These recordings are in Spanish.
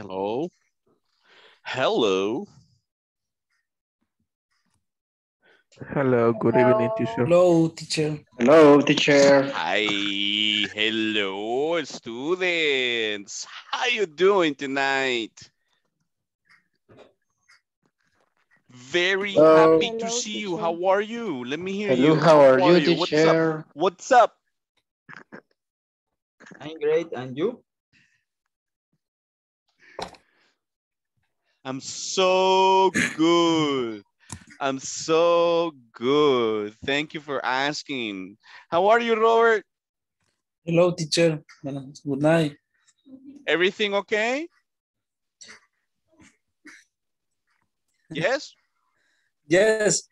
Hello. Hello. Hello, good evening, teacher. Hello, teacher. Hello, teacher. Hi. Hello, students. How are you doing tonight? Very Hello. happy to Hello, see you. teacher. How are you? Let me hear Hello, you. how are you, What's up? teacher? What's up? I'm great, and you? I'm so good. I'm so good. Thank you for asking. How are you, Robert? Hello, teacher. Good night. Everything okay? Yes? Yes.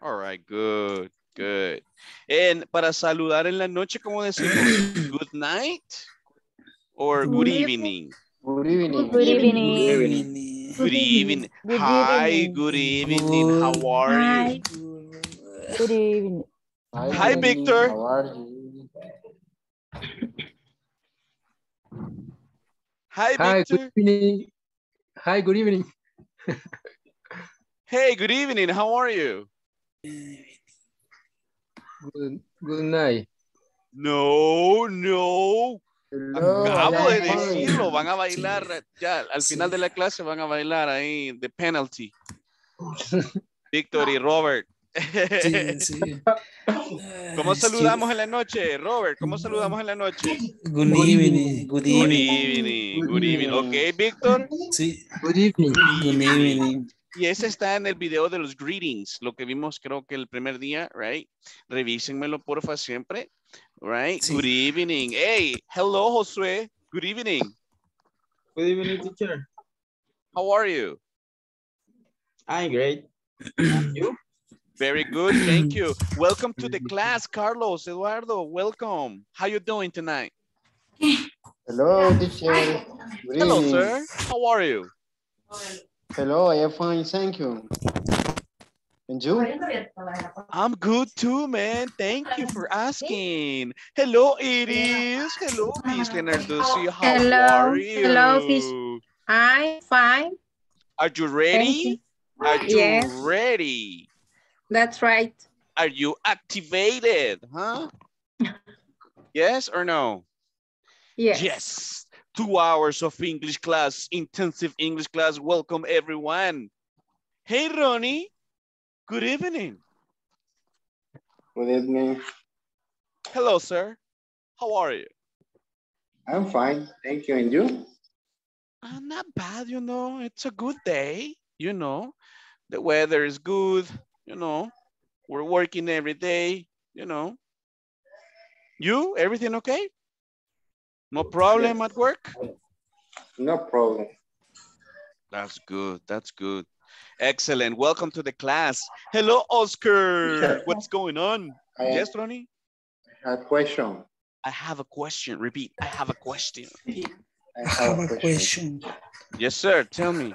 All right, good, good. And para saludar en la noche, ¿cómo decimos? Good night or good Good evening? Good evening. Good evening. Good evening. Good evening. Good Hi, evening. good evening. How are Hi. you? Good evening. Hi, Victor. How are you? Hi, Hi, Victor. good evening. Hi, good evening. Hey, good evening. How are you? Good, good night. No, no. Hello, Acabo de decirlo. Van a bailar ya al final de la clase van a bailar ahí the penalty. Víctor y Robert. Sí, sí. ¿Cómo saludamos en la noche, Robert? ¿Cómo saludamos en la noche? Good evening. Good Good evening. evening, good evening. Ok, Víctor. Sí. Good evening. Good evening. Y ese está en el video de los greetings, lo que vimos creo que el primer día, right? Revísenmelo porfa siempre, right? Sí. Good evening. Hey, hello Josué. Good evening. Good evening, teacher. How are you? I'm great. And you? Very good, thank you. Welcome to the class, Carlos, Eduardo, welcome. How you doing tonight? Hello, teacher. Good Hello, evening. sir. How are you? Hello, I am fine, thank you. And you? I'm good too, man. Thank you for asking. Hello, Iris. Hello, Miss Leonardosi. How Hello. are you? Hello, Fish. I'm fine. Are you Thank ready? Are you Yes. ready? That's right. Are you activated? Huh? yes or no? Yes. Yes. Two hours of English class, intensive English class. Welcome, everyone. Hey, Ronnie. Good evening. Good evening. Hello, sir. How are you? I'm fine, thank you. And you? Uh, not bad, you know. It's a good day, you know. The weather is good, you know. We're working every day, you know. You, everything okay? No problem at work? No problem. That's good. That's good. Excellent. Welcome to the class. Hello, Oscar. What's going on? I Yes, Ronnie? I have a question. I have a question. Repeat. I have a question. I I have a question. Yes, sir. Tell me.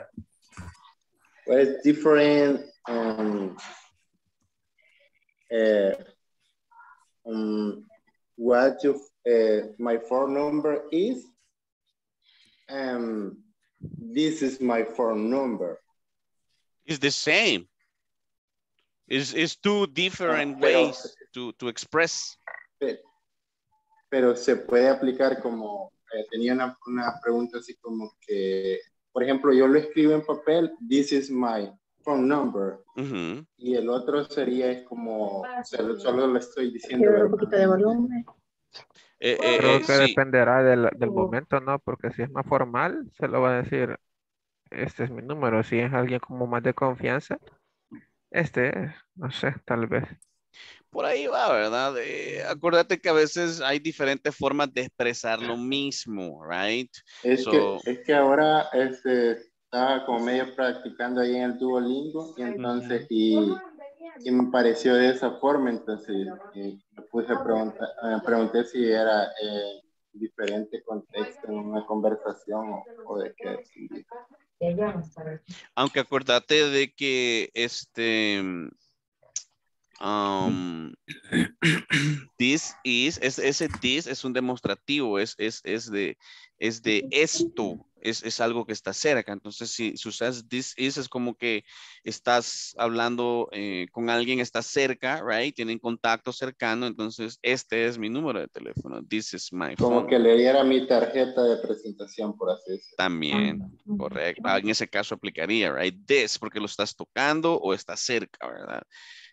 What is different um, uh, um, what you, uh, my phone number is? Um, this is my phone number. It's the same. It's, it's two different Ah, pero- ways to, to express. Pe- Pero se puede aplicar como, eh, tenía una, una pregunta así como que, por ejemplo, yo lo escribo en papel, this is my phone number, y el otro sería es como, solo, solo le estoy diciendo. Un poquito de volumen. Eh, eh, Creo eh, que sí. dependerá del, del momento, ¿no? Porque si es más formal, se lo va a decir, este es mi número. Si es alguien como más de confianza, este es, no sé, tal vez. Por ahí va, ¿verdad? Eh, acuérdate que a veces hay diferentes formas de expresar lo mismo, right? Es, So- que, es que ahora este, estaba como medio practicando ahí en el Duolingo, y entonces, y, y me pareció de esa forma, entonces y me puse a preguntar, pregunté si era eh, diferente contexto en una conversación o, de qué. Aunque acuérdate de que este um, this is, es- ese this es un demostrativo, es, es, es de es de esto, es, es algo que está cerca. Entonces, si, si usas this is, es como que estás hablando eh, con alguien, está cerca, right? Tienen contacto cercano, entonces este es mi número de teléfono. This is my Como phone. que le diera mi tarjeta de presentación, por así decirlo. También, correcto. Ah, En ese caso aplicaría, right? This, porque lo estás tocando o está cerca, ¿verdad?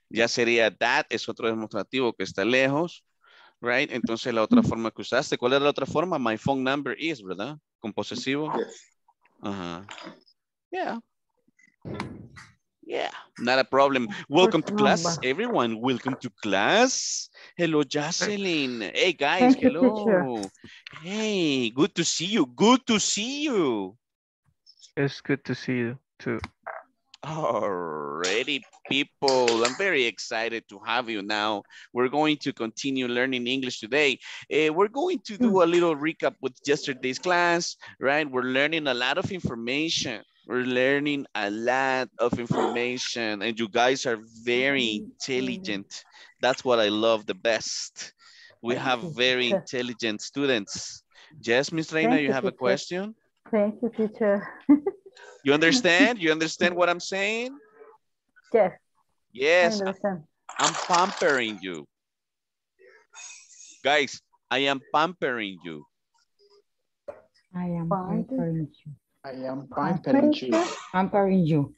Ya sería that, es otro demostrativo que está lejos, right? Entonces la otra forma que usaste, ¿cuál era la otra forma? My phone number is, ¿verdad? Con posesivo. Yes. Uh-huh. Yeah. Yeah, not a problem. Welcome to class, everyone. Welcome to class. Hello, Jocelyn. Hey, guys. Thank you. Hello. Hey, good to see you. Good to see you. It's good to see you too. Alrighty, people. I'm very excited to have you now. We're going to continue learning English today. Eh, we're going to do a little recap with yesterday's class, right? We're learning a lot of information. We're learning a lot of information, and you guys are very intelligent. That's what I love the best. We have very intelligent students. Yes, Miss Reina, you you, have a question? Thank you, teacher. You understand? You understand what I'm saying? Yes, Yes. I'm pampering you. Guys, I am pampering you. I am pampering you. I am pampering you. Pampering you.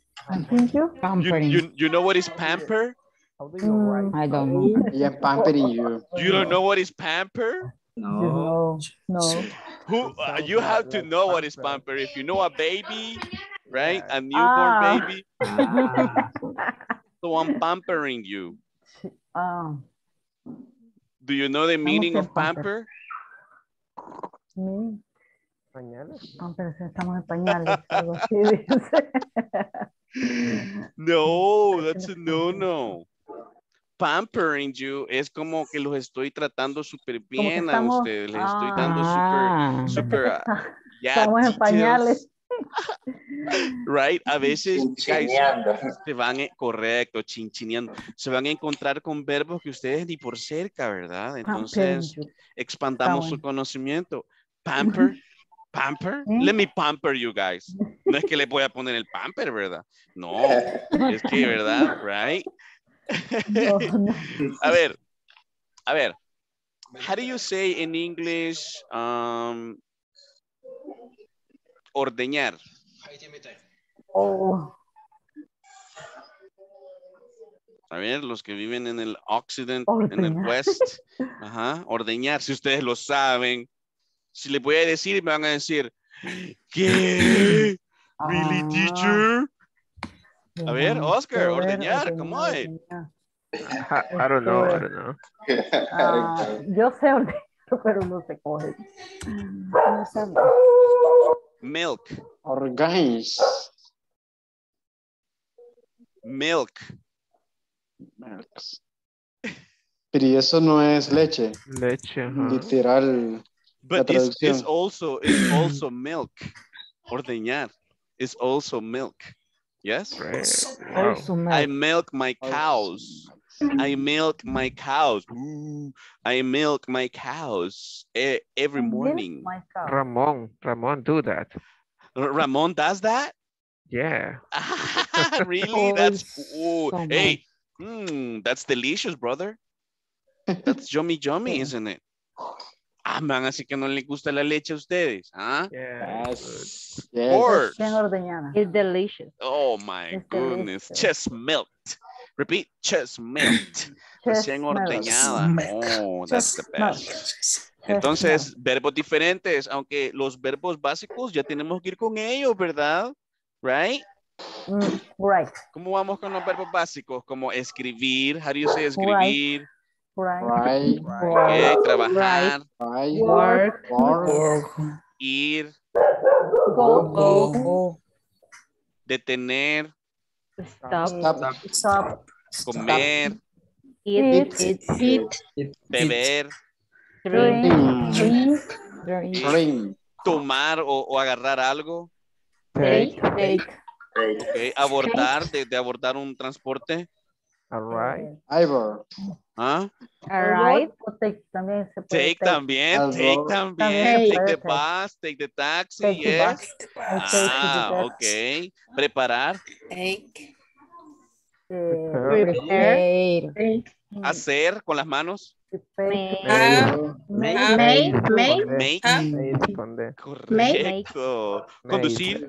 Thank you. You, Pampering. you, you know what is pamper? Mm, I don't know. I am pampering you. You don't know what is pamper? No, no. Who uh, you have to know what is pamper. If you know a baby, right? A newborn Ah. baby. So I'm pampering you. Ah, Do you know the meaning of pamper? Pañales. estamos en pañales. No, that's a no-no. Pampering you es como que los estoy tratando súper bien a estamos- ustedes. Les estoy ah. dando Ah. súper, súper, ah, Estamos en pañales. Right? A veces, guys, se van, a- correcto, chinchineando, se van a encontrar con verbos que ustedes ni por cerca, ¿verdad? Entonces, Pampering you. expandamos su conocimiento. Pamper, pamper, ¿Eh? let me pamper you guys. No es que le voy a poner el pamper, ¿verdad? No, es que, ¿verdad? Right? No, no. A ver, a ver. How do you say in English um, ordeñar? Oh, A ver, los que viven en el Occident, en el Ordeñar. West. Ajá, ordeñar, si ustedes lo saben. Si les voy a decir, me van a decir, ¿qué? ¿Really, Ah. teacher? A ver, Oscar, ordeñar, come on. ordeñar. I, don't know, I don't know. Ah, yo sé ordeñar, pero no se coge. No sé. Milk, Organs. milk. Pero y eso no es leche. Leche, ajá. Literal. But it's, it's traducción. also, it's also milk. Ordeñar is also milk. Yes? Right. Wow. Also I milk. milk my cows. I milk my cows. Ooh, I milk my cows every morning. cow. Ramon, Ramon, do that. R- Ramon does that? Yeah. really? Oh, That's so oh, hey, mm, that's delicious, brother. That's yummy yummy, isn't it? Ah, man, así que no le gusta la leche a ustedes, ¿ah? Yes. Yes. course. Bien ordeñada. It's delicious. Oh my It's goodness, delicious. just milked. Repeat, just milked. Recién ordeñada. Oh, that's the best. Entonces, verbos diferentes, aunque los verbos básicos ya tenemos que ir con ellos, ¿verdad? Right? Mm, right, ¿Cómo vamos con los verbos básicos? Como escribir, how do you say escribir? right. Right. Ok, trabajar, Right. Work. Work. ir, Go, Go, go. go. detener, Stop. Stop. Stop. comer, Eat. Eat. Eat. Eat. beber, Drink. Drink. Drink. Drink. Ring. tomar o, o agarrar algo, Take. Take. ok, abordar, de, de abordar un transporte, All right. Ivor. ¿Ah? All right. O take también se puede Take también, take también. Take the bus, take the taxi, Take the yes. bus. Take to Ah, the ok. Preparar, Take. Eh, Prepare. Take. hacer con las manos. Ah, make, ah, make, make, Make, ah, correcto. Conducir,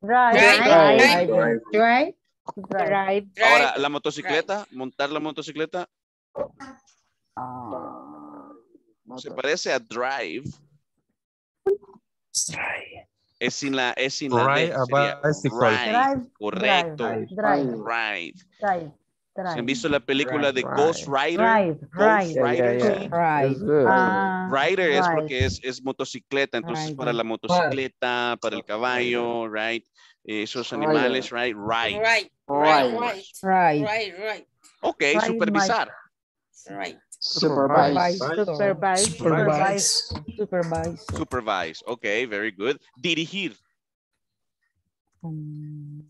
drive, Drive. drive, drive, drive. Drive. ahora la motocicleta, montar la motocicleta, Ah, se parece a drive. Es sin la, es sin la Ride D, sería ride. drive, Correcto. drive, drive, Ride. drive, ¿Se han drive, visto la película de Ride. Ghost Rider? drive, Ghost drive. Rider, sí. Ah, Rider es porque es, es motocicleta, entonces para la motocicleta, para el caballo, right? Eh, Esos animales, right? Right. right, Right. right, Right. right, right, Ok, Ride supervisar. right. Supervise. Supervise. Supervise. Supervise. Supervise. Ok, very good. Dirigir. Um,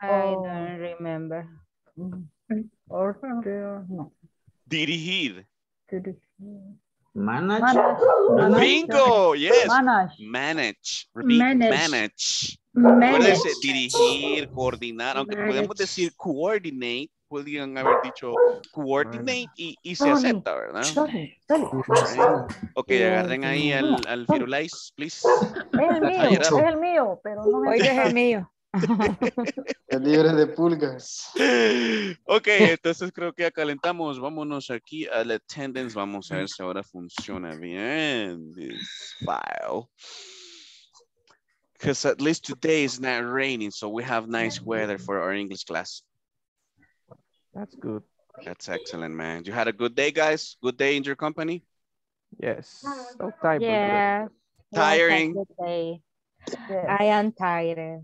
I oh, don't remember. Or order, no. Dirigir. to the- Manage. Manage. manage, Bingo. Yes. Manage. Manage. Repeat. Manage. Manage. Acuérdense, dirigir, coordinar, aunque podemos Manage. decir coordinate, podrían haber dicho coordinate y, y se acepta, ¿verdad? Dale, dale. Ok, agarren ahí al, al Firulais, please. Es el mío, Ayer es el mío, pero no me Oye, es el mío. Es libre de pulgas. Ok, entonces creo que ya calentamos. Vámonos aquí al attendance. Vamos a ver si ahora funciona bien this file. Because at least today is not raining, so we have nice weather for our English class. That's good. That's excellent, man. You had a good day, guys? Good day in your company? Yes. So tired. Yeah. Tiring. Good day. Yes. I am tired.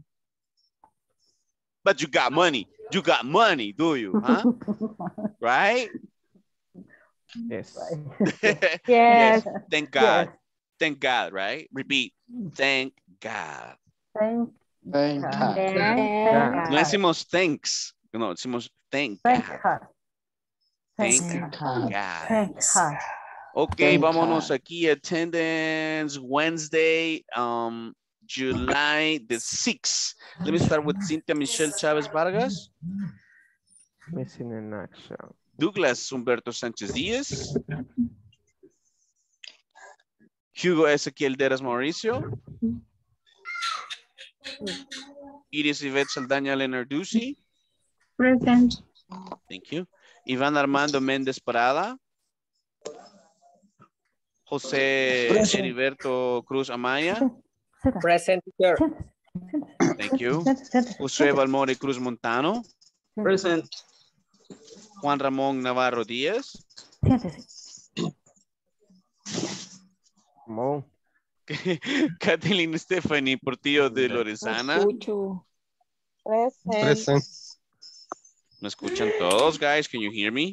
But you got money. You got money, do you? Huh? right? Yes. Yes. Thank God. Thank God, right? Repeat. Thank God. Thank, Thank God. No decimos thanks. No, decimos thank thank God. God. Thank God. God. Thank God. Ok, Thank vámonos God. aquí. Attendance Wednesday, um, July the 6th. Let me start with Cynthia Michelle Chavez Vargas, Missing in action. Douglas Humberto Sánchez Díaz, Hugo Ezequiel Deras Mauricio, Iris Yvette Saldaña Lenarduzzi, Present. Thank you. Iván Armando Méndez Parada. José Heriberto Cruz Amaya. Present Thank you. Josué Balmore Cruz Montano. Present. Juan Ramón Navarro Díaz. Siéntese. Kathleen Stephanie Portillo de Lorenzana. Escucho. Present. ¿Me escuchan todos, guys? Can you hear me?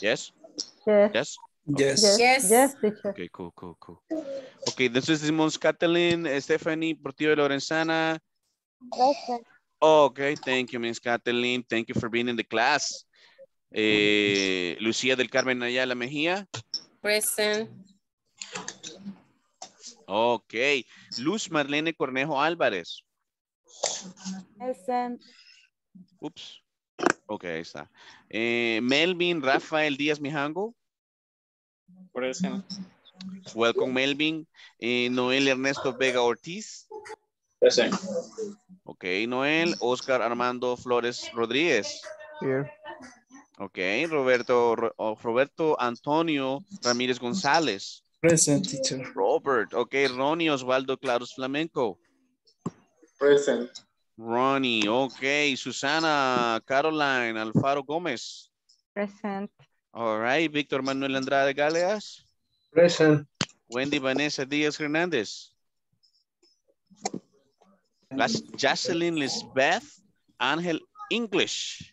Yes? Yes, Yes? Yes. yes, Yes. yes, teacher. Okay, cool, cool, cool. Ok, entonces decimos Kathleen Stephanie Portillo de Lorenzana. Okay, thank you, Miss Kathleen. Thank you for being in the class. Eh, Lucía del Carmen Ayala Mejía. Present. Ok. Luz Marlene Cornejo Álvarez. Present. Ups. Ok, ahí está. Eh, Melvin Rafael Díaz Mijango. Present. Welcome, Melvin. Eh, Noel Ernesto Vega Ortiz. Present. Ok, Noel. Oscar Armando Flores Rodríguez. Here. Ok, Roberto, Ro- oh, Roberto Antonio Ramírez González. Present teacher. Robert, ok, Ronnie Osvaldo Claros Flamenco. Present. Ronnie, ok, Susana Caroline Alfaro Gómez. Present. All right, Víctor Manuel Andrade Galeas. Present. Wendy Vanessa Díaz Hernández. Las- Jocelyn Lisbeth Ángel English.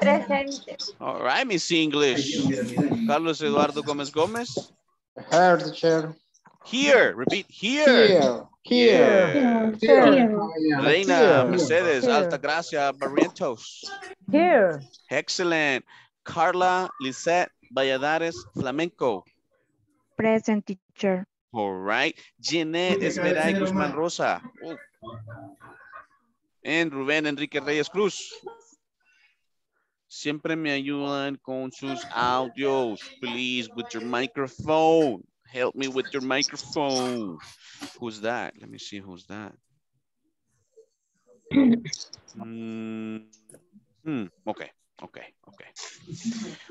Present. All right, Miss English. Carlos Eduardo Gómez Gómez. Here, teacher. Here, repeat, here. Here. Here. Here. Reina Here. Mercedes, Here. Alta Gracia, Barrientos. Here. Excellent. Carla Lisette Valladares Flamenco. Present teacher. All right. Jeanette Esmeray Guzmán Rosa. Oh. And Rubén Enrique Reyes Cruz. Siempre me ayudan con sus audios. Please, with your microphone. Help me with your microphone. Who's that? Let me see who's that. Mm, hmm, okay, okay, okay.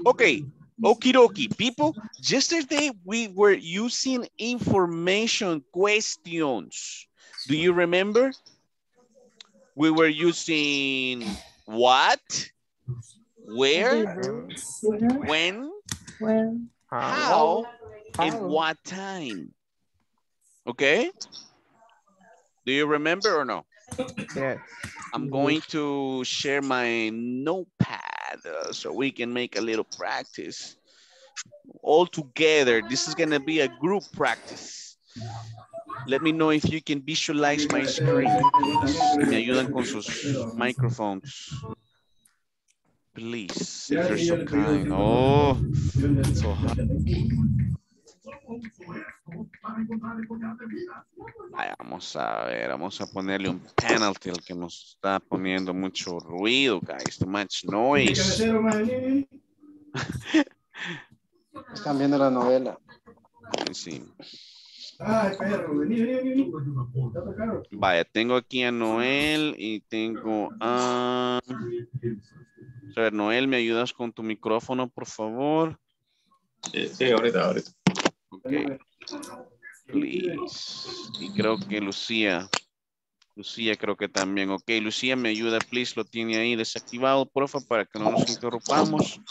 Okay, okie dokie, people. Yesterday we were using information questions. Do you remember? We were using what, where, when, Well, how, and what time. Okay? Do you remember or no? Yes. I'm going to share my notepad uh, so we can make a little practice. All together, this is gonna be a group practice. Let me know if you can visualize my screen. Me ayudan con sus microphones. Please, if you're so kind. Oh, so hot. Ay, vamos a ver, vamos a ponerle un penalty al que nos está poniendo mucho ruido, guys. Too much noise. Están viendo la novela. Sí. Vaya, tengo aquí a Noel y tengo a... A ver, Noel, ¿me ayudas con tu micrófono, por favor? Sí, ahorita, ahorita. Ok. Please. Y creo que Lucía. Lucía creo que también. Ok, Lucía me ayuda, please. Lo tiene ahí desactivado, porfa, para que no nos interrumpamos.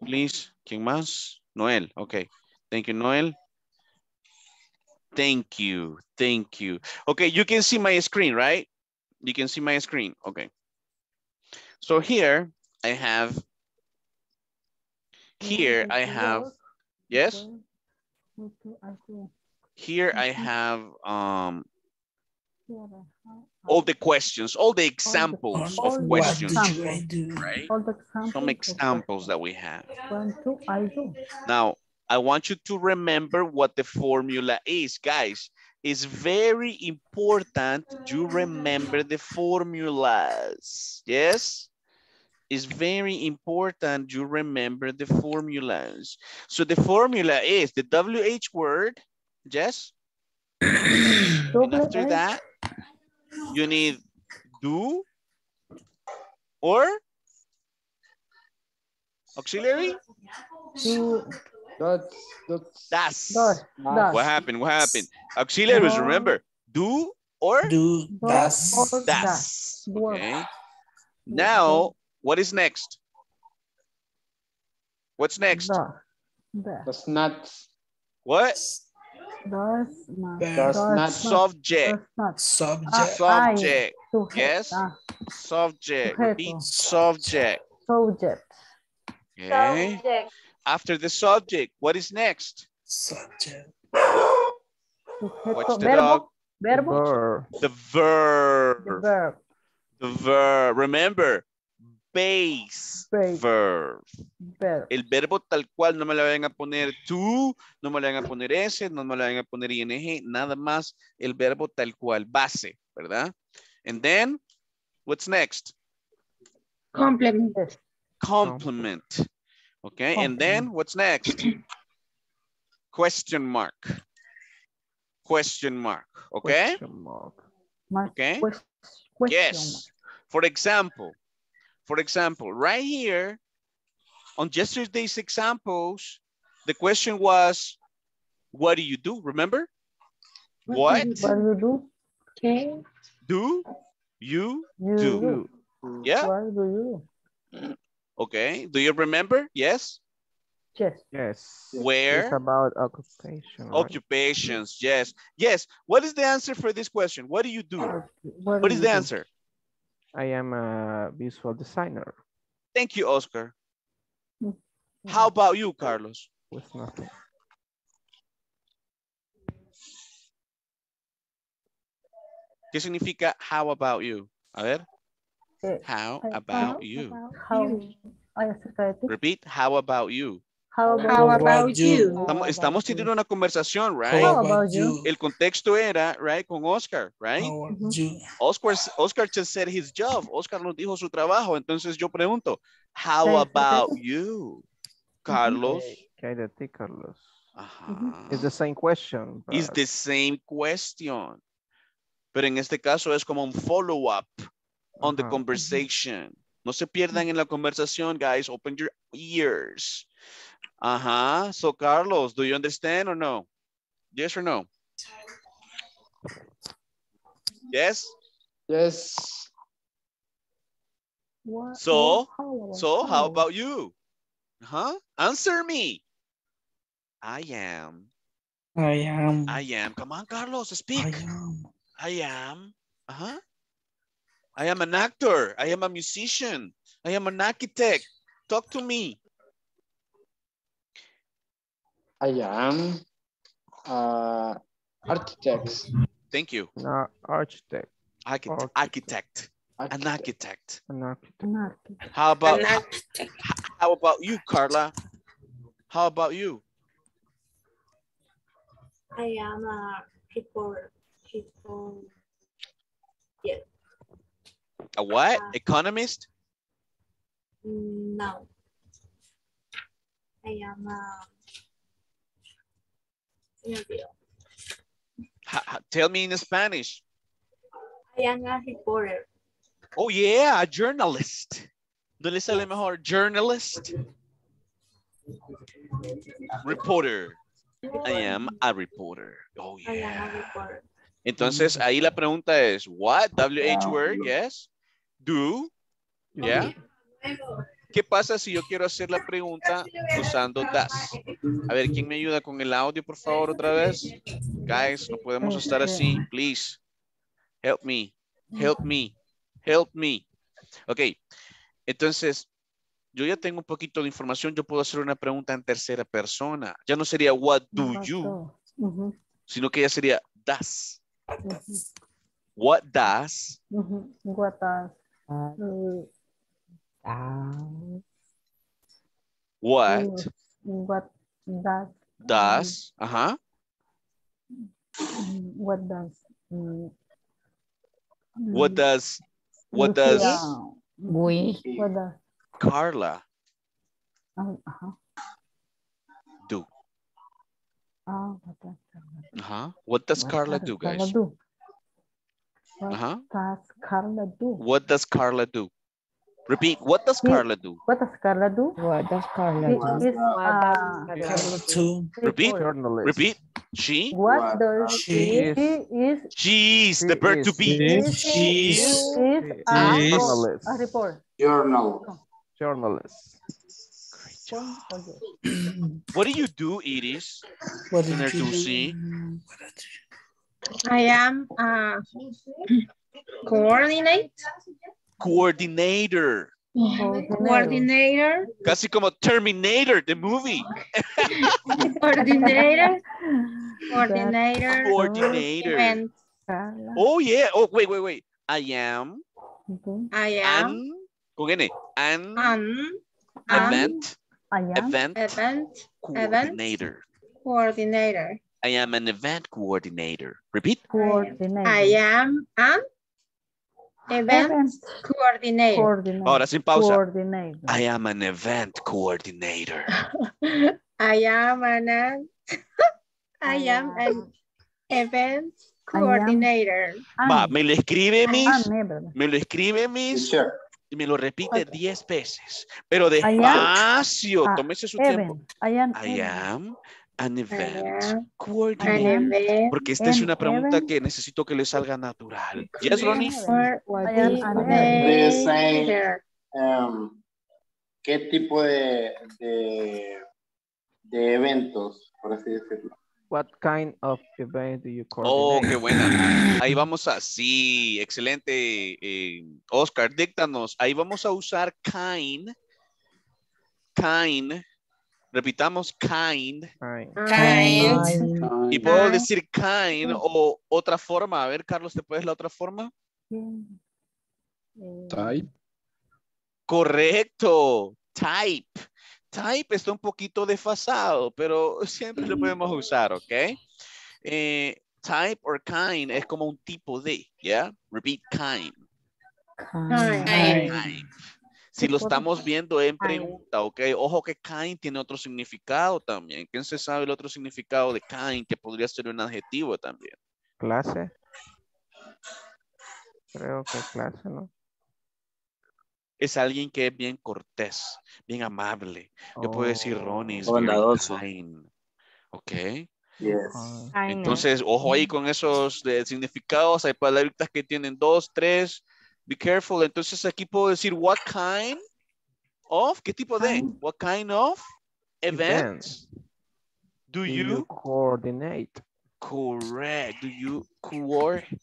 Please. ¿Quién más? Noel. Ok. Thank you, Noel. Thank you. Thank you. Okay, you can see my screen, right? You can see my screen. Okay. So here I have, here I have, yes? Here I have um, all the questions, all the examples all of the questions, examples. right? All the examples. Some examples that we have. One, two, I do. Now, I want you to remember what the formula is, guys. It's very important you remember the formulas. Yes? It's very important you remember the formulas. So the formula is the WH word, yes? And after that, you need do or auxiliary. do, That's, that's, That's dos, dos. what happened. What happened? Auxiliaries, No. remember, do or Do Dos das. or das. das. Okay. Now, what is next? What's next? That's not, What? Dos, más. Does not. Subject. Does not. Subject. Ay, Subject. sujeto. Yes. Ah, Subject. Sujeto. Repeat. Subject. subject. Okay. After the subject, what is next? Subject. Sujeto. Watch the verbo. dog. Verbo. Verb. The The verb. verb. The verb. Remember, base Base. verb. Verb. El verbo tal cual, no me le vayan a poner tú, no me le vayan a poner ese, no me le vayan a poner ing, nada más el verbo tal cual, base, ¿verdad? And then, what's next? Complement. Yes. Complement. Okay, oh, and then what's next? Question mark. Question mark, okay? Question mark. Más Okay. question Yes. For example, for example, right here on yesterday's examples, the question was, what do you do? Remember? What mark. What you do? Okay. do you You do? do. Yeah, What do you do? Okay. Do you remember? Yes. Yes. Yes. Where? It's about occupation. right? Occupations, yes. Yes. What is the answer for this question? What do you do? Okay. What, What do is the do? answer? I am a visual designer Thank you, Oscar. Mm. How about you, Carlos? with nothing. ¿Qué significa how about you? A ver. How about you? How. Repeat, how about you? How about, How about you? Estamos, estamos teniendo una conversación, right? How about you? El contexto era, right, con Oscar, right? How about you? Oscar, Oscar just said his job. Oscar nos dijo su trabajo. Entonces yo pregunto, how about you? Carlos. ¿Qué hay de ti, Carlos? Ajá. It's the same question. It's the same question. Pero en este caso es como un follow-up on the conversation. No se pierdan en la conversación, guys. Open your ears. Ajá. Uh -huh. So, Carlos, do you understand or no? Yes or no? Yes? Yes. What- So, how about- So, how about you? Huh? Answer me. I am. I am. I am. Come on, Carlos, speak. I am. I am. Uh-huh. I am an actor. I am a musician. I am an architect. Talk to me. I am uh, architect. Thank you. No, architect. Architect. Architect. Architect. An architect. An architect. How about An architect. how about you, Carla? How about you? I am a people Report. A what? Uh, Economist? No. I am a. Me olvidó. Ha- tell me in Spanish. I am a reporter. Oh yeah, a journalist. ¿No le sale mejor? Journalist. Reporter. I am a reporter. Oh I am a yeah. reporter. Entonces ahí la pregunta es, what? WH word, yes. Do, yeah. ¿Qué pasa si yo quiero hacer la pregunta usando does? A ver, ¿quién me ayuda con el audio, por favor, otra vez? Guys, no podemos estar así, please. Help me, help me, help me. Ok, entonces, yo ya tengo un poquito de información, yo puedo hacer una pregunta en tercera persona. Ya no sería what do you, sino que ya sería does. ujú, What does. What does, down. What? What does? does? Um, uh huh. What does? Um, what does? What does? We. What does? Carla. Uh -huh. Do. Oh, what does Carla? Uh huh. What does Carla do, guys? Carla do? What Ajá. does Carla do? What does Carla do? Repeat, what does Carla do? What does Carla do? what does Carla She do? is a uh, Carla too. Repeat. Journalist. Repeat. She, What What does She she is- She is the verb to is- be. is- She's, is a, journalist. a reporter. Journal. Journalist. Great job. Okay. What do you do, Iris? What did Senator you do? I am a coordinate. Coordinator. Coordinator. Casi como Terminator, the movie. Coordinator. Coordinator. Coordinator. Event. Oh, yeah. Oh, wait, wait, wait. I am I am an, con N, an an, an event, I am. event event coordinator. coordinator. I am an event coordinator. Repeat. Coordinator. I am an event Event coordinator. coordinator. Ahora sin pausa. Coordinator. I am an event coordinator. I am an, I am an event am- coordinator. Va, An- me lo escribe, an, Miss. ¿verdad? Me lo escribe, Miss. Teacher. Y me lo repite Ok. 10 veces. Pero am despacio. a Tómese su tiempo. I am. I event. am an event. An event Porque esta es una pregunta event que necesito que le salga natural. Yes, Ronnie? Coordinator. Um, ¿Qué tipo de, de, de eventos, por así decirlo? What kind of event do you Oh, coordinate? qué buena. Ahí vamos a, sí, excelente. eh, Oscar, díctanos. Ahí vamos a usar kind. Kind. Repitamos kind. Kind. Kind. Kind. Y puedo decir kind o otra forma. A ver, Carlos, ¿te puedes la otra forma? Type. Correcto. Type. Type está un poquito desfasado, pero siempre lo podemos usar, ¿ok? Eh, type or kind es como un tipo de, ¿ya? Repeat kind. Kind. Si lo estamos viendo en pregunta, ¿ok? Ojo que kind tiene otro significado también. ¿Quién se sabe el otro significado de kind que podría ser un adjetivo también? Clase. Creo que clase, ¿no? Es alguien que es bien cortés, bien amable. Yo puedo decir Ronnie es Bondadoso. kind. ¿Ok? Yes. Entonces, ojo ahí con esos eh, significados. Hay palabritas que tienen dos, tres. Be careful. Entonces aquí puedo decir what kind of, ¿qué tipo de? What kind of events do Do you you coordinate? correct? Do you coordinate?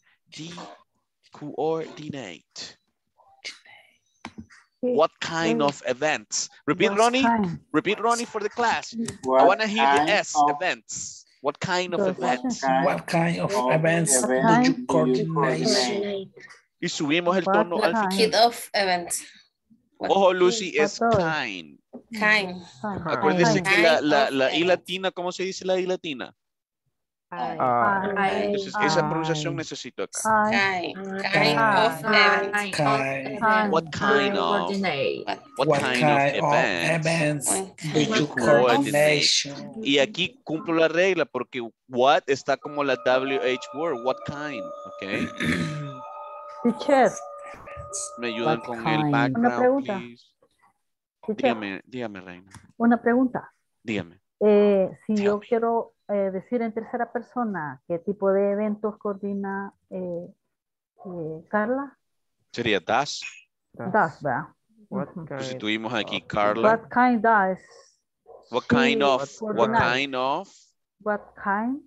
What kind of events? Repeat, What Ronnie. kind? Repeat, Ronnie, for the class. I want to hear the S, of- events. What kind of events? What kind of of events do events you do you coordinate? Y subimos el What tono al kind? final. of events. Ojo, Lucy, es What of? kind. Kind. Kind. que la, la, of la I events. latina, ¿cómo se dice la I latina? Ah, Entonces, esa pronunciación necesito acá. Kind. Of events. Kind. Kind. What kind of, what What kind kind of of events? events Coordinate. coordination? Y aquí cumplo la regla porque what está como la WH word, what kind, ¿ok? Teacher, Me ayudan What con el kind? Una background, pregunta. Dígame, dígame, Reina, una pregunta. dígame. Eh, si Tell yo me. quiero eh, decir en tercera persona qué tipo de eventos coordina eh, eh, Carla, Sería das. das, ¿verdad? What Ujú. Pues si kind tuvimos aquí of- Carla. What kind does? What kind of, what kind of, What kind?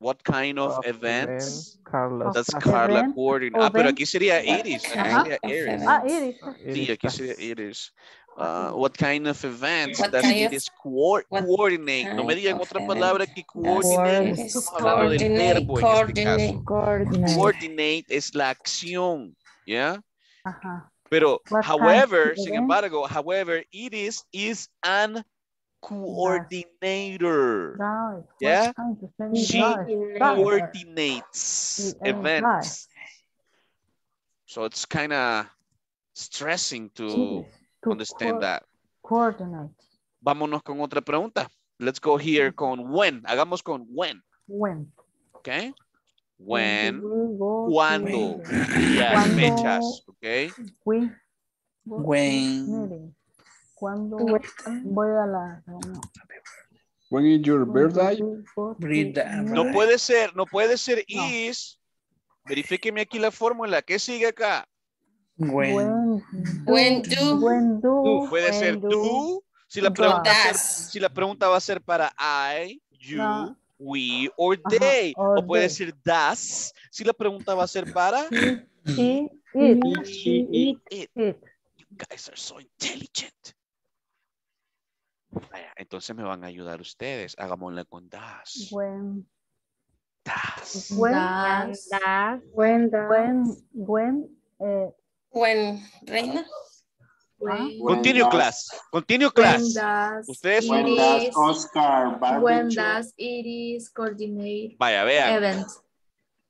What kind of of events event Carlos does Carla event, coordinate? Ah, pero aquí sería Iris. Aquí Ajá. sería Iris. Ah, Iris. Sí, aquí sería Iris. Uh, what kind of events What does kind of- Iris coor- coordinate? No me kind digan otra events palabra que does coordinate. Iris Estamos coordinate? verbo en este. Coordinate. Coordinate. Coordinate es la acción, ¿ya? Ajá. Pero, What however, sin event? embargo, however, Iris is an coordinator. Does. Yeah? What kind of event She does? Does. coordinates Yeah, events. So it's kind of stressing to to understand co- that. Coordinate. Vámonos con otra pregunta. Let's go here con when. Hagamos con when. When? Okay. When When. do we go to Cuando. meeting? Días, fechas. Okay. We go to When. Cuando voy a la. When is your birthday? No puede ser, no puede ser No. is. Verifíqueme aquí la fórmula. ¿Qué sigue acá? When. When do, when do, Puede ser when do, tú. Si la pregunta va a ser, Does. si la pregunta va a ser para I, you, No. we or Ajá, they. or O puede they. ser das. Si la pregunta va a ser para He, it, she, it. it. You guys are so intelligent. Vaya, entonces me van a ayudar ustedes. Hagámosla con das. When, Das. when, Das. When, eh, When, Reina. When, Continue class. Continue when class. Ustedes does Iris, Oscar does Iris coordinate Vaya, vean. events?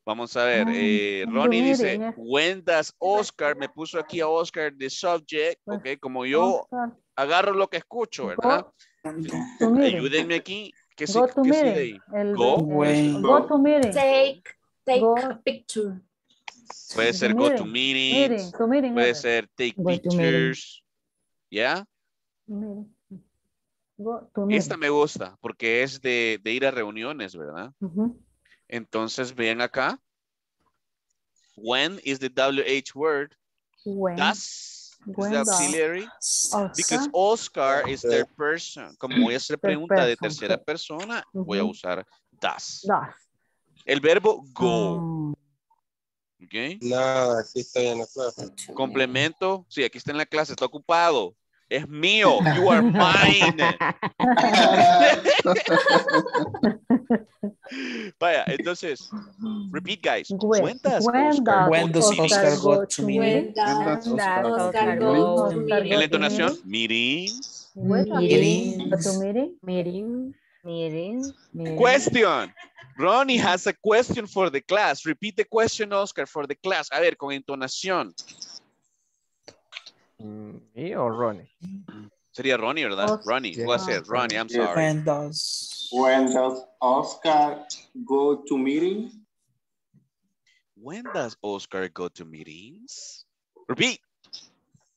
Vamos a ver. Ah, eh, Ronnie dice, when does Oscar, me puso aquí a Oscar the subject, Pues, ok, como yo Oscar, agarro lo que escucho, ¿verdad? Ayúdenme aquí. ¿Qué, Go to qué sigue ahí? El, Go. el- When. go to meeting. Take, take Go. a picture. Puede ser go to meeting. meetings, Meeting, to meeting. puede ser take pictures, ¿ya? meeting. Go to Esta me gusta porque es de, de ir a reuniones, ¿verdad? Entonces, vean acá. When is the WH word? When, Does when the auxiliary. Because Oscar, Oscar is their person. Como voy a hacer Their pregunta de tercera persona, voy a usar does. does. El verbo go. Mm, ¿ok? Nada, aquí estoy en la clase. Complemento. Sí, aquí está en la clase, está ocupado. Es mío. You are mine. Vaya, entonces, repeat, guys. When- When does Oscar When does meetings? Oscar go to When meeting? does Oscar Oscar go go to to En la entonación, meetings. When does Meeting. go to meeting? Meeting, meeting, meeting. Question. Ronnie has a question for the class. Repeat the question, Oscar, for the class. A ver, con entonación. ¿Me o Ronnie? Sería Ronnie, ¿verdad? Os- Ronnie. Yeah. What's it? Ronnie, I'm sorry. When does When does Oscar go to meetings? When does Oscar go to meetings? Repeat.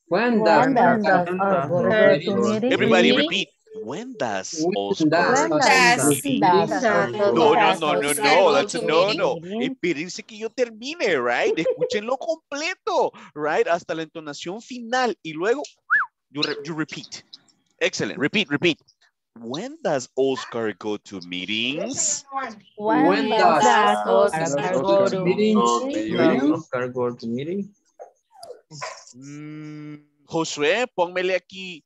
When When does does Oscar Oscar go go to to meeting? meeting? Everybody repeat. Oscar No, no, no, no, no, that's to no, no. Espérense que yo termine, right? Escúchenlo completo, right? Hasta la entonación final y luego you, re- you repeat. Excellent. Repeat, repeat. When does Oscar go to meetings? When When does does Oscar Oscar go to to meeting? meeting? Does Oscar go to meeting? Mm, Josué, pónmele aquí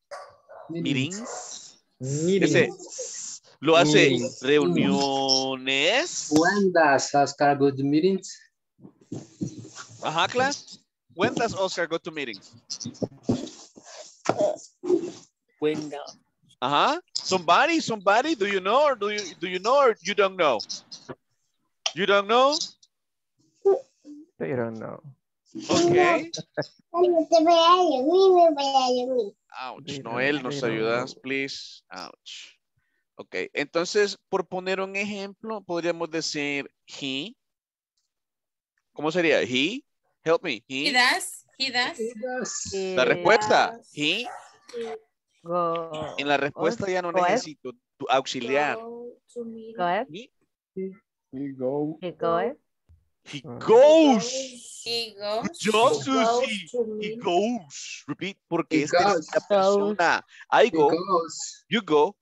meetings. Ese Meetings. lo hace Meetings. reuniones. When does Oscar go to meetings? Ajá, class. When does Oscar go to meetings? when does Uh-huh. Somebody, somebody, do you know or do you do you know or you don't know? You don't know? They don't know. Okay. Ouch. Noel, nos ayudas, please. Ouch. Ok, entonces, por poner un ejemplo, podríamos decir he. ¿Cómo sería? He. Help me. He He. does. He does. Does La respuesta. Does. He. Go, En la respuesta ya no go necesito tu auxiliar. Go to go ahead, He, We go. he go ahead. He goes. He goes. Yo, Susi. He goes. Repeat, porque He es goes. persona. I he go, goes. you go,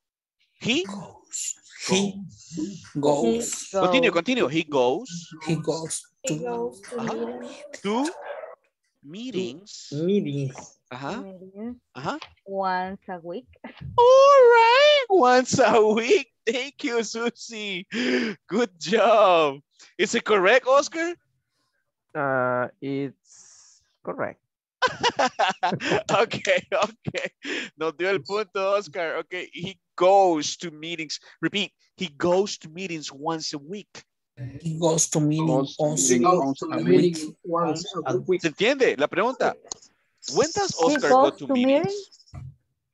he. goes. He goes. Go. Continue, continue. He goes He goes He to goes to to meetings. Meetings. Ajá, Meeting ajá. Once a week. All right, once a week. Thank you, Susie. Good job. Is it correct, Oscar? Uh, it's correct. okay, okay. No dio el punto, Oscar. Okay, he goes to meetings. Repeat, he goes to meetings once a week. He goes to meetings once meeting once a week. once a week. ¿Se entiende la pregunta? When does Oscar go goes to to meetings?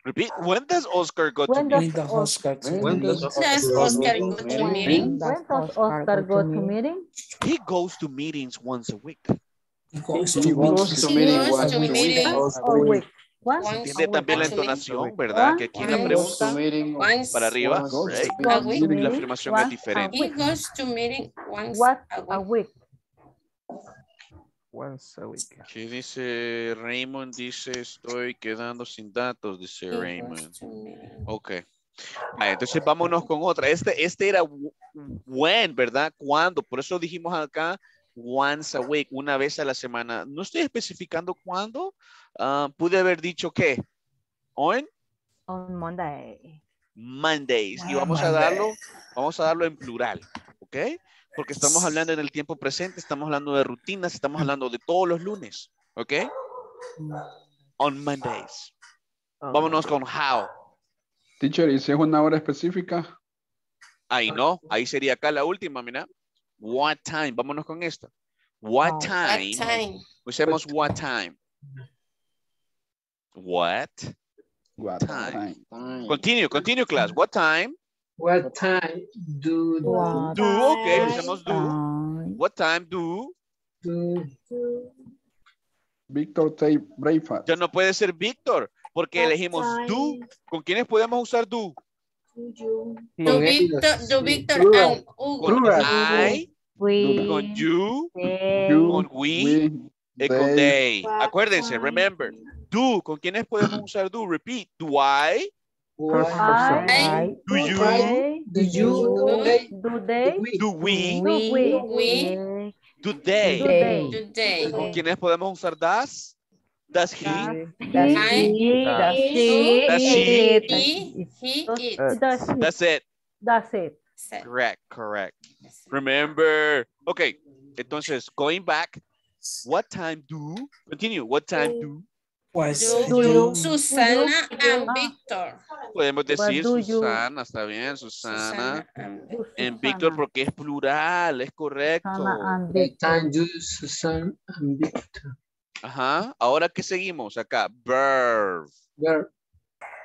Repeat, when does Oscar go to When does When does Oscar to When does Does Oscar go to meeting? When meeting? does Oscar go to meeting? He goes to meetings once a week. He goes to meetings meeting once a week. meeting A week. Once once Entiende también la entonación, ¿verdad? Que aquí la pregunta, para arriba, right? Y la meeting afirmación es diferente. He goes to meeting once a week. Once a week. ¿Qué dice Raymond? Dice, estoy quedando sin datos, dice Raymond. Ok. Entonces vámonos con otra. Este, este era when, ¿verdad? ¿Cuándo? Por eso dijimos acá once a week, una vez a la semana. No estoy especificando cuándo. Ah, pude haber dicho que on On Monday. Mondays. Y vamos a Monday. darlo, vamos a darlo en plural, ¿ok? Porque estamos hablando en el tiempo presente, estamos hablando de rutinas, estamos hablando de todos los lunes, ¿ok? On Mondays. Ah, Vámonos con how. Teacher, ¿y si es una hora específica? Ahí no, ahí sería acá la última, mira. What time, vámonos con esta. What Oh. What time, time? usemos what time. What What time. time? Continue, continue class. What time? What time do What Do, ok, usemos do. time. What time do? do Victor take breakfast. Ya no puede ser Víctor, porque What elegimos do. time ¿Con quiénes podemos usar do? do you? Do ellos, do Plural. and Hugo. Con. I, We, con you, they, You, con we, we, y con they. they. Acuérdense, remember. Do, ¿con quiénes podemos usar do? Repeat. Do I? First What person. I, Do you? They, do you they do they, we Do we? do we, We, Do they? do they, today. ¿Con quiénes podemos usar das? Does he? does he, does she, Does she? it, He, he, it. Does it, That's it. that's it. Correct, correct. Remember. Okay. Entonces, going back. What time do? Continue. What time do? Was Do you? Susana and Victor. Podemos decir you- Susana, está bien, Susana. Susana and En Víctor porque es plural, es correcto. Susana and What Victor. time do Susan and Victor? Ajá. Ahora que seguimos acá. Verb. Where?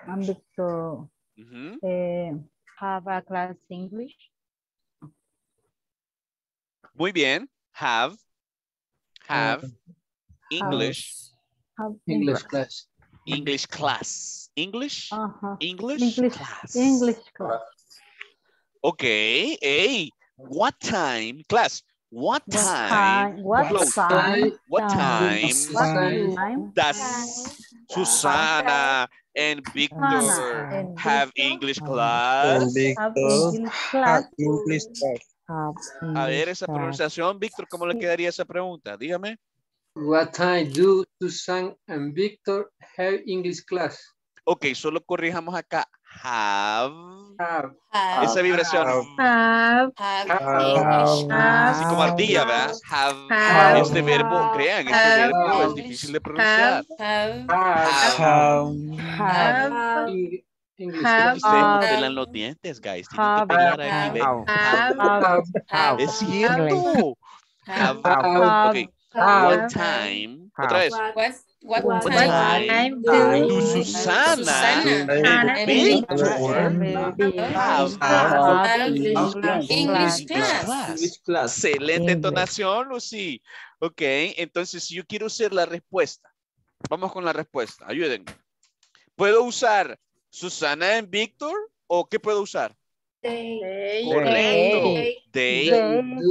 And Victor. Ujú. Eh, Have a class English. Muy bien. Have. Have. English. Have English class. English class. English. English, English, class. English class. Okay. Hey, what time? Class. What What time? What time? What time What Time. time? does Susana and Victor have English class? Have. English class. Have English class. Have A ver esa pronunciación, Víctor, ¿cómo le quedaría esa pregunta? Dígame. What time do Susan and Victor have English class? Ok, solo corrijamos acá. Have. Have. have, Esa vibración. Have, have Have. English. Así como ardilla, ¿verdad? Have. Have. Este verbo, crean, este Have. verbo es difícil de pronunciar. Have, Have. Have. Ustedes pelan los dientes, guys. Tienen Have. que pelar have, Es cierto. have, Have. What time? Otra vez. what, what time time Do do Susana Susana English class. English English class? class? English class. Excelente English. entonación, Lucy. Ok, entonces si yo quiero usar la respuesta, vamos con la respuesta, ayúdenme. ¿Puedo usar Susana en Víctor o qué puedo usar? They, They, Correcto. they, They,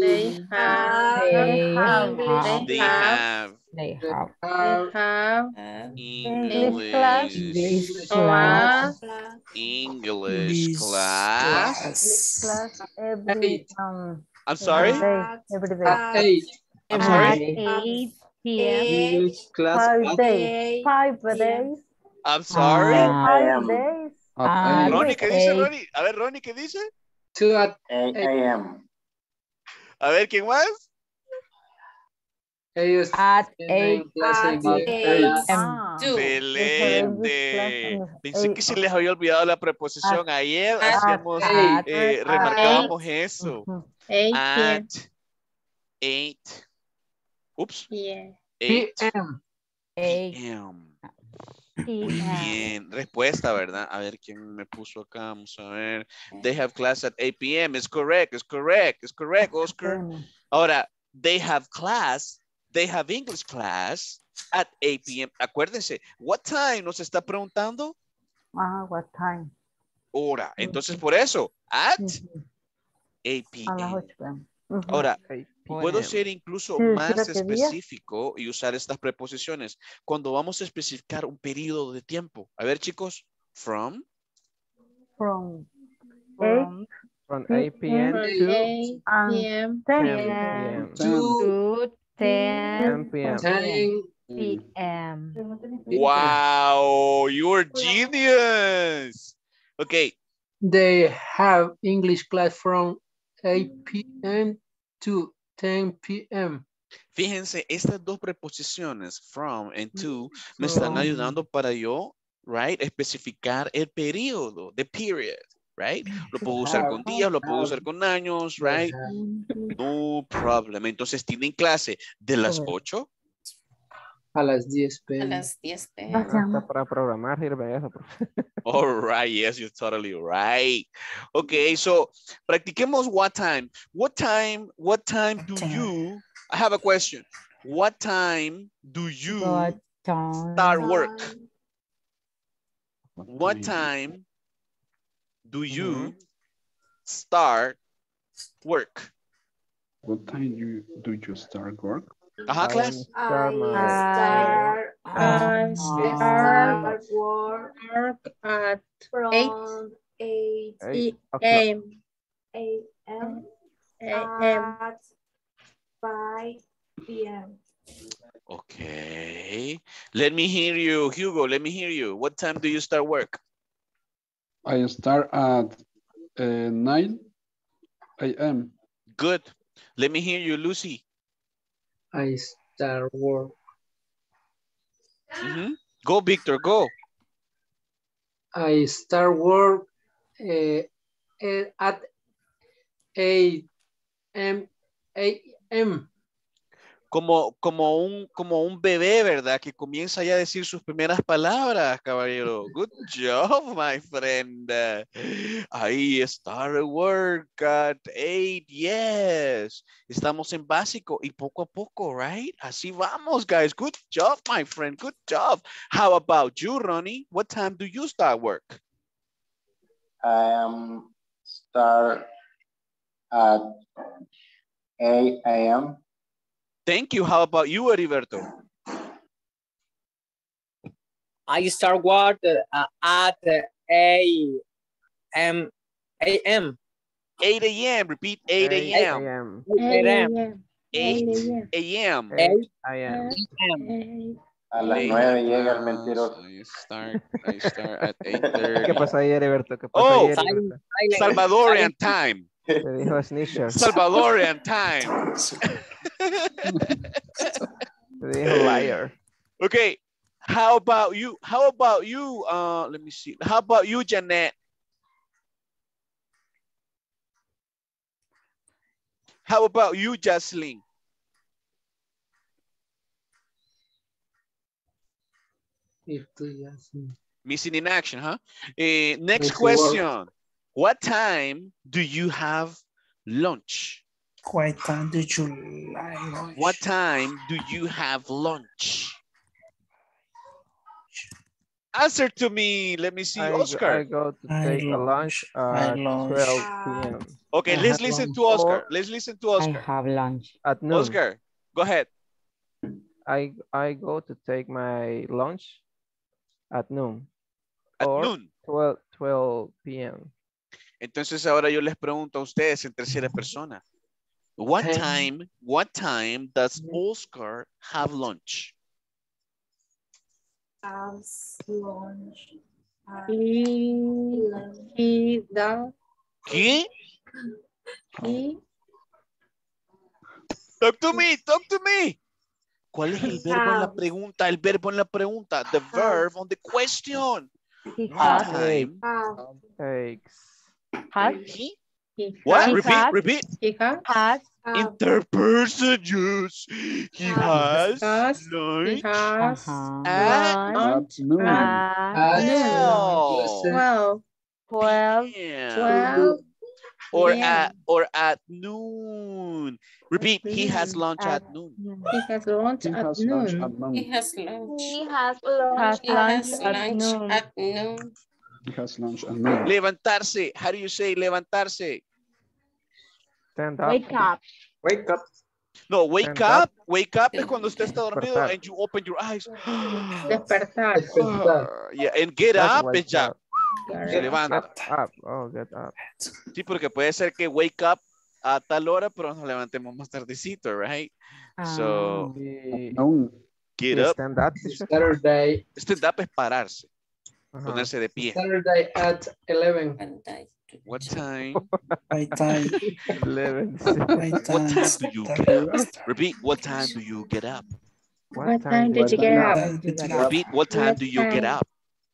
they have, They have, have. they have, have They They have. have have, Have English class. English, English class, class. English class. Class every um I'm sorry? every day. Every day. at eight. I'm At sorry? eight p.m. English class Five days. Five days. I'm sorry? Five days. At Ah, eight. Ronnie, ¿qué dice. Ronnie? A ver, Ronnie, ¿qué dice? two at 8 a.m. A ver, ¿quién más? eight. At and eight. class At English eight. class. Ah. do. Excelente. Pensé que se les había olvidado la preposición. Ayer At hacíamos, eh, eight. remarcábamos eso. At p.m. 8. Oops. Yeah. 8 PM. Muy bien. Respuesta, ¿verdad? A ver quién me puso acá. Vamos a ver. They have class at 8 p.m. It's correct. It's correct. It's correct, Oscar. Ahora, they have class. They have English class at 8 p.m. Acuérdense, what time nos está preguntando? Ah, what time? Hora. Entonces, por eso, at Ujú. 8 A las p.m. Ahora, puedo ser incluso Sí, más específico y usar estas preposiciones cuando vamos a especificar un periodo de tiempo. A ver, chicos, from, From From From 8 p.m. From to eight and p.m. 10 10 p.m. p.m. Two, to 10 10 p.m. ten. p.m. wow, you're genius. Okay, They have English class from 8 p.m. to 10 p.m. fíjense, estas dos preposiciones, from and to, me están ayudando para yo, right, especificar el periodo, the period, right? Lo puedo usar con días, lo puedo usar con años, right? No problem. Entonces tienen clase de las Correcto. 8 A las 10 A p.m. las 10 p.m. Gracias, amor. Hasta para programar sirve eso. profe. All right, yes, you're totally right. Okay, so practiquemos what time. What time, what time do you, I have a question. What time do you time? start work? What What time? time do mm-hmm. you start work? What time do you do you start work? Ajá, I class. start I my- start, I I start start work work at from Eight. 8 a.m. a.m. a.m. at 5 p.m. Okay. Let me hear you, Hugo. Let me hear you. What time do you start work? I start at uh, 9 a.m. Good. Let me hear you, Lucy. I start work. Mhm. Go, Victor, go. I start work eh, eh, at 8 m. 8. Como, como, un, como un bebé, ¿verdad? Que comienza ya a decir sus primeras palabras, caballero. Good job, my friend. Ahí está el work at eight, yes. Estamos en básico y poco a poco, right? Así vamos, guys. Good job, my friend. Good job. How about you, Ronnie? What time do you start work? I am start at 8 a.m. Thank you. How about you, Heriberto? I start work uh, at 8 m. a.m. 8 a.m. Repeat 8 a.m. 8 a.m. 8 a.m. 8 a.m. A las Eight 9 llega el hours. mentiroso. I start, I start at ¿Qué 8.30. pasa ahí, Heriberto? ¿Qué pasa Oh, ahí, Heriberto? Salvadorian time. Te dijo Snitcher. Salvadorian time. Te liar. Okay. How about you? How about you? Uh, let me see. How about you, Janet? How about you, Jocelyn? Estoy así. Missing in action, huh? Eh, next Missing work. Question. What time do you have lunch? What time do you like lunch? What time do you have lunch? Answer to me. Let me see, I, go- I go to take a lunch at lunch. 12 ah. p.m. Okay, I let's listen lunch. to Oscar. Let's listen to Oscar. I have lunch. At noon. Oscar, go ahead. I, I go to take my lunch at noon. At or noon. 12, 12 p.m. Entonces ahora yo les pregunto a ustedes en tercera persona. What time, what time does Oscar have lunch? Has lunch. at He, 11. he, the, ¿Qué? he, Talk to me, talk to me. ¿Cuál es el verbo en la pregunta? El verbo en la pregunta. The verb on the question. He What has. Takes. Has, ¿Qué? he What? has, Repeat, repeat. he has, has, Have. In third person, yes. He has Has. he lunch has, uh-huh. at lunch At noon. At At twelve. twelve, 12 twelve, Or p.m. at or at noon. Repeat. He has lunch at At noon. he has lunch He at has lunch noon. at noon. He has lunch. He has lunch. has He lunch at lunch noon. at noon. He has lunch at noon. Levantarse. How do you say levantarse? Stand up. Wake up. Wake up. No, wake Stand up. up. Wake up es cuando usted está dormido Despertar. and you open your eyes. Despertar. Despertar. yeah, and get That's up es ya. up. Se levanta. Get up. Oh, get up. Sí, porque puede ser que wake up a tal hora, pero nos levantemos más tardecito, right? So, Ah, Y, Noon. get up. stand up. Saturday. Stand up es pararse, Ajá. ponerse de pie. Saturday at 11. And I- What time? My time. 11. My What time. do you get up? Repeat. What time do you get up? What time did you get up? Up? Repeat. What time do you get up?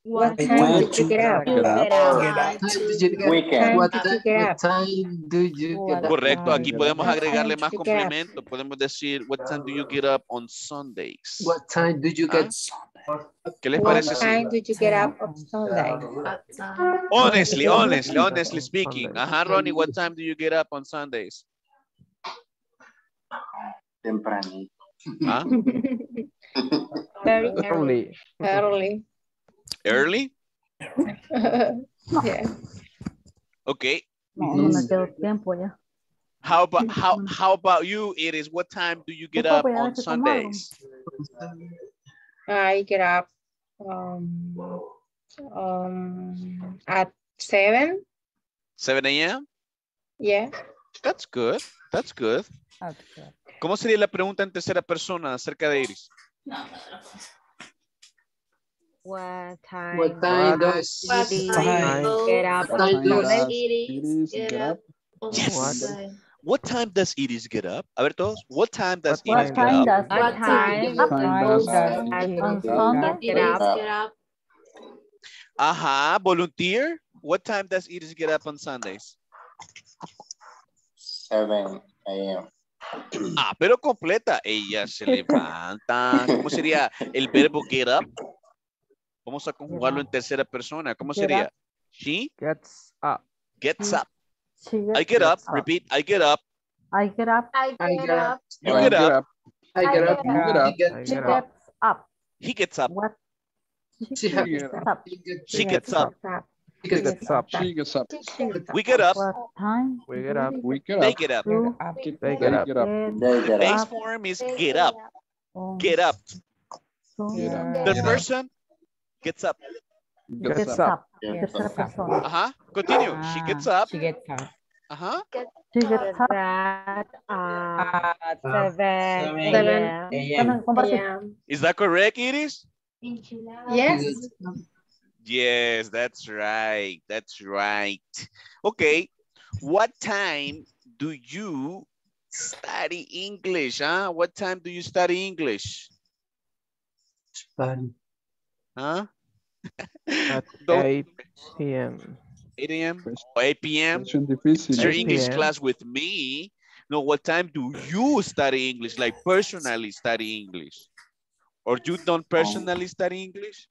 What What time did you get up? Up. Up. Up. What time did you get Weekend. What Time did you time, get what up? time do you get What up? Correcto. Aquí podemos What agregarle time más did you get up? complemento. Podemos decir, what time do you get up on Sundays? What time do you Ah, get ¿Qué les What parece así? time did you get up on Sunday? Honestly, honestly, honestly speaking. Sundays. Ajá, Ronnie, what time do you get up on Sundays? Tempranito. ¿Ah? Very early. Early. Early. Early? yeah. Okay. No, no me quedo tiempo ya. How about how how about you? It is what time do you get up on ver si tomo algo. Sundays? I get up um, um, at seven. 7 a.m. Yeah. That's good. That's good. okay. ¿Cómo sería la pregunta en tercera persona acerca de Iris? What time? What time What does Iris time does get up What time does? Iris Iris get up Yes. What time does Iris get up? A ver todos. What time does What Iris What get time up? does What time What time does Sunday? get up? Ajá, volunteer. What time does Iris get up on Sundays? 7 a.m. Ah, pero completa. Ella se levanta. ¿Cómo sería el verbo get up? Vamos a conjugarlo en tercera persona. ¿Cómo sería? She Gets up. gets up. She I get up. gets Repeat. I get up. I get up. I I get get up. You get Get up. up. I get up. You get up. He get- She up. gets up. He gets up. What? She She gets up. She gets up. he She gets gets up. She gets up. We get up. Time? We get up. We get up. They get up. They They get up. get up. They get Base form is get up. Get up. Get up. The person gets up. Gets Gets up. Up. Gets Tercera up. persona. Ajá. Continue. Ah, she gets up. She gets up. Ajá. She gets up. That at At 7 Seven a.m. Bueno, compartir. Is that correct, Iris? Yes. Yes, that's right. That's right. Okay. What time do you study English? Huh? What time do you study English? Spanish. Huh? At Don't- 8 p.m. 8 a.m. Or 8 p.m. Question difícil. Is your English class with me? No, what time do you study English? Like personally study English? Or you don't personally study English?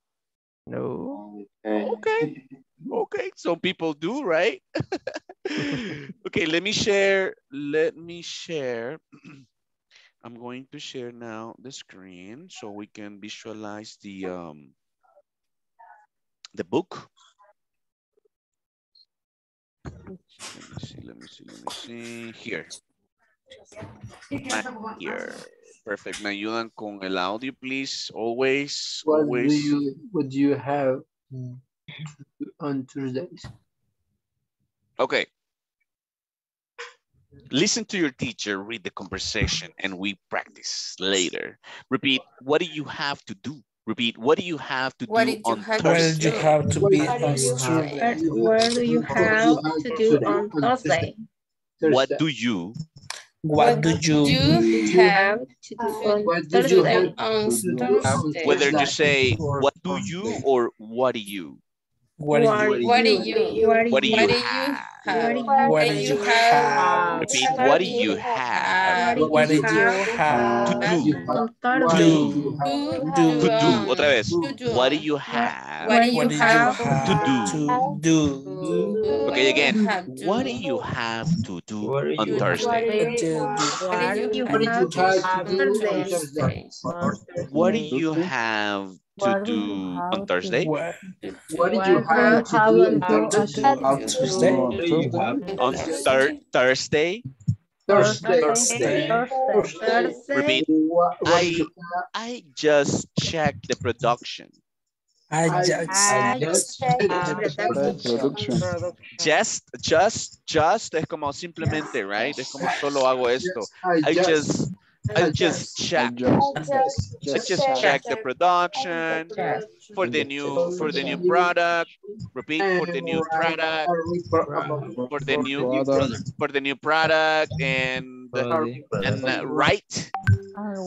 No. Okay. Okay. Okay, some people do, right? okay, let me share, let me share. I'm going to share now the screen so we can visualize the um the book. Let me see, let me see, let me see. Here. Ah, Here. Perfect. Me ayudan con el audio, please. Always, What do always. you what do you have on Tuesdays? Okay. Listen to your teacher, read the conversation, and we practice later. Repeat, what do you have to do? Repeat, what do you have to What do you on have to Where Thursday? you have to be What do on you Tuesday? Where do you have to do on Thursday? What do you What do you You have to do on What do you Thursday. have On to Thursday. whether you say what do you or what do you? What, what, do you, what you what do you have? What do you have? What do you have? What do you have? To do. To do. To do. Otra vez. What do you have? What do you have? To do. To do. Okay, again. What do you have to do on Thursday? What do you have to do on Thursday? What do you have to do do you have on Thursday? what What did you have to do on Thursday? on Tuesday Thursday. On thir Thursday? Thursday. Thursday. Thursday. Repeat. What, what I did you have? I just checked the production. I just I just Production. Just, just, just es como simplemente, right? Es como solo hago esto. I just, I just check. just, I just checked the production for the new, for the new product. Repeat, for the new product, for the new, for the new product and, and uh, write,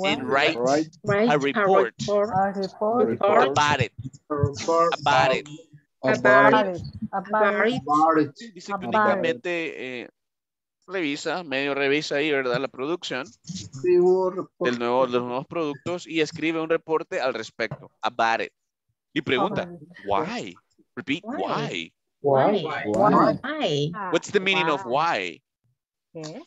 and write a report. report. Report. about it, about it. About about it, about About it. it. About it. Dice que únicamente revisa, medio revisa ahí, ¿verdad? La producción del nuevo, los nuevos productos y escribe un reporte al respecto, about it. Y pregunta, why? Repeat, why? Why? Why? Why? What's the meaning of why? ¿Qué?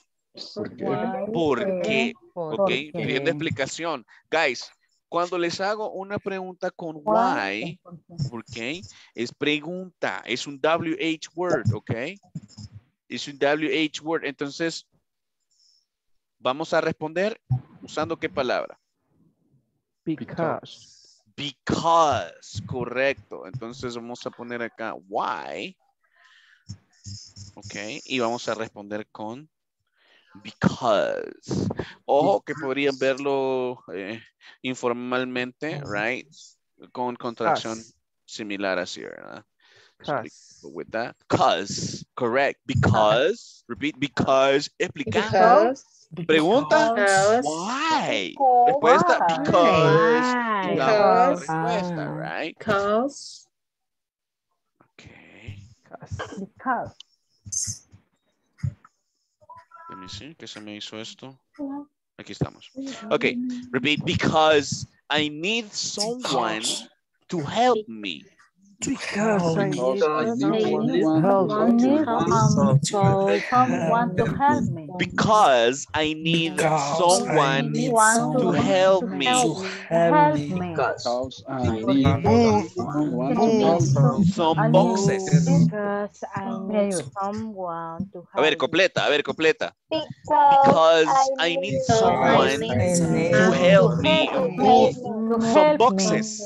¿Por qué? Why? ¿Por qué? ¿Por Ok, qué? pidiendo explicación. Guys, cuando les hago una pregunta con why, ok, es pregunta, es un WH word, ok. Es un WH word, entonces vamos a responder usando qué palabra? Because. Because, correcto. Entonces vamos a poner acá why. Ok, y vamos a responder con because. Ojo que podrían verlo eh, informalmente, right? Con contracción As. similar así, ¿verdad? Expli- With that. Cause. Correct. Because. Repeat. Because. Explicando. Pregunta. Because. Why. Respuesta. Why? Because. Why? Because. respuesta, right? Because. Okay. Because. Let me see. ¿Qué se me hizo esto? Aquí estamos. Okay. Repeat. Because I need someone to help me. Because I need someone to help me. Because I need move, move some boxes. Because I need someone to help A ver, completa, a ver, completa. Because I need someone to help me. move some boxes.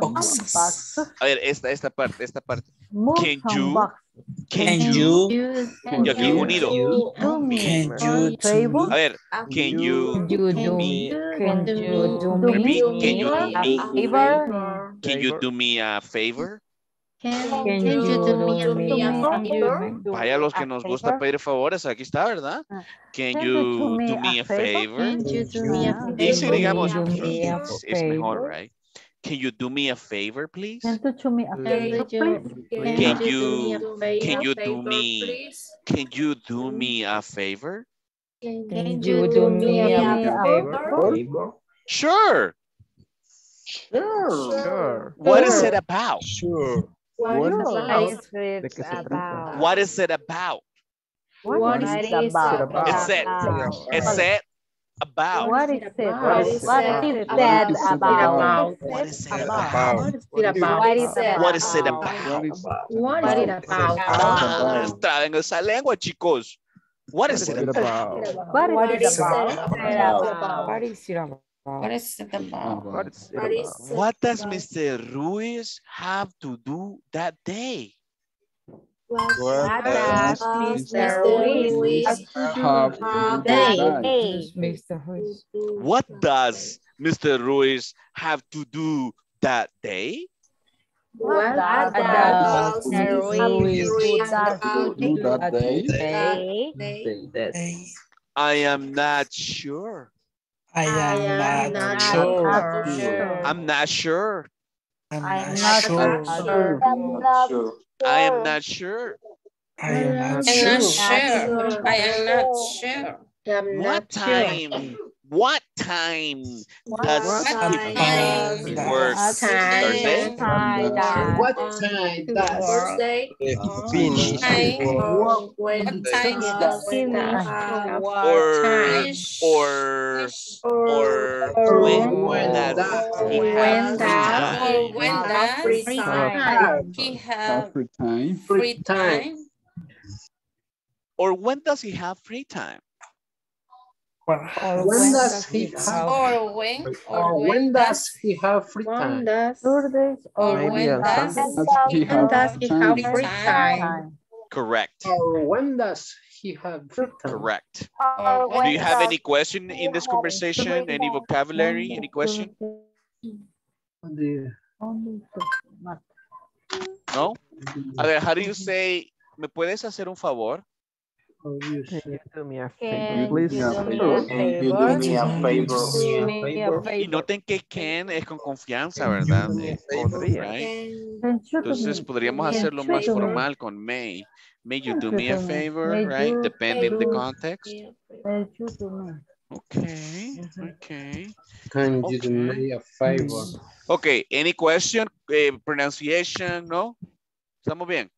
Boxes. Boxes. A ver, esta, esta parte, esta parte. Move Can you- boxes. Can Can you, you, y aquí unido. Do me can a you favor. A ver, can you You do do me, Can you do Do me can you do a me, favor? can you do me a favor? Can you do me a favor? Vaya, los que nos gusta favor? pedir favores, aquí está, ¿verdad? Ah. Can Can you do me a favor? Can you do me a Yeah. Y si favor? digamos, do me a please, es mejor, favor? right? Can you do me a favor, please? Can you do me a favor, please? Can can you do me a favor? can you do me- Can you do me a favor? Can you do me a favor? Sure. Sure. What is it about? Sure. What What is is What about? is it ¿De qué se about? What is it about? What is What it is it about? about? It's it. It's it about. What is it? about? What is What it is that it about? What is it About. about? What is it about? What is it What is it about? about? What is What is it about? Ah, traen esa lengua, chicos. What is it about? about? What What is is it it about? about? What is it about? What is it about? What is it about? What does Mr. Ruiz have to do that day? What What does does Mr. Mr. Ruiz have to do that? Hey, Mr. Ruiz. What does Mr. Ruiz have to do that day? What What does does Mr. Mr. Ruiz Ruiz have to Do that day? I am not sure. I I am am not not sure. sure. I'm not sure. I'm I'm not not sure. sure. Sure. I am not sure. I am not sure. I'm not sure. sure. I am not sure. I'm What not sure. time? What time what does time, time work Thursday? What time does Thursday? Finish? Work Wednesday? Or or or when that when that when that free time? he have free time. free time? Or when does he have free time? Well, Or When does he have, Or when, or when does he have free time? or or when does, Sunday. He when have does he have free time? time? Correct. Or when does he have free time? Correct. Do you have any question in this conversation? Any vocabulary? Any question? The- Only to- not- No? A ver, how do you say, ¿me puedes hacer un favor? How you Can say- you do me a Can favor, you please? do me a Can you do favor? me a favor? Do me a Y noten que can es con confianza, ¿verdad? Eh, Entonces podríamos hacerlo más formal con may. May you do me a favor, right? Depending the context. Can you do me? Okay, okay. Can you do me a favor? Okay, any question? Eh, pronunciation, no? ¿Estamos bien?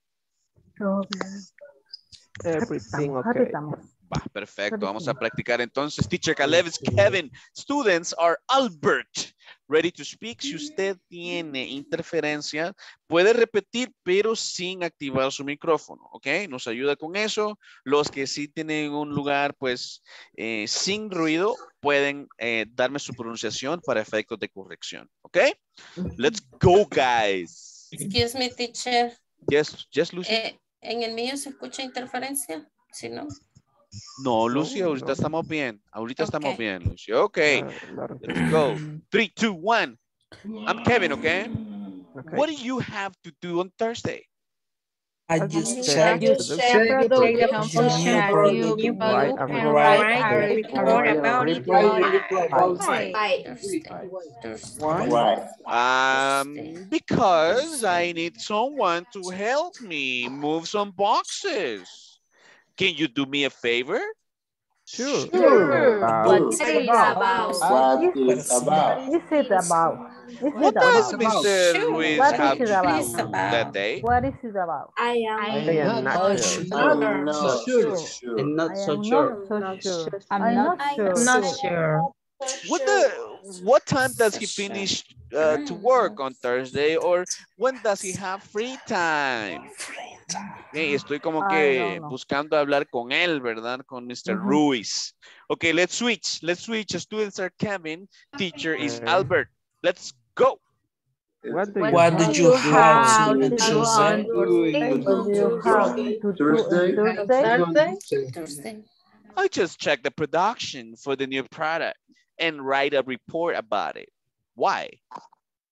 Everything okay. repitamos. Va, perfecto. Vamos a practicar entonces. Teacher Caleb is Kevin. Students are Albert. Ready to speak. Si usted tiene interferencia, puede repetir, pero sin activar su micrófono. ¿Ok? Nos ayuda con eso. Los que sí tienen un lugar, pues, eh, sin ruido, pueden eh, darme su pronunciación para efectos de corrección. ¿Ok? Let's go, guys. Excuse me, teacher. Yes, yes, Lucy. Eh, ¿En el mío se escucha interferencia? Si no. no, Lucy, no, ahorita no. estamos bien. Ahorita estamos bien, Lucy. Ok. Let's go. Three, two, one. I'm Kevin, okay? okay. What do you have to do on Thursday? Ajustar. Ajustar production. You and write a about it. Why? Um, because I need someone to help me move some boxes. Can you do me a favor? Sure. Sure. Uh, What Sure. is What it is about? about? What is about? What is it about? What does about? Mr. Sure. Ruiz What have to it do about? that day? What is it about? I am. I I am not not sure. sure. I'm not Sure. sure. I'm not so am sure. not so sure. I'm I'm not- not sure. What the? What time does he finish uh, to work on Thursday, or when does he have free time? Hey, estoy como I que don't know. buscando hablar con él, ¿verdad? Con Mr. Ujú. Ruiz. Okay, let's switch. Let's switch. Students are Kevin. Teacher is eh. Albert. Let's go. What do you What do have you to have do on Tuesday? on What do you have to do on Thursday? Thursday? Thursday. I just checked the production for the new product and write a report about it. Why?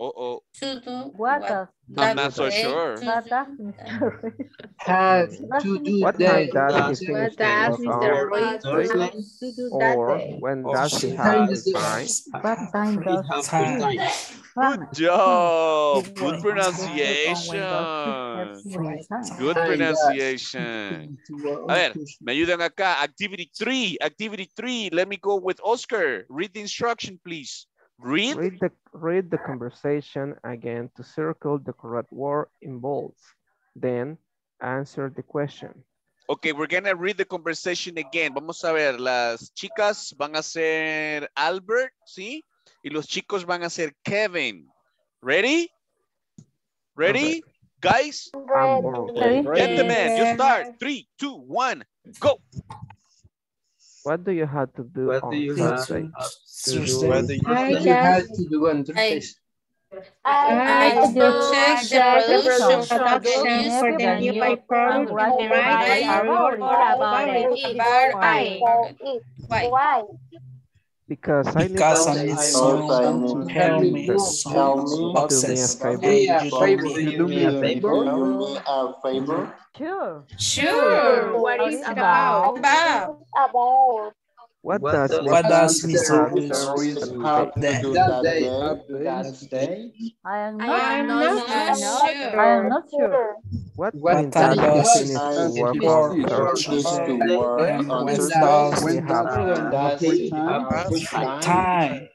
Uh oh. To do what? what? I'm not so sure. What does Mr. Ray? Has to do what day. does Mr. Ray to do that or when does he have time? What time does he have Good job. Good pronunciation. Good pronunciation. A ver, me ayudan acá. Activity 3. Activity 3. Let me go with Oscar. Read the instruction, please. Read. Read the, read the conversation again to circle the correct word in bold. Then answer the question. Okay, we're gonna read the conversation again. Vamos a ver, las chicas van a ser Albert, ¿sí? Y los chicos van a ser Kevin. Ready? Ready? Guys, I'm bored. gentlemen, you start. Three, two, one, go. What do you have to do What on do you have Thursday? to Thursday. What do you I have just, to do on Thursday. I I do check the production production for the new product and write a report about it. Why? Why? Because I need Because I someone need to someone to help me Help some me. do me a favor. Hey, a You favor. do You do me a favor? Do me a favor. Sure. Sure. What What is is it about? about? About. What What does does- What does Mr. Mr. Ruiz Ruiz have to do That- do that that day. day. I am I not, am not not sure. I am not sure. What What time time does does he finish I to work finish on to work Thursday? to on when does We have When free does time? free time? time?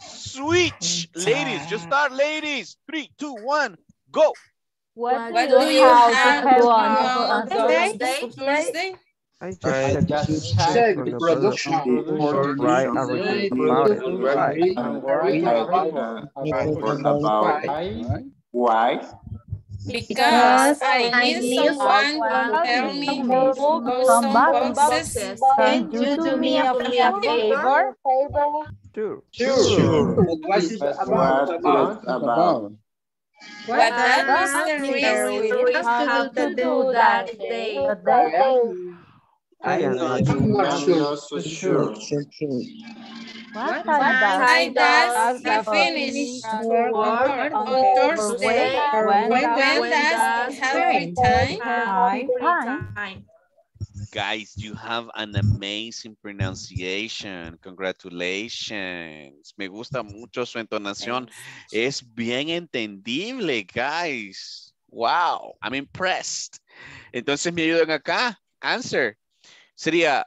Switch. Ladies, just start, ladies. Three, two, one, go. What, What do you have have to do on, do on on Thursday? Thursday? I just, said, just check the production report right. Right. Why. Because I need someone to tell me move some boxes. Can you do me a favor? Sure. Sure. What is about? about? What well, What is the reason we have to do that day. I am not I'm sure. not I'm sure. not so sure. What What time Why does does he finish work work on on Thursday? Or When, when when does he have free time? Time. Time. Guys, you have an amazing pronunciation. Congratulations. Me gusta mucho su entonación. Es bien entendible, guys. Wow, I'm impressed. Entonces me ayudan acá. Answer. Sería,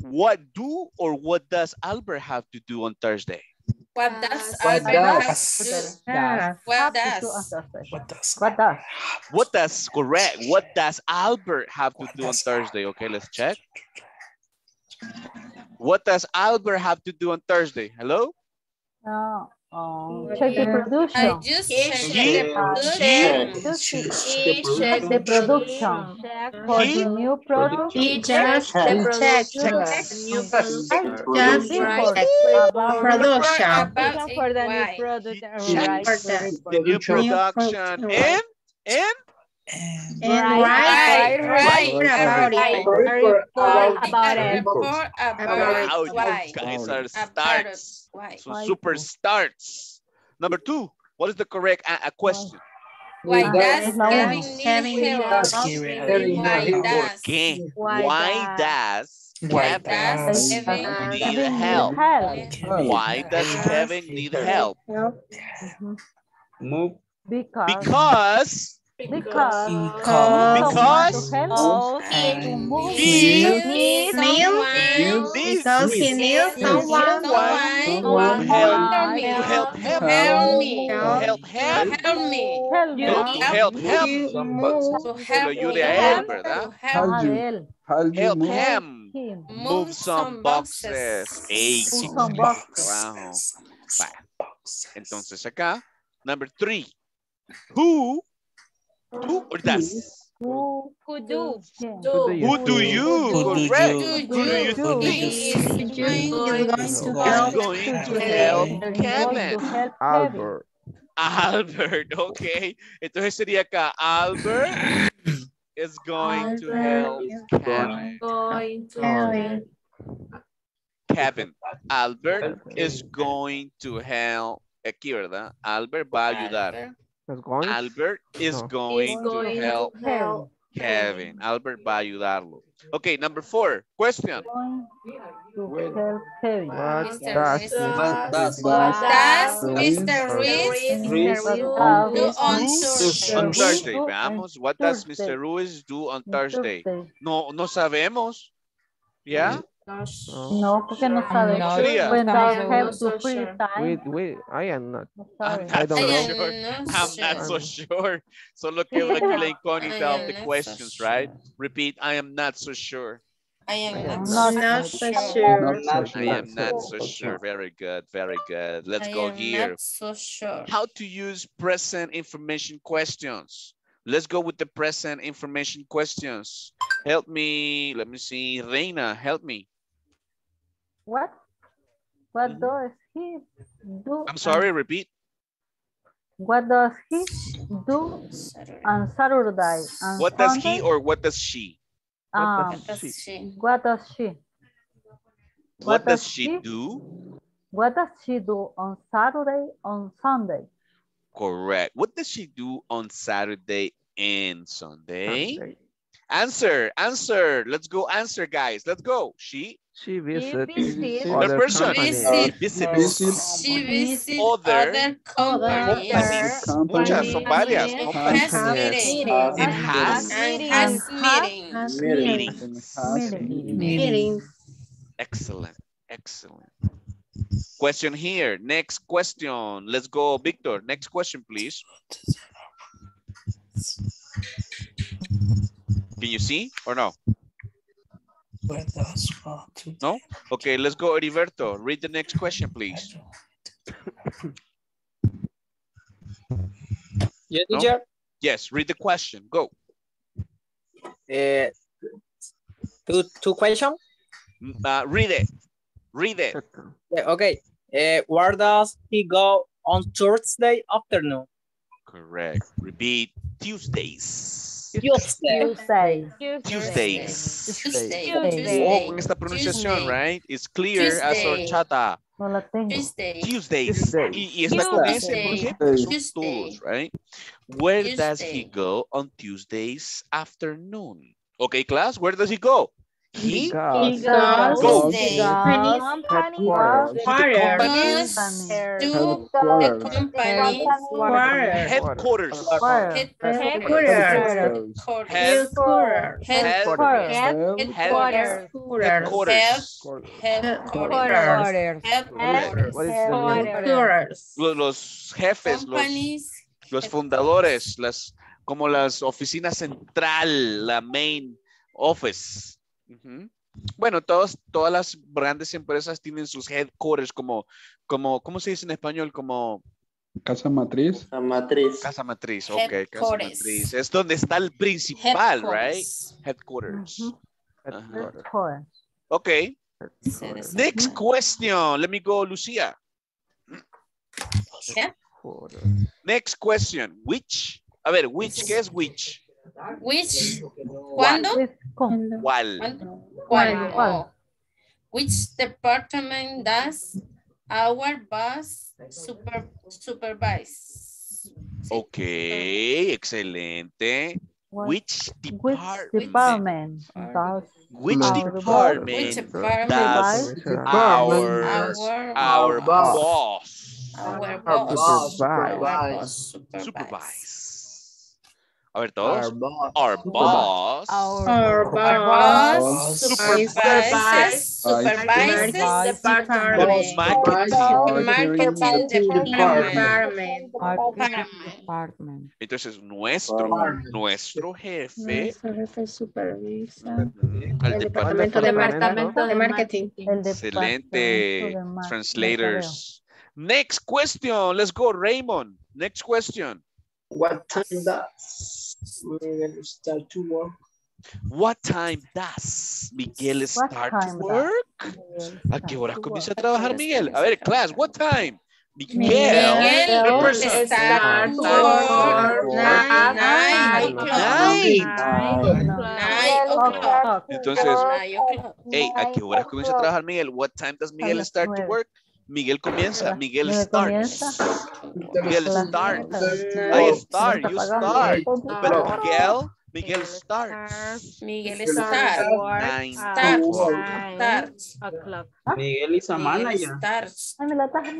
what do or what does Albert have to do on Thursday? What does What Albert have to do? What Have does? What does? What does? What does, correct, what does Albert have to do on Thursday? Okay, let's check. What does Albert have to do on Thursday? Hello? No. Um, check the production. I just check He- the Uh, production. check He check the production for the new product. He just Check. check Check. the new Just Just report right. Production. Production for the new product. He For the The new production and and and, and write, about it. Report about it. Report why. Guys are stars. So super stars. Number two, what is the correct uh, question? Why does Kevin need help? ¿Por qué? Why does Kevin need help? Why does Kevin need help? Move. Because because, because, because, because or can mean, mean, because can mean someone, someone help me, help, help, help me, help, help me, help, help, help, help, help, ¿verdad? Help, help, help him. Help some help Eight, help boxes. help acá, help three, help who or does? Who Who do? Who do you Who do you? Who do Correct. you- Who do you do think He is going, is going to is help going to Kevin. help Is going Kevin? to help Kevin. Albert. Albert, ok. Entonces sería acá, Albert is going to help Kevin. Going to Kevin. Kevin. Albert is going to help. Aquí, ¿verdad? Albert va a ayudar. Going? Albert is no. going, going, to help, to help Kevin. Kevin. Albert va a ayudarlo. Okay, number four. Question. What does, does, does Mr. Ruiz do on Thursday? On Thursday, veamos. What does Mr. Ruiz do on Thursday? No, no sabemos. Yeah? No. No, porque no sabe. No, sería? When no does so to free sure. time? Wait, wait, I am not. No I'm sabe. I don't so know. sure. I'm I'm not so sure. Solo que aquí la incógnita I of the not so questions, sure. right? Repeat, I am not so sure. I am not, not so so sure. I am not so sure. Very good, very good. Let's I go am here. not so sure. How to use present information questions. Let's go with the present information questions. Help me, let me see. Reina, help me. What? What does he do? I'm sorry, repeat. What does he do on Saturday? and What does he or what does she? Um, What Does she? she? what does she? What What does does she she- do? What does she do on Saturday, on Sunday? Correct. What does she do on Saturday and Sunday? Sunday. Answer, answer. Let's go answer, guys. Let's go. She She visits visits other person. Visit. visits Visits She visits Other other companies. companies. Muchas, son varias. Companies. has meetings. It has And has meetings. meetings. Meetings. Excellent, excellent. Question here. Next question. Let's go, Victor. Next question, please. Can you see or no? No? Okay, let's go, Heriberto. Read the next question, please. Yeah, No? teacher. Yes, read the question. Go. Uh, two, two question. Mm, Uh, read it. Read it. Okay. Uh, where does he go on Thursday afternoon? Correct. Repeat. Tuesdays. Tuesday. Tuesday. Tuesdays. Tuesday. Ojo Tuesday. con esta pronunciación, Tuesday. right? It's clear as Tuesday. horchata. No la tengo. Tuesday. Tuesdays. Tuesday. Y, y está con ese, ¿por qué? Porque son Tuesday. todos, right? Where does he Tuesday. go on Tuesdays afternoon? Okay, class, where does he go? Headquarters. Goes Company. to the company headquarters. Headquarters. Headquarters. Headquarters. Headquarters. Los, jefes, los fundadores, las, como las oficinas central, la main office. Bueno, todos, todas las grandes empresas tienen sus headquarters como, como, ¿cómo se dice en español? Como Casa matriz. La matriz. casa matriz, ok, casa matriz. Es donde está el principal, right? Headquarters. Headquarters. Ok, next question. Let me go, Lucia. Yeah. Next question. Which? A ver, which, ¿qué es which? Which, ¿cuándo? Es con. ¿Cuál? ¿Cuál? ¿Cuál? Oh. Which department does our boss super, supervise? Ok, excelente. What- Which Which department? department does Which our Which department department does does our, our, our boss. boss our boss boss supervise. our boss supervise? supervise? A ver, todos. boss. Our boss. our Our boss supervises, supervises department. Marketing. Marketing department. department. Entonces, nuestro, nuestro jefe, Nuestro jefe supervisa el departamento de, marketing. El Excelente. Translators. Next question. Let's go, Raymond. Next question. What time does Miguel start to work? What time does Miguel start to work? ¿A qué horas to comienza a trabajar Miguel? A ver, class, what time? Miguel. Miguel start work nine, o'clock. Entonces, o'clock. hey, ¿a qué horas comienza a trabajar Miguel? What time does Miguel start to work? Miguel comienza. Miguel starts. Miguel starts. I start, you start. But Miguel, Miguel starts. Miguel start. Nine Start. o'clock. Start. Miguel is a manager. starts.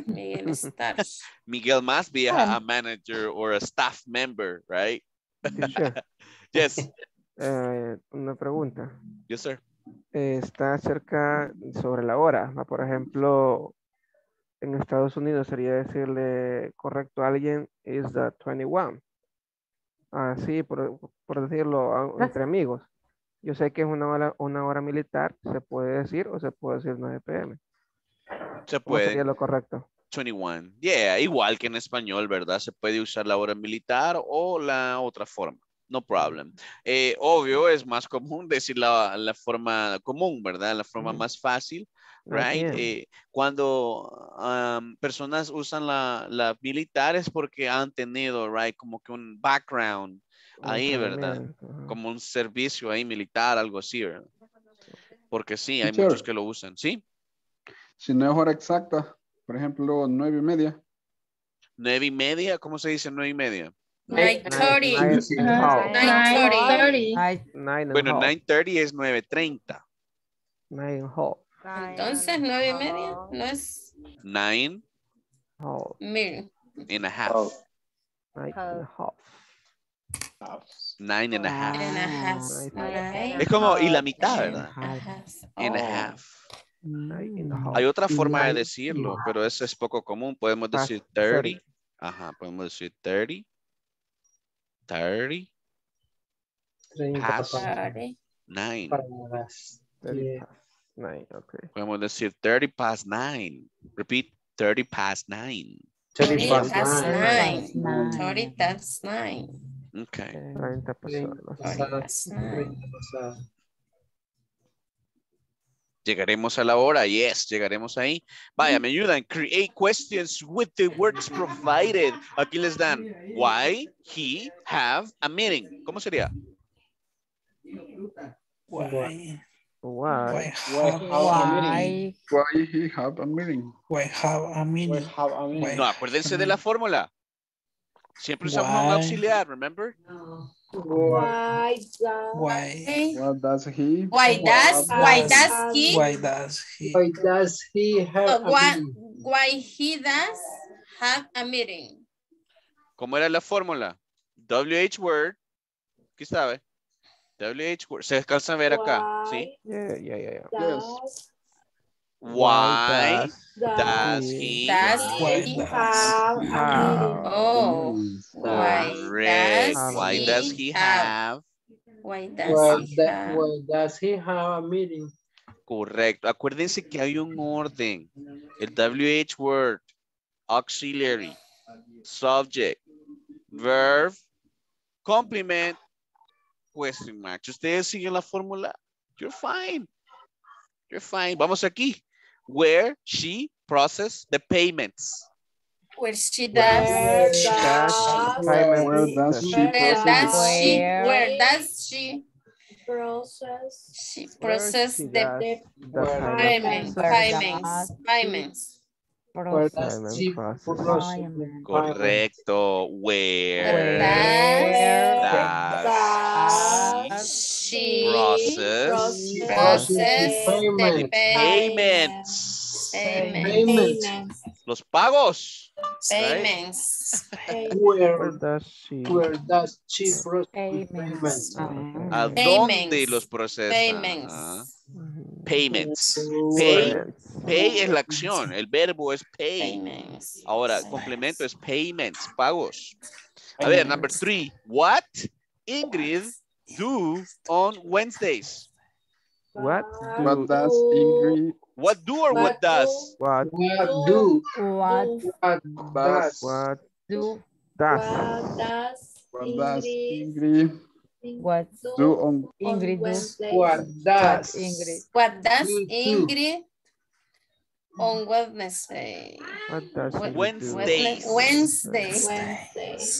Miguel starts. Miguel must be a, a manager or a staff member, right? Yes, eh, una pregunta. yes, sir. Eh, está cerca sobre la hora. Por ejemplo, en Estados Unidos sería decirle correcto a alguien is the 21. Así, por, por decirlo entre amigos. Yo sé que es una hora, una hora militar, se puede decir o se puede decir 9 pm. Se ¿Cómo sería puede. lo correcto? 21. Yeah, igual que en español, ¿verdad? Se puede usar la hora militar o la otra forma. No problem. Eh, obvio, es más común decir la, la forma común, ¿verdad? La forma Ujú. más fácil, right? Eh, cuando um, personas usan la, la militar es porque han tenido, right? Como que un background Un ahí, ¿verdad? entrenamiento, ajá. Como un servicio ahí militar, algo así, ¿verdad? Porque sí, hay Teacher. muchos que lo usan, ¿sí? Si no es hora exacta, por ejemplo, nueve y media. Nueve y media, ¿cómo se dice nueve y media? Nine thirty. Nine- Nine- half. Nine thirty. Ay, Nine and Bueno, half. 9.30 es 9.30. Entonces, nueve y media no es. Nine. Mil. A half. Oh. Nine and a half. Nine a half. Es como, y la mitad, ¿verdad? And a half. Hay otra forma de decirlo, pero eso es poco común. Podemos decir 30. Ajá, podemos decir 30. 30. 30. Half. 9. 30. Nine, okay. Podemos decir 30 past 9. Repeat, 30 past 9. Thirty Thirty past past nine. nine. Thirty past nine. Okay. Treinta Treinta personas. past nine. treinta pasadas. Llegaremos a la hora, yes, llegaremos ahí. Vaya, me ayudan. Create questions with the words provided. Aquí les dan why he have a meeting. ¿Cómo sería? Why? Why? Why have? Why? Why he have a meeting? Why have a meeting? have a meeting. Why- No, acuérdense de la fórmula. Siempre usamos un Why? auxiliar, remember? Why does Why? What does he? Why does, why does he, Why does he? Why does he have uh, a why, meeting? why he does have a meeting? ¿Cómo era la fórmula? WH word. ¿Qué sabe? WH word. Se alcanza a ver acá, ¿sí? Yeah, yeah, yeah, yeah. Yes. Why Does does he- he Does Why he, does- have a meeting? How? oh, why Correct. does Why does he have, have? why Why, does he have, why does he have a meeting? Correcto. Acuérdense que hay un orden. El WH word, auxiliary, subject, verb, complement, question mark. Si ustedes siguen la fórmula, you're fine. You're fine. Vamos aquí. Where she process the payments. Where she Where does. does Where does she Where process does she, Where- where does she, Process. she process the the the payments, payments, payments. Correcto. Where Where does she She process. Process the Payment. payments, payments? payments, Los pagos. Payments. Where Where, does she where does she process Payments. payments? ¿A Ah. dónde Payments. los procesa? Payments. Mhm. Payments. Pay, Payments. pay es la acción. El verbo es pay. Payments. Ahora, complemento es payments, pagos. A ver, number three. What Ingrid do on Wednesdays? What What do does Ingrid What do or what does? what What do, What what does, what do does What does what does Ingrid what do on Ingrid do? Wednesday? what does Ingrid. What does. Ingrid on Wednesday? what does. Wednesday. Wednesday. A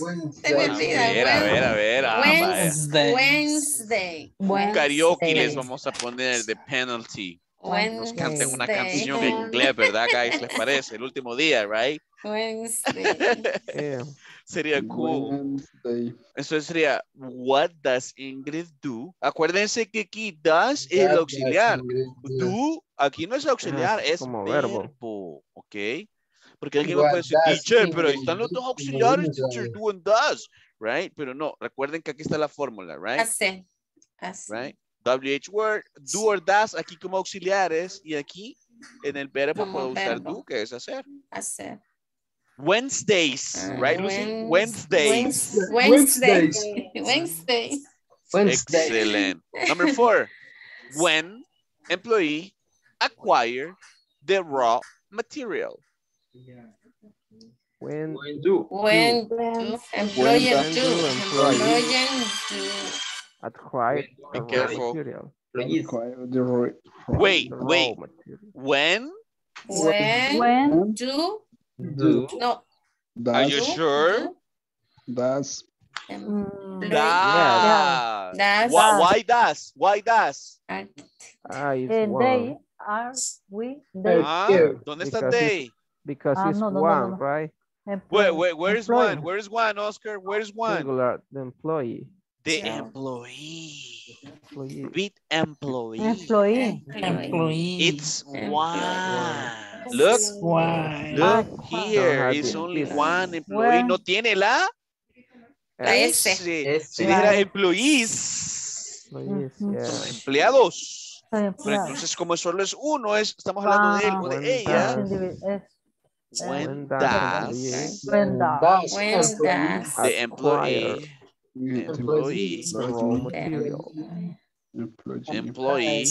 Wednesday? olvida. ver, a ver, a ver. Wednesday. Wednesday. Un karaoke les Wednesday. vamos a poner de penalty. Nos Wednesday. canten una canción en inglés, ¿verdad, guys? ¿Les parece? El último día, right? Wednesday. Yeah. Sería cool. Wednesday? Eso sería, what does Ingrid do? Acuérdense que aquí does es el auxiliar. do? Aquí no es auxiliar, es es como verbo. verbo. ¿ok? Porque alguien me What puede decir, does teacher, pero están los do? dos auxiliares, teacher, do and does, right? Pero no, recuerden que aquí está la fórmula, right? Hace. Hace. right? WH word, do or does, aquí como auxiliares, y aquí en el verbo puedo usar verbo. do, que es hacer. Hacer. Wednesdays, Ah, right, Lucy? Wednes- Wednesdays. Wednesday. Wednesdays. Wednesday. Excellent. Number four, when employee acquire the raw material. When When do, When do employer do. do employee- Employer do. Acquire Be careful. material. Acquire the Wait, wait. material. When? When When do. do, No. Are you sure? does mm, Employee. Does. Does. Why, why does? Why does? Ah, and they are we they Ah, here. ¿Dónde está Because they? Because Ah, it's no, no, no, one, no, no. right? Where, employee, where, where is employee. one? Where is one, Oscar? Where is one? Singular, the employee. The Yeah. employee. employee. Read employee. employee Employee. It's Employee. one. Look, Why? look Ah, here. It's only one employee. Where? No tiene la La S. S. S. Si dijera employees, employees, yeah. son empleados. Pero entonces, como solo es uno, es, estamos hablando de él o de ella. When does when does does When employee does. the employee, employee, the raw employee employee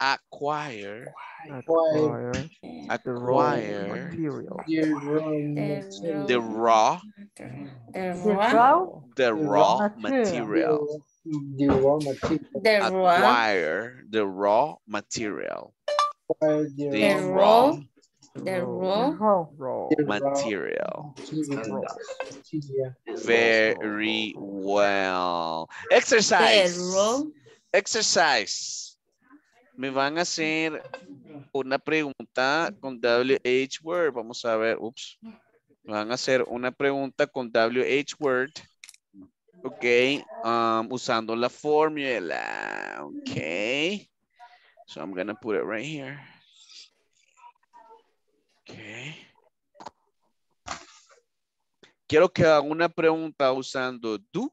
acquire, Acquire the raw acquire material. The the raw, The the raw. raw the raw material. material. The raw material. The raw. Acquire the raw material. The The raw raw The raw raw. raw material. material. Very well. The Exercise. raw. Exercise. Me van a hacer una pregunta con WH word. Vamos a ver. Ups. Me van a hacer una pregunta con WH word. Ok. um, usando la fórmula. Ok. So I'm gonna put it right here. Okay. Quiero que hagan una pregunta usando do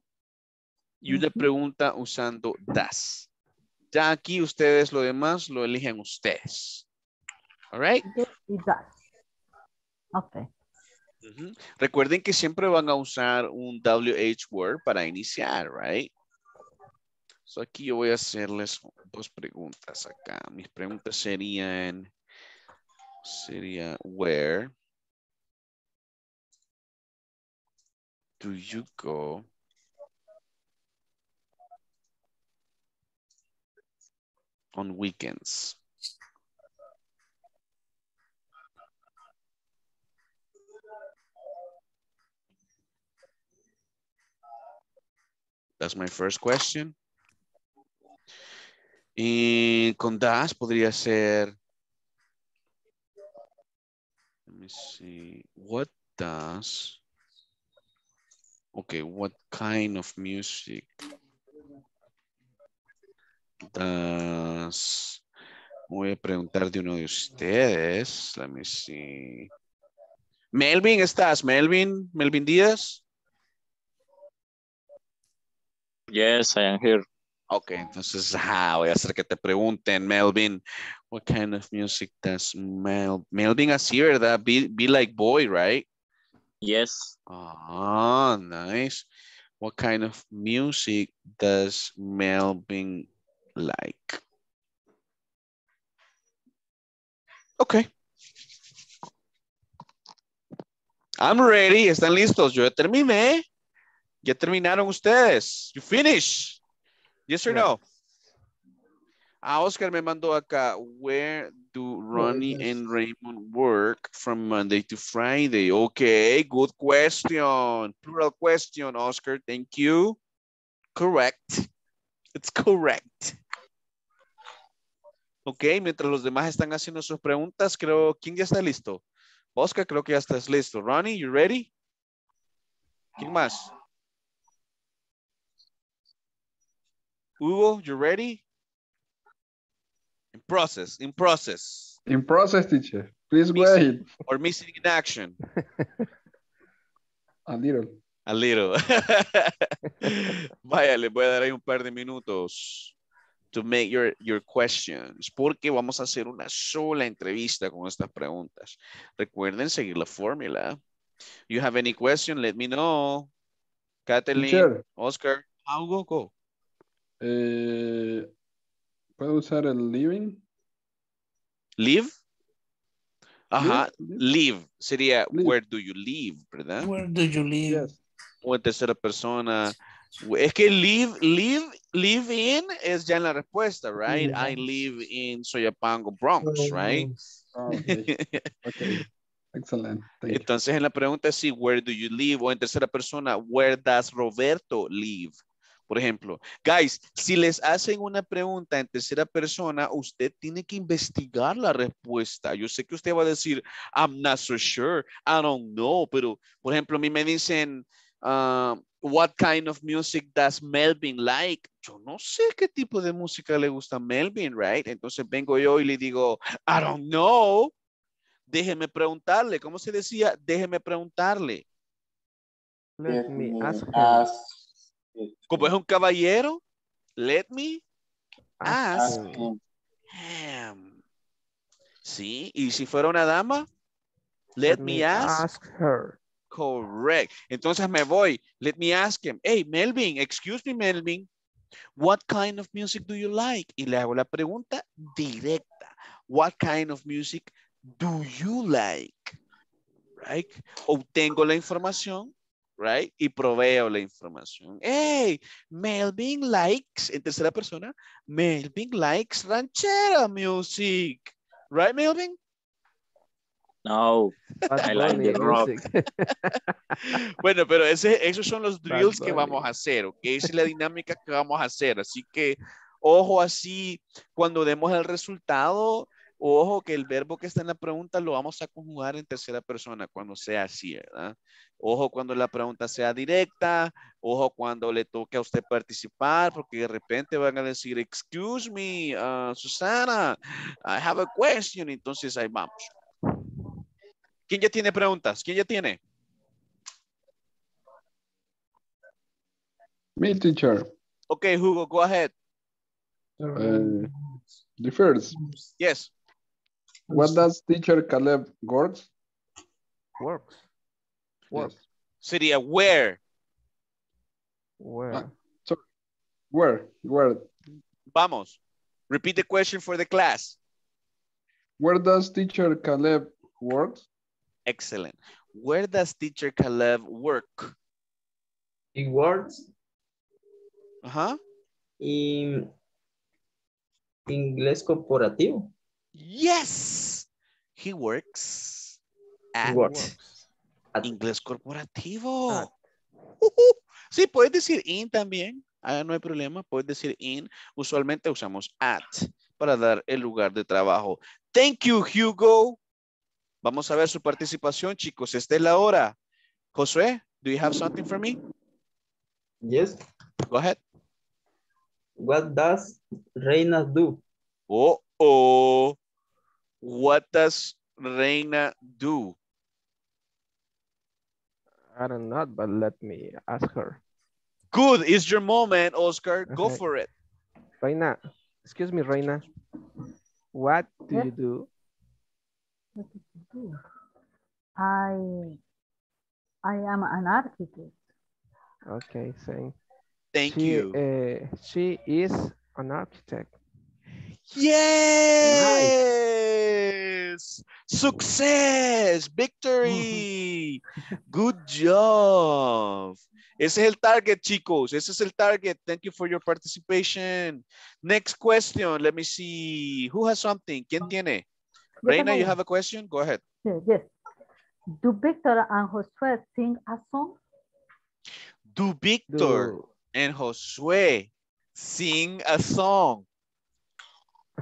y una pregunta usando das. Ya aquí ustedes lo demás lo eligen ustedes. All right? y does. Okay. Recuerden que siempre van a usar un WH word para iniciar, right? So aquí yo voy a hacerles dos preguntas acá. Mis preguntas serían, sería, where do you go on weekends? That's my first question. Y con das podría ser. Me see. What does. Okay, what kind of music does. Voy a preguntar de uno de ustedes. Let me see. Melvin, ¿estás? Melvin, Melvin Díaz. Yes, I am here. Ok, entonces ah, voy a hacer que te pregunten, Melvin, what kind of music does Mel Melvin así, ¿verdad? Be, be like boy, right? Yes. Ah, nice. What kind of music does Melvin like? Okay. I'm ready. ¿Están listos? Yo ya terminé. Ya terminaron ustedes. You finish. Yes or Yeah. no? Ah, Oscar me mandó acá. Where do Ronnie and Raymond work from Monday to Friday? Okay, good question. Plural question, Oscar. Thank you. Correct. It's correct. Ok, mientras los demás están haciendo sus preguntas, creo, ¿quién ya está listo? Oscar, creo que ya estás listo. Ronnie, you ready? ¿Quién más? Hugo, you ready? In process, in process. In process, teacher. Please Missing- wait Or missing in action. a little. A little. Vaya, les voy a dar ahí un par de minutos to make your, your questions, porque vamos a hacer una sola entrevista con estas preguntas. Recuerden seguir la fórmula. You have any question, let me know. Kathleen, Oscar, go. eh, ¿puedo usar el living? Live? Ajá, Live? live. Sería, Live. where do you live, ¿verdad? Where do you live? Yes. o en tercera persona. Es que live, live, live in es ya en la respuesta, right? I live in Soyapango, Bronx, right? Ah, okay. okay. You. Entonces en la pregunta sí, where do you live? O en tercera persona, where does Roberto live? Por ejemplo, guys, si les hacen una pregunta en tercera persona, usted tiene que investigar la respuesta. Yo sé que usted va a decir, I'm not so sure, I don't know, pero por ejemplo, a mí me dicen, ah, what kind of music does Melvin like? Yo no sé qué tipo de música le gusta a Melvin, right? Entonces vengo yo y le digo, I don't know. Déjeme preguntarle, ¿cómo se decía? Déjeme preguntarle. Let me ask, Como es un caballero, let me Ask him. Sí, y si fuera una dama, let, me, ask. ask her. Correct. Entonces me voy. Let me ask him. Hey, Melvin, excuse me, Melvin. What kind of music do you like? Y le hago la pregunta directa. What kind of music do you like? Right? Obtengo la información, right? Y proveo la información. Hey, Melvin likes, en tercera persona, Melvin likes ranchera music. Right, Melvin? No, I like the rock. music. Bueno, pero ese, esos son los drills que vamos a hacer, ¿ok? Esa es la dinámica que vamos a hacer. Así que, ojo así, cuando demos el resultado, ojo que el verbo que está en la pregunta lo vamos a conjugar en tercera persona cuando sea así, ¿verdad? Ojo cuando la pregunta sea directa, ojo cuando le toque a usted participar, porque de repente van a decir, excuse me, uh, Susana, I have a question. Entonces ahí vamos. ¿Quién ya tiene preguntas? ¿Quién ya tiene? Me, teacher. Okay, Hugo, go ahead. Uh, the first. Yes. What does teacher Caleb works? Works. Work. Sería where. Where? Ah, sorry. Where? Where? Vamos. Repeat the question for the class. Where does teacher Caleb work? Excellent. Where does teacher Caleb work? He works Ajá. in inglés corporativo. Yes. He works at Works. At- inglés corporativo. Ujú. Sí, puedes decir in también. Ah, no hay problema. Puedes decir in. Usualmente usamos at para dar el lugar de trabajo. Thank you, Hugo. Vamos a ver su participación, chicos. Esta es la hora. Josué, do you have something for me? Yes. Go ahead. What does Reina do? Oh, oh. What does Reina do? I don't know, but let me ask her. Good. It's your moment, Oscar. Go for it. Reina, excuse me, Reina. What do Yes. you do? What did you do? I I am an architect. Okay, saying Thank she, you. Uh, she is an architect. Yes. Success. Victory. Mm-hmm. Good job. Ese es el target, chicos. Ese es el target. Thank you for your participation. Next question. Let me see. Who has something? ¿Quién tiene? Yo Reina, you have a question? Go ahead. Yes, yes. Do Victor and Josué sing a song? Do Victor Do, and Josué sing a song?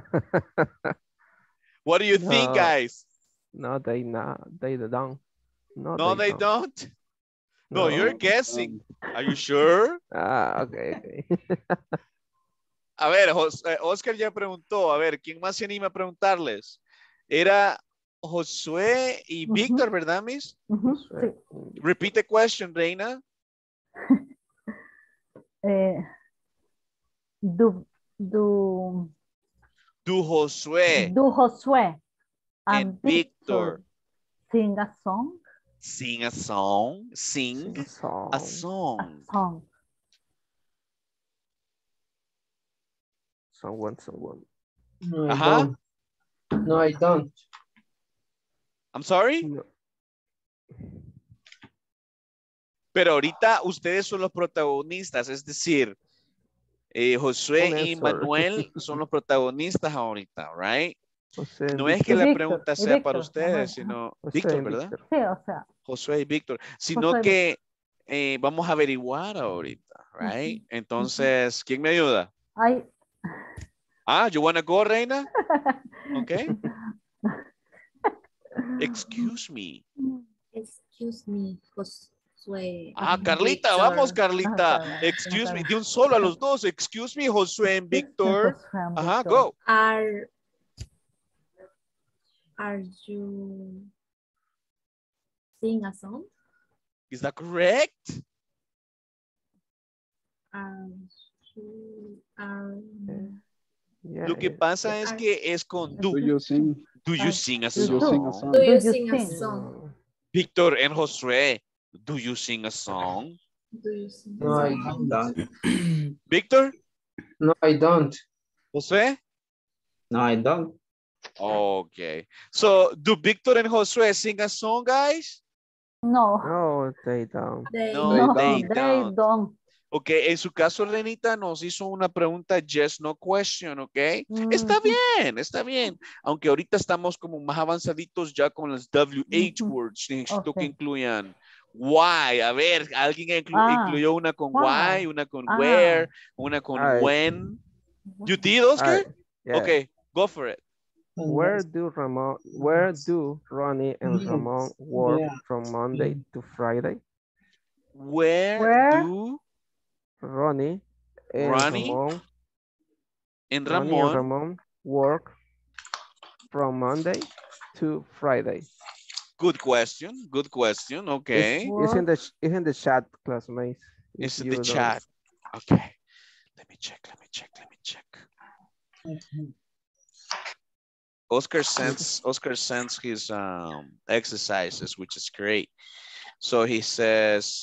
What do you think, No. guys? no, they not. They don't. No, No, they don't. No, you're guessing. Are you sure? Ah, okay, okay. A ver, eh, Oscar ya preguntó. A ver, ¿quién más se anima a preguntarles? Era Josué y Ujú. Víctor, ¿verdad, Miss? Ujú, sí. Repeat the question, Reina. Eh, do do Do Josué do Josué and, and Victor sing a song? sing a song? Sing Sing a song. a A song. song. Someone, someone. No, I. No, I don't. I'm sorry. No. Pero ahorita ustedes son los protagonistas, es decir, eh, Josué y. Manuel son los protagonistas ahorita, right? José, No es que la pregunta sea para ustedes, ajá, sino José Víctor, ¿verdad? Sí, o sea, Josué y Víctor, sino que eh, vamos a averiguar ahorita, right? Entonces, ¿quién me ayuda? I Ah, you wanna go, Reina? Okay. Excuse me. Excuse me, Josué. Ah, Carlita, Víctor. vamos, Carlita. Excuse me, de un solo a los dos. Excuse me, Josué and and Ajá, go. Are are you sing a song? Is that correct? Are you are Yeah, Lo que yeah. pasa es que es con do. Do you sing? Do you sing a song? do you sing a song? Víctor and Josué, do you sing a song? Do you sing a No, I don't. Víctor, No, I don't. Josué? No, I don't. Okay. So, do Víctor and Josué sing a song, guys? No, No, they don't. They No, they they don't. Ok, en su caso, Renita nos hizo una pregunta yes, no question, ok. Está Ujú. bien, está bien. Aunque ahorita estamos como más avanzaditos ya con las WH words. Necesito que incluyan why. A ver, alguien inclu- Ah, incluyó una con why. why, una con Ah. where, una con when. You did, Oscar? Ah, yeah. Ok, go for it. Where do Ramon, where do Ronnie and Yes. Ramon work Yeah. from Monday to Friday? Where, Where? do Ronnie and Ronnie Ramon, and Ronnie and Ramon Ramon work from Monday to Friday. Good question. Good question. Okay. It's, it's in the it's in the chat, classmates. It's in the chat. Okay. Let me check. Let me check. Let me check. Oscar sends Oscar sends his um exercises, which is great. So he says,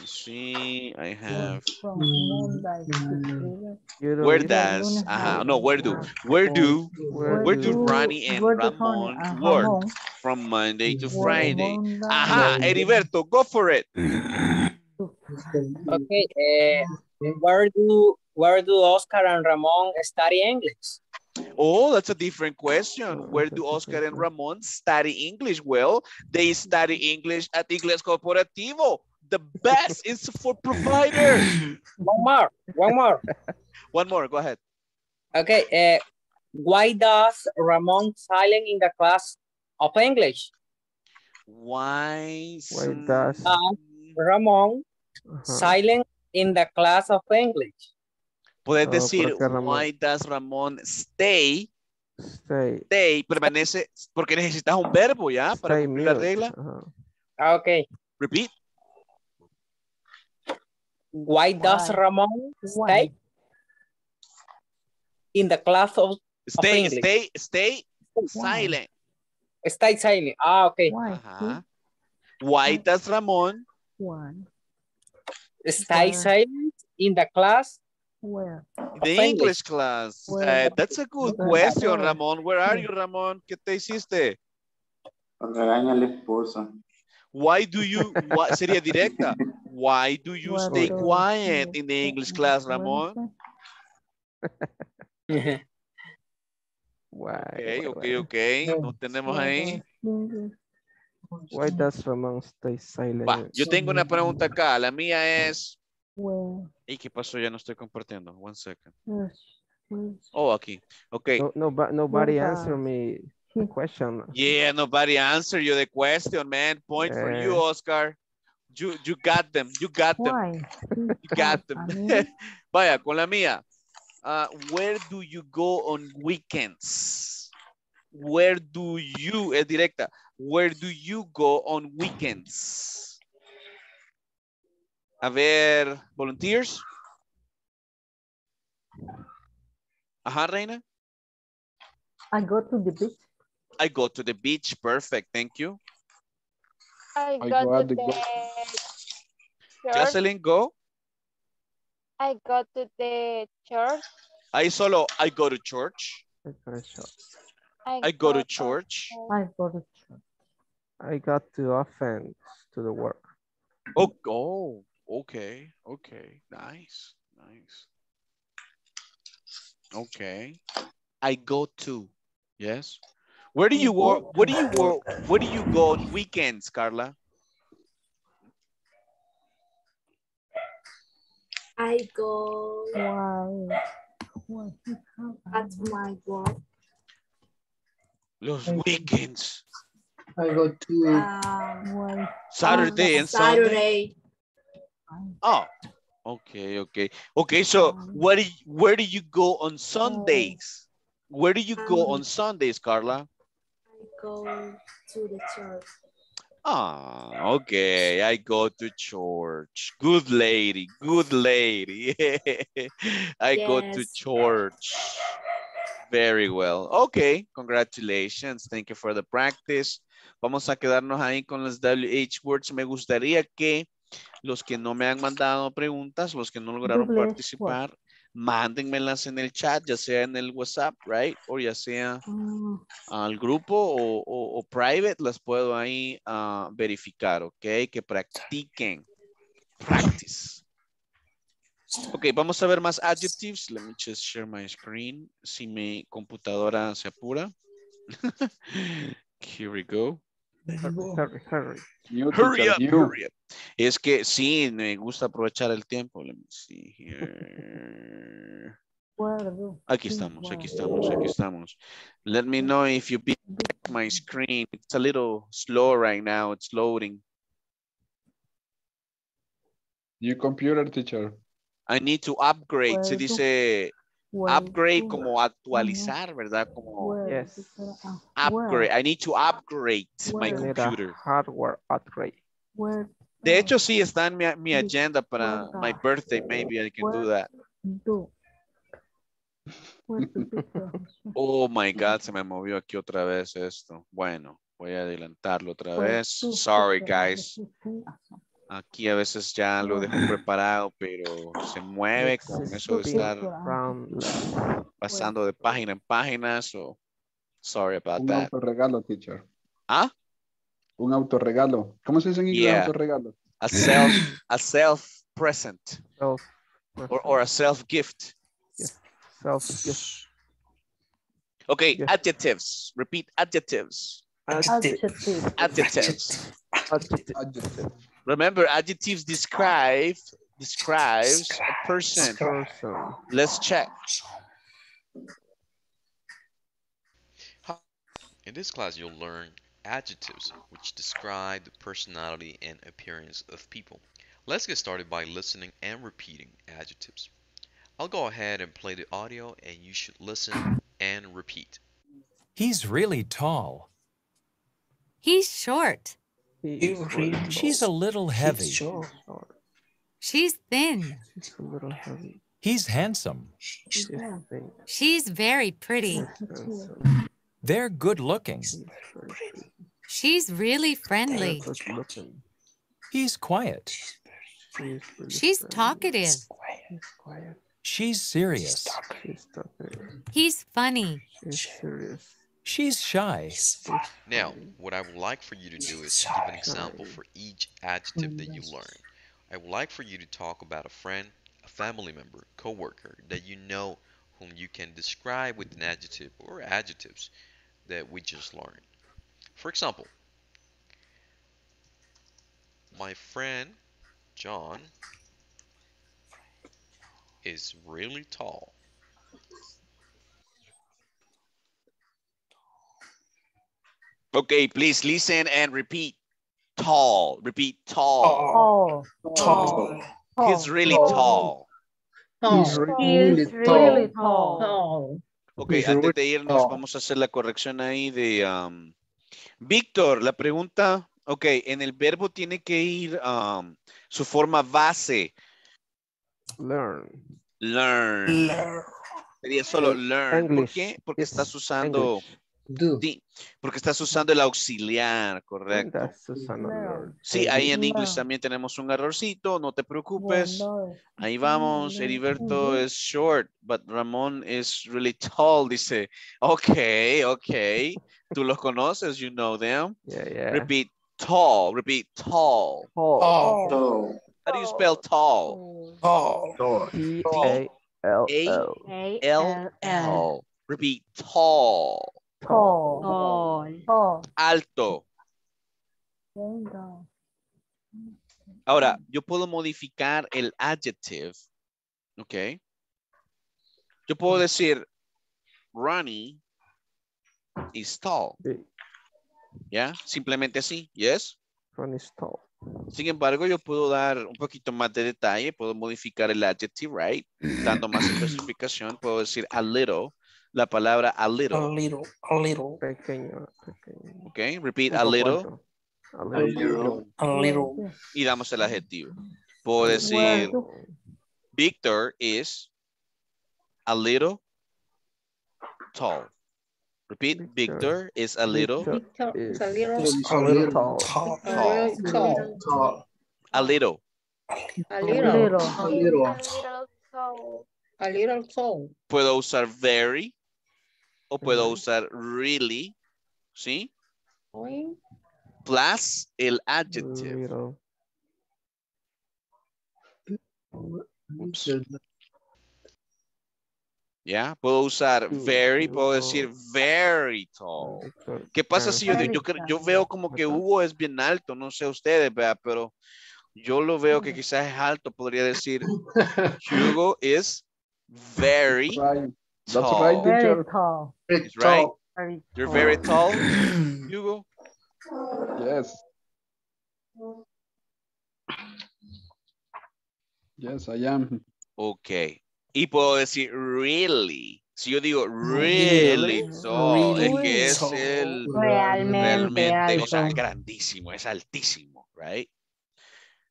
let's see, I have, From Monday to Friday. Where does, ajá, no, where do, where do, Where where do do- Ronnie and Ramon work from Monday to work Friday? Monday Ajá, Heriberto, go for it. Okay. Uh, where do where do Oscar and Ramon study English? Oh, that's a different question. Where do Oscar and Ramon study English? Well, they study English at Inglés Corporativo. The best is for providers. One more. One more. One more, go ahead. Okay. Uh, why does Ramon silent in the class of English? Why? Why does- Uh, Ramon Ajá. silent in the class of English. Puedes No, decir, porque why does Ramón stay? Stay, Stay, permanece, porque necesitas un verbo, ¿ya? Para stay cumplir la mute. regla. Ajá. Okay. Repeat. Why does Why? Ramon Why? stay in the class of Stay, English. stay, stay Why? silent. stay silent? Ah, okay. Why? Ajá. Why does Ramón Why? Stay Why? silent in the class. Where? The English. English class. Well, Uh, that's a good well, question, well. Ramón. Where are you, Ramón? ¿Qué te hiciste? Regaña al esposo. Why do you, why- sería directa. Why do you Where stay quiet in the English class, Ramón? Why, Ok, why, ok, why? ok. No tenemos ahí. Why does Ramon stay silent? Va, yo tengo una pregunta acá. La mía es... ¿Y qué pasó? Ya no estoy compartiendo. One second. Oh, aquí. Ok. No, no, nobody answer me the question. Yeah, nobody answered you the question, man. Point for you, Eh. Oscar. You, you got them. You got them. You got them. Vaya, con la mía. Ah, where do you go on weekends? Where do you, es directa, where do you go on weekends? A ver, volunteers. Ajá, Reina. I go to the beach. I go to the beach. Perfect. Thank you. I I go go to at the the go- church. Jocelyn, go. I go to the church. I solo, I go to church. I got shot. I go to church. I go to church. I got too often to the work. Oh, oh, okay, okay, nice, nice. Okay, I go to, yes. Where do you work? Where do you work? Where do you go on weekends, Carla? I go Why? Why? at my work. Los weekends, I go to Um, Why? Saturday on and Sunday. Oh, okay, okay, okay. So where do you, where do you go on Sundays? Where do you go on Sundays, Carla? Go to the church. Ah, okay. I go to church. Good lady, good lady. I go to church. Very well. Okay, congratulations. Thank you for the practice. Vamos a quedarnos ahí con las WH words. Me gustaría que los que no me han mandado preguntas, los que no lograron participar, mándenmelas en el chat, ya sea en el WhatsApp, right? O ya sea Mm, al grupo o, o- o private, las puedo ahí ah, verificar, ¿ok? Que practiquen. Practice. Ok, vamos a ver más adjectives. Let me just share my screen. Si mi computadora se apura. Here we go. Hurry, hurry. Hurry up, hurry up. Es que sí, me gusta aprovechar el tiempo. Let me see here. Aquí estamos, aquí estamos, aquí estamos. Let me know if you pick my screen. It's a little slow right now. It's loading. You computer teacher. I need to upgrade. Se dice upgrade como actualizar, ¿verdad? Como Yes. ah, upgrade. I need to upgrade my computer. hardware upgrade. De do- hecho, sí está en mi, agenda para my birthday. Maybe I can do that. do? Oh my God, se me movió aquí otra vez esto. Bueno, voy a adelantarlo otra Where vez. to Sorry, guys. Aquí a veces ya lo dejo preparado, pero se mueve con eso de estar pasando de página en página, so sorry about Un that. autorregalo, teacher. ¿Ah? Un autorregalo. ¿Cómo se dice en inglés Yeah. autorregalo? A self, a self present Self. or, or a self gift. Self gift. Okay, Yes. adjectives. Repeat adjectives. Adjective. Adjectives. Adjective. Remember, adjectives describe describes a person. Person. Let's check. In this class, you'll learn adjectives which describe the personality and appearance of people. Let's get started by listening and repeating adjectives. I'll go ahead and play the audio and you should listen and repeat. He's really tall. He's short. He's She's a little heavy. She's thin. It's a little heavy. He's handsome. She's. She's very pretty. They're good looking. She's really friendly. He's quiet. She's really She's talkative. She's quiet. She's serious. She's talkative. He's funny. She's serious. She's shy. Now, what I would like for you to do is to give an example for each adjective that you learn. I would like for you to talk about a friend, a family member, coworker that you know whom you can describe with an adjective or adjectives that we just learned. For example, my friend John is really tall. Okay, please listen and repeat. Tall. Repeat tall. Tall. Tall. He's really tall. He's He's really really tall. tall. Ok, He's antes really de irnos tall. vamos a hacer la corrección ahí de... um, Víctor, la pregunta, ok, en el verbo tiene que ir um, su forma base, Learn. learn. Learn. Sería solo learn. ¿Por English. qué? Porque estás usando... English. Do. Sí, porque estás usando el auxiliar, correcto. Susanna learn. Sí, ahí en No. inglés también tenemos un errorcito, no te preocupes. No, Ahí vamos, no, Heriberto es short, but Ramón is really tall, dice. Okay, okay. Tú los conoces, you know them. Yeah, yeah. Repeat tall, repeat tall. Tall. Oh, How do you spell tall? oh, T A L L. A L L. Repeat tall. Tall. Tall. Alto. Ahora, yo puedo modificar el adjective. Ok. Yo puedo decir, Ronnie is tall. Sí. ¿Ya? Simplemente así. Yes. Ron is tall. Sin embargo, yo puedo dar un poquito más de detalle, puedo modificar el adjective, right? Dando más especificación, puedo decir a little, la palabra a a little, little, a little, Pequeño. Pequeño. ok? Repeat a little. A a little. little, a little. y damos el adjetivo. Puedo decir, Bueno. Victor is a little tall. Repeat, Victor Victor is a little, Victor is a little, A little tall. tall. a little tall. Tall. a little. A Little. little, A little. a little tall. Puedo usar very o puedo usar really, ¿sí? Plus el adjective. ¿Ya? Puedo usar very, puedo decir very tall. ¿Qué pasa si yo, yo, yo veo como que. Hugo es bien alto? No sé ustedes, pero yo lo veo que quizás es alto. Podría decir Hugo is very. That's tall. right, Very teacher. tall. It's right. Very You're tall. very tall, Hugo. Yes. Yes, I am. Ok. Y puedo decir really. Si yo digo really tall, es que es tall. el Realmente realmente, o sea, grandísimo, es altísimo, right?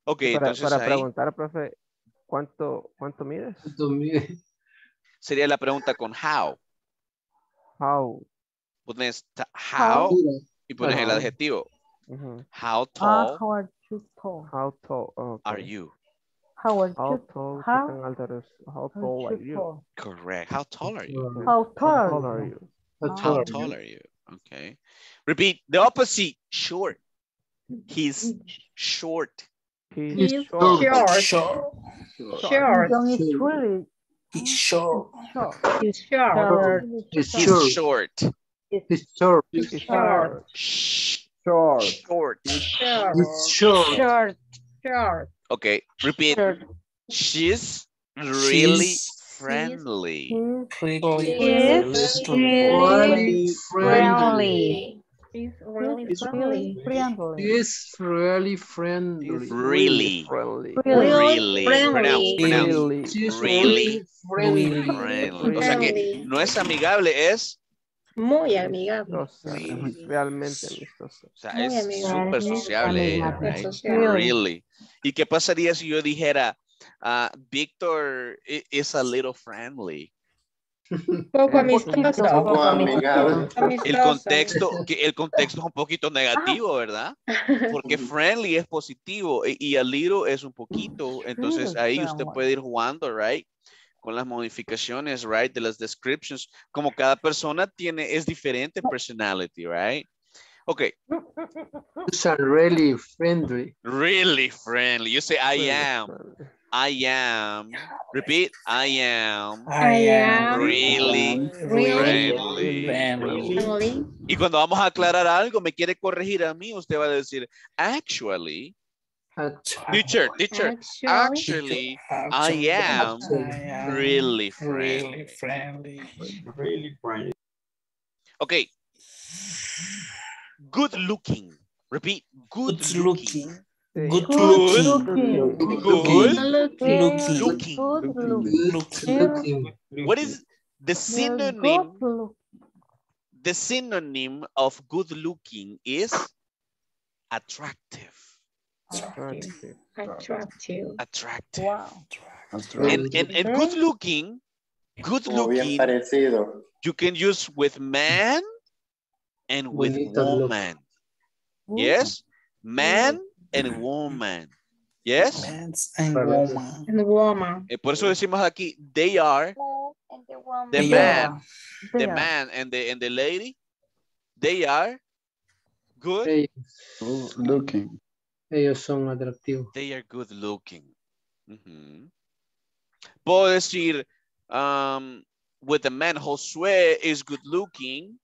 Ok, Para, entonces para ahí preguntar, profe, ¿cuánto, cuánto mides? Sería la pregunta con how. How? Pones ta- how How. y pones el How. adjetivo. Ujú. How Ah, tall how are you tall? How tall? Okay. are you? How are How you? tall? ¿Qué How tan? How are tall are you you? tall? Correct. How tall are you? How tall tall are are you? you? How Ah. tall How are tall you? are you? Okay. Repeat. The opposite. Short. He's short. He's He's short. short. Short. Short. Young is really He's short. short. It's oh, short. It's short. It's short. It's short. It's short. Short. Short. It's short. Short. Short. Okay, repeat. She's really friendly. She's really friendly. He's really He's friendly. friendly. Really friendly. Really. friendly. Really. Really. Really. friendly. Friendly. O sea que Friendly. no es amigable, es, Muy amigable. Amistosa, Realmente amistosa. o sea, Muy es súper sociable right? Sociable. Really. ¿Y qué pasaría si yo dijera, ah, Víctor i- is a little friendly? Poco amistoso. Poco amigable. El contexto, que el contexto es un poquito negativo, ¿verdad? Porque friendly es positivo y, y a little es un poquito. Entonces Little ahí usted puede ir jugando, right? Con las modificaciones, right? De las descriptions. Como cada persona tiene, es diferente personality, right? Ok, He's a really friendly. really friendly. You say I am. I am. Repeat, I am I am really really friendly. friendly. Y cuando vamos a aclarar algo, me quiere corregir a mí, usted va a decir, actually, teacher, teacher, Actually, actually, I am I am really really friendly. friendly. Really friendly. Okay. Good looking. Repeat, good Good looking. looking. Sí. Good Good looking. looking. Good looking. Looking. looking. Good looking. Good Looking. looking. What is the synonym? The synonym of good looking is attractive. Attractive. Attractive. Attractive. Wow. And, and, and good looking, good looking, you can use with man and with woman. Yes? Man and woman. Yes? Men's and woman. And woman. Eh, Por eso decimos aquí, they are the They man, are. the There. man and the and the lady. They are good. Ellos, Good looking. ellos son atractivos. They are good looking. Ujú. Puedo decir, um, with the man, Josué is good looking.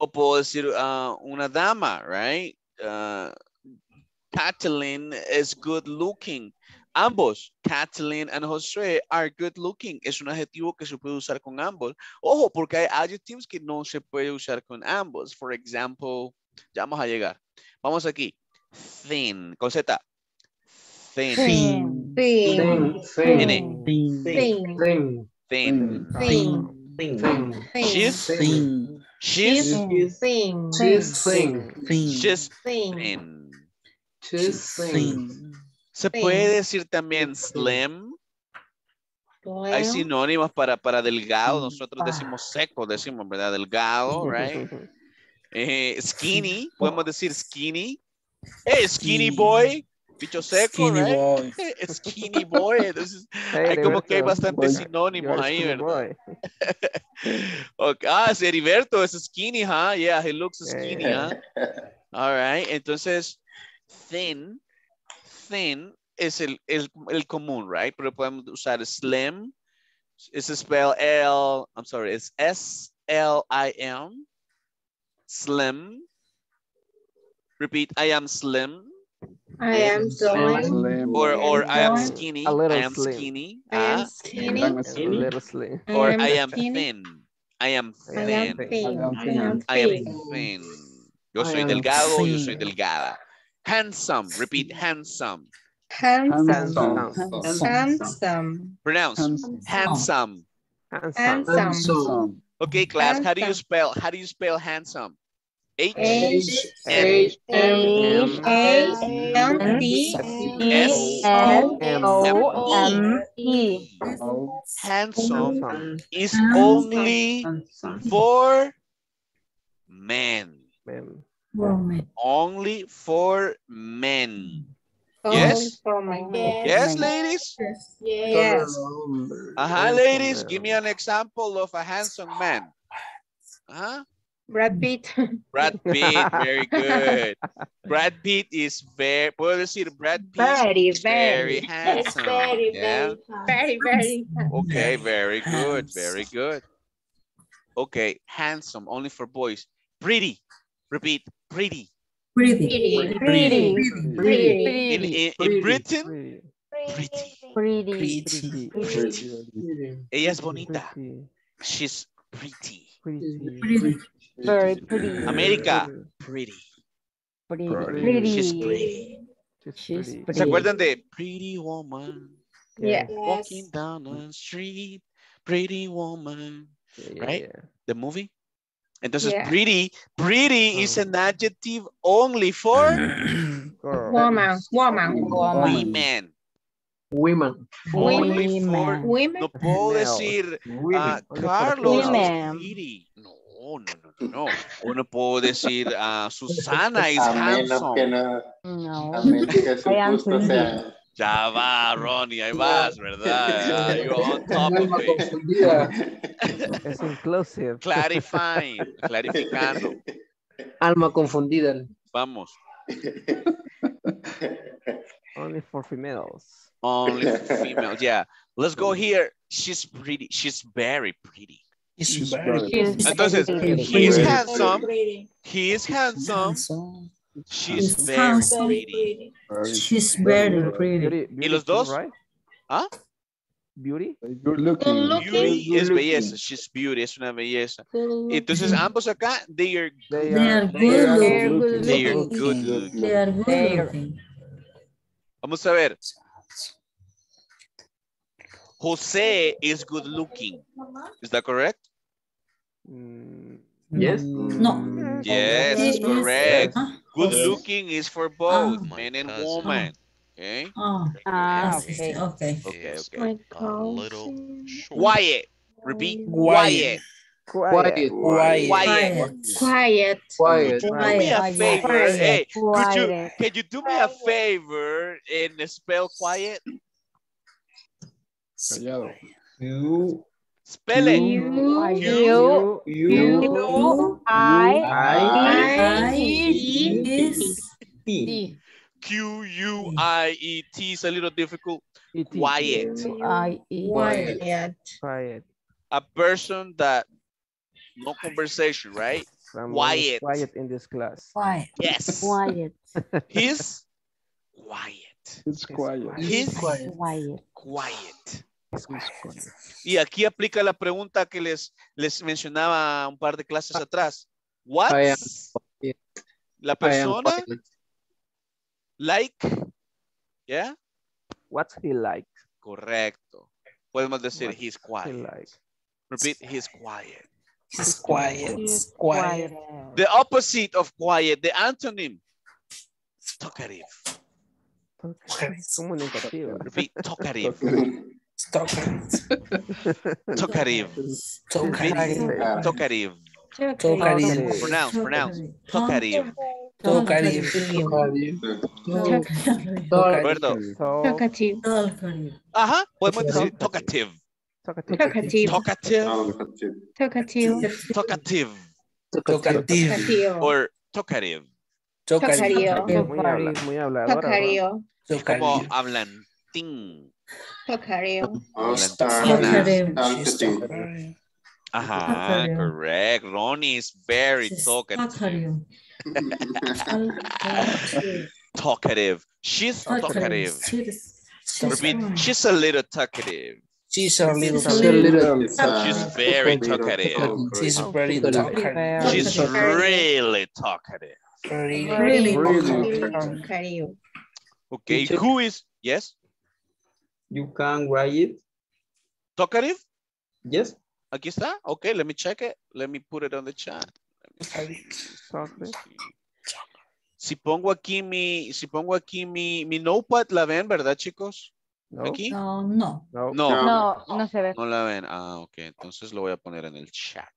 O puedo decir, uh, una dama, right? Uh, Catalin is good looking. Ambos, Catalin and Josué, are good looking. Es un adjetivo que se puede usar con ambos. Ojo, porque hay adjectives que no se puede usar con ambos. For example, ya vamos a llegar. Vamos aquí. Thin, con Z. Thin. Thin. Thin. Thin, thin, Thin. thin, Thin. Thin. thin. She's Thin. she's Thin. She's thin. Thin. she's Thin. She's thin. Thin. Se puede decir también slim. Hay sinónimos para, para delgado. Nosotros Ah. decimos seco, decimos, ¿verdad? Delgado, right? Eh, skinny, podemos decir skinny. Hey, skinny boy. Bicho seco, Skinny right? boy. Skinny boy. Entonces, Hey, hay como que hay bastantes sinónimos ahí, ¿verdad? Okay. Ah, es Heriberto, es skinny, huh? Yeah, he looks skinny, yeah. huh? All right. Entonces, thin, thin es el, el, el común, right? Pero podemos usar slim. Es spell L, I'm sorry, it's S-L-I-M. Slim. Repeat, I am slim. I am slim. Slim. Or, or I am Slim. skinny. A little I am slim. skinny. I am ah, skinny. I'm And a skinny. little slim. I or am I am skinny. thin. I am I I thin. am thin. I am I am thin. thin. Yo I soy am delgado, yo soy thin. delgada. Handsome. Repeat, handsome. Handsome. Handsome. Handsome. Pronounce. Handsome. Handsome. Handsome. Handsome. Handsome. Okay, class. How do you spell? How do you spell handsome? H H H M M A N D S N M O M E. Handsome Handsome. is only for men. Man. Only for men. Yes? For my Yes, ladies? Yes. Uh-huh, ladies, give me an example of a handsome man. Uh-huh. Brad Pitt. Brad Pitt, very good. Brad Pitt is very, puedo decir, Brad Pitt Very, is very very. handsome. very, yeah? Very, very. Okay, very good, very good. Okay, handsome, only for boys. Pretty, repeat, pretty. Pretty. Pretty. Pretty. In, in, in Britain, Pretty. Pretty. Pretty. pretty. ella es bonita. Pretty. She's pretty. Pretty. Very pretty. America, pretty. Pretty. Pretty. She's pretty. She's She's pretty. ¿Se acuerdan de Pretty Woman? Yeah. Walking down the street, Pretty Woman, Yeah, right? The movie. Entonces, Yeah. pretty, pretty is an adjective only for. Woman. Woman. Woman. women. Women. Only for, Women. no puedo decir, for Carlos is women. pretty. No, no, no, no, no. O no puedo decir, ah, Susana is A menos que handsome. no, No. a menos que su I am gusto pretty. sea. Ya va, Ronnie, ahí vas, ¿verdad? You're on top Mi of alma it. confundida. Es inclusive. Clarifying, clarificando. Alma confundida. Vamos. Only for females. Only female. Yeah. Let's go here. She's pretty. She's very pretty. She's very She's pretty. he is Very handsome. pretty. He is handsome. Handsome. She's She's very Very pretty. pretty. She's very pretty. Beauty, beauty los too, dos? Right? ¿Ah? Beauty. Good looking. looking. Beauty Good es looking. belleza. She's beauty. Es una belleza. Entonces, ambos acá, they are, They They are, are they are good They're looking. good they are good looking. They are good looking. Vamos a ver. Jose is good looking. Is that correct? Mm, Yes. No. Yes, Yes. it's correct. Huh? Good Yes. looking is for both Ah. men and cousin. woman. Okay. Oh, Ah, okay. okay. Okay. Okay, a little short. Quiet. Repeat. Quiet. Quiet. quiet. Quiet. Quiet. Quiet. Quiet. Do me a Quiet. favor. Quiet. Hey, could you, Quiet. can you do me a favor and spell quiet? Callado. You. Spell it. I. I. E. Is. T. Q-U-I-E-T is a little difficult. Quiet. I. E. Quiet. Quiet. A person that, no conversation, right? Someone Quiet. quiet in this class. Quiet. Yes. Quiet. He's quiet. It's quiet. He's Quiet. Quiet. Y aquí aplica la pregunta que les, les mencionaba un par de clases atrás. What la persona like, ¿ya? What's he like? Correcto. Podemos decir What's he's He quiet. like. Repeat, he's quiet. He's quiet. He's Quiet. The opposite of quiet, the antonym, talkative. Comunicativa. Repeat, talkative. Ah. Talkative. Pronounce, pronounce. So, Talkative. Talkative. Ajá, podemos decir. Or talkative. Talkative. Muy, habla, muy habladora. ¿no? Talkative. Es como Talkative. hablantín. Talkative. Talkative. Talkative. Ajá, Talkative. correct. Ronnie is very talkative. Talkative. She's talkative. Repeat, she's a little talkative. She's a little. She's a little. She's very talkative. She's very talkative. She's really talkative. Really. Really. Really. Talkative. Okay, who is, yes, You can write it. talkative? Yes. Aquí está. Okay, let me check it. Let me put it on the chat. Si pongo aquí mi, si pongo aquí mi, mi notepad, ¿la ven, verdad, chicos? No. Aquí. No, no. No. No, No, no se ve. no la ven. Ah, ok, entonces lo voy a poner en el chat.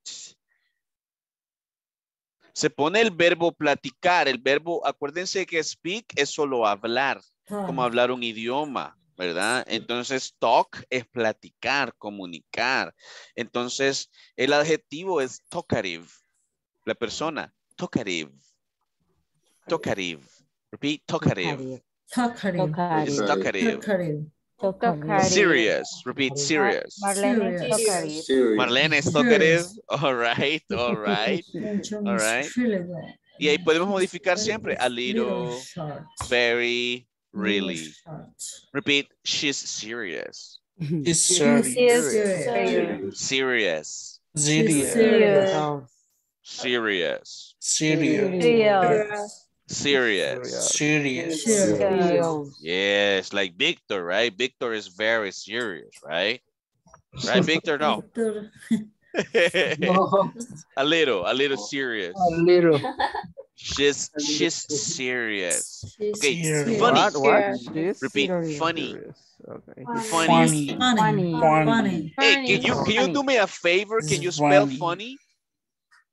Se pone el verbo platicar, el verbo, acuérdense que speak es solo hablar. como hablar un idioma, ¿verdad? Entonces, talk es platicar, comunicar. Entonces, el adjetivo es talkative. La persona, talkative. Talkative. Repeat, talkative. Talkative. Talkative. Talkative. Talkative. Serious. Repeat, serious. Marlene is talkative. Marlene es talkative. All right, all right. All right. Y ahí podemos modificar siempre. A Little very, Little Really? Repeat, she's serious. She's serious. Serious. Serious. Serious. Serious. Serious. Serious. Serious. Yes, like Victor, right? Victor is very serious, right? Right, Victor? No. Victor. a little, a little serious. A little. She's she's serious. She's Okay, serious. funny. What? What? She's Repeat, serious. funny. Okay. Funny. Funny. Funny. Funny. Funny. Hey, can you can you do me a favor? Can you spell Funny. funny?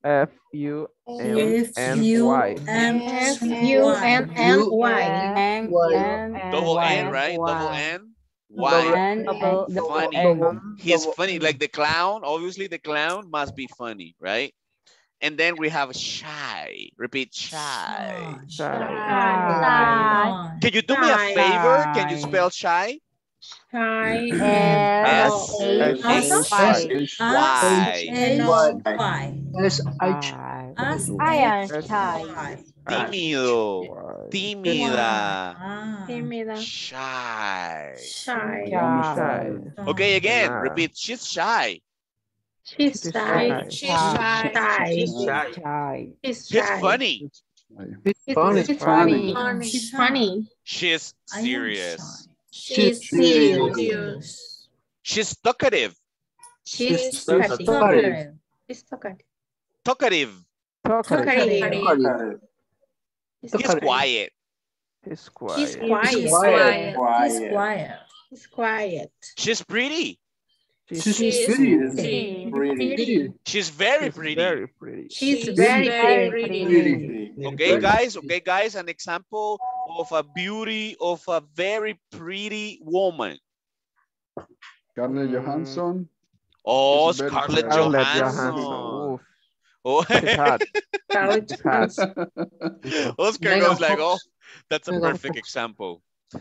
F U M F N U Y. N F Y. U N N Y. N, Why? N, Double N, Y. right? Double Y. N. Why? N, Double- N, Funny. N. He's funny, like the clown. Obviously, the clown must be funny, right? And then we have shy. Repeat, shy. Shy. Shy. Can you do me a favor? Can you spell shy? Hi. S S, H H, Y. H Y. S H Y. As I am shy. Y. Tímido. Tímida. Tímida. Shy. Shy. Shy. Shy. Okay, again. Repeat. She's shy. She's She's shy. shy. She's shy. Shy. She's She's shy. funny. It's funny. She's funny. funny. She's funny. She's serious. She's serious. serious. She's talkative. She's talkative. talkative. She's talkative. Talkative. Talkative. Talkative. He's quiet. He's She's quiet. quiet. She's quiet. He's quiet. She's quiet. She's pretty. She's She's pretty. Pretty. Pretty. She's very She's pretty. Very pretty. She's She's very very pretty. Pretty. Okay, guys. Okay, guys. An example of a beauty of a very pretty woman. Scarlett Mm. Johansson. Oh, She's very Scarlett. Scarlett Johansson. Johansson. Oh, She's hot. Scarlett She's. Oscar goes like, oh, that's a perfect Fox. example.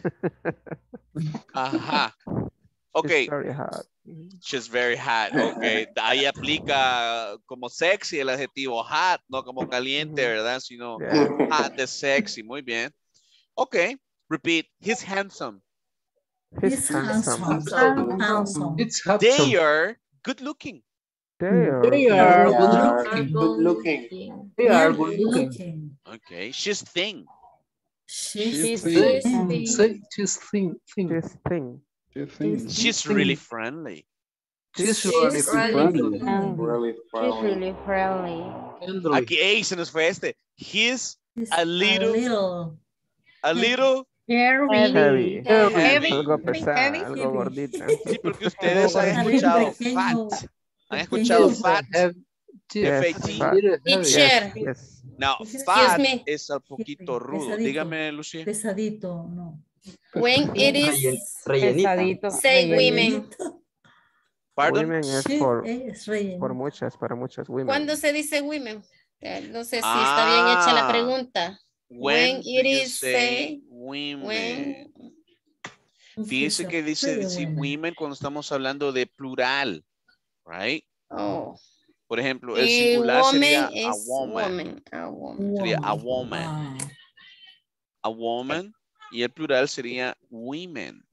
Ajá. She's Okay, very hot. Mm-hmm. she's very hot. Okay, ahí aplica como sexy el adjetivo hot, no como caliente, Ujú. ¿verdad? Sino Yeah. hot de sexy. Muy bien. Okay, repeat. He's handsome. He's He's handsome. handsome. Handsome. It's handsome. They are good looking. They are. They They are are good looking. good looking. They are Good good looking. looking. Okay, she's thin. She's She's thin. thin. She's thin, thin. She's thin. She. She's really friendly. She's She's really friendly. Um, Really She's really friendly. friendly. Aquí, ey, se nos fue este. He's A little- little. a little Very. Heavy. heavy. Algo pesada, heavy. algo gordita. Sí, porque ustedes han Little escuchado pequeño. fat. Han escuchado Pequeño. fat. Have- Yes, FAT. fat. little heavy. Teacher. Yes. Now, Excuse fat me. es un poquito rudo. Pesadito. Dígame, Lucía. Pesadito, no. When it is Pesadito. say rellenito. women. Pardon? Women es Sí, por, es relleno. por muchas, para muchas women. ¿Cuándo se dice women? No sé si está bien hecha la Ah. pregunta. When, it is say say women? when- Fíjese que dice decir women cuando estamos hablando de plural, right? Oh. Por ejemplo, el singular sería woman a woman. A woman. Sería a woman. Ah, A woman. Y el plural sería women.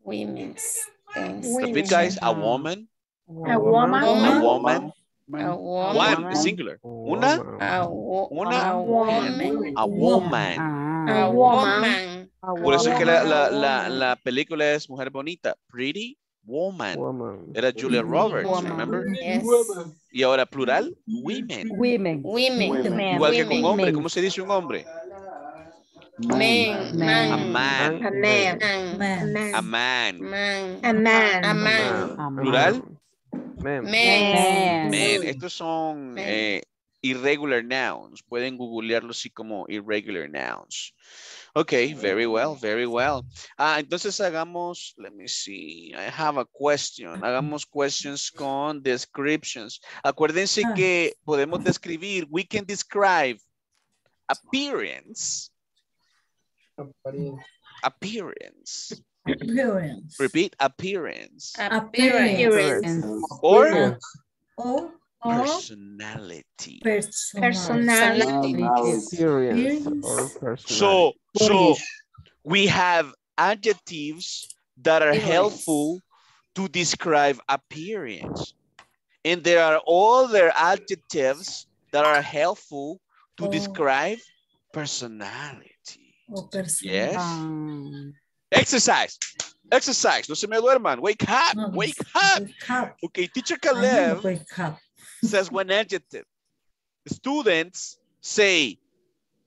Thanks. Repeat, guys. A woman. A woman. A Woman. woman. A woman. One, singular. Una. A, Una. a woman. A woman. A woman. Por eso es que la, la, la, la película es Mujer Bonita. Pretty Woman. Woman. Era Julia Roberts, Woman. remember? Yes. Y ahora plural, women. Women. Women. Igual que con Women. hombre. ¿Cómo se dice un hombre? Man. A Man. man. A man. Man. A man. Man. A man. A man. Man. Plural, man. Estos son eh, irregular nouns. Pueden googlearlo así como irregular nouns. Ok, very well, very well. Ah, entonces hagamos, let me see, I have a question. Hagamos questions con descriptions. Acuérdense Ah. que podemos describir, we can describe appearance, appearance. Appearance. Repeat, appearance. Appearance. Or Or personality. personality. Experience personality. So, so we have adjectives that are helpful to describe appearance. And there are other adjectives that are helpful to Oh. describe personality. Or personality. Yes. Um, Exercise. Exercise. No se me duerman. Wake up. No, Wake up. Wake up. Okay, teacher I Caleb wake up. says one adjective. Students say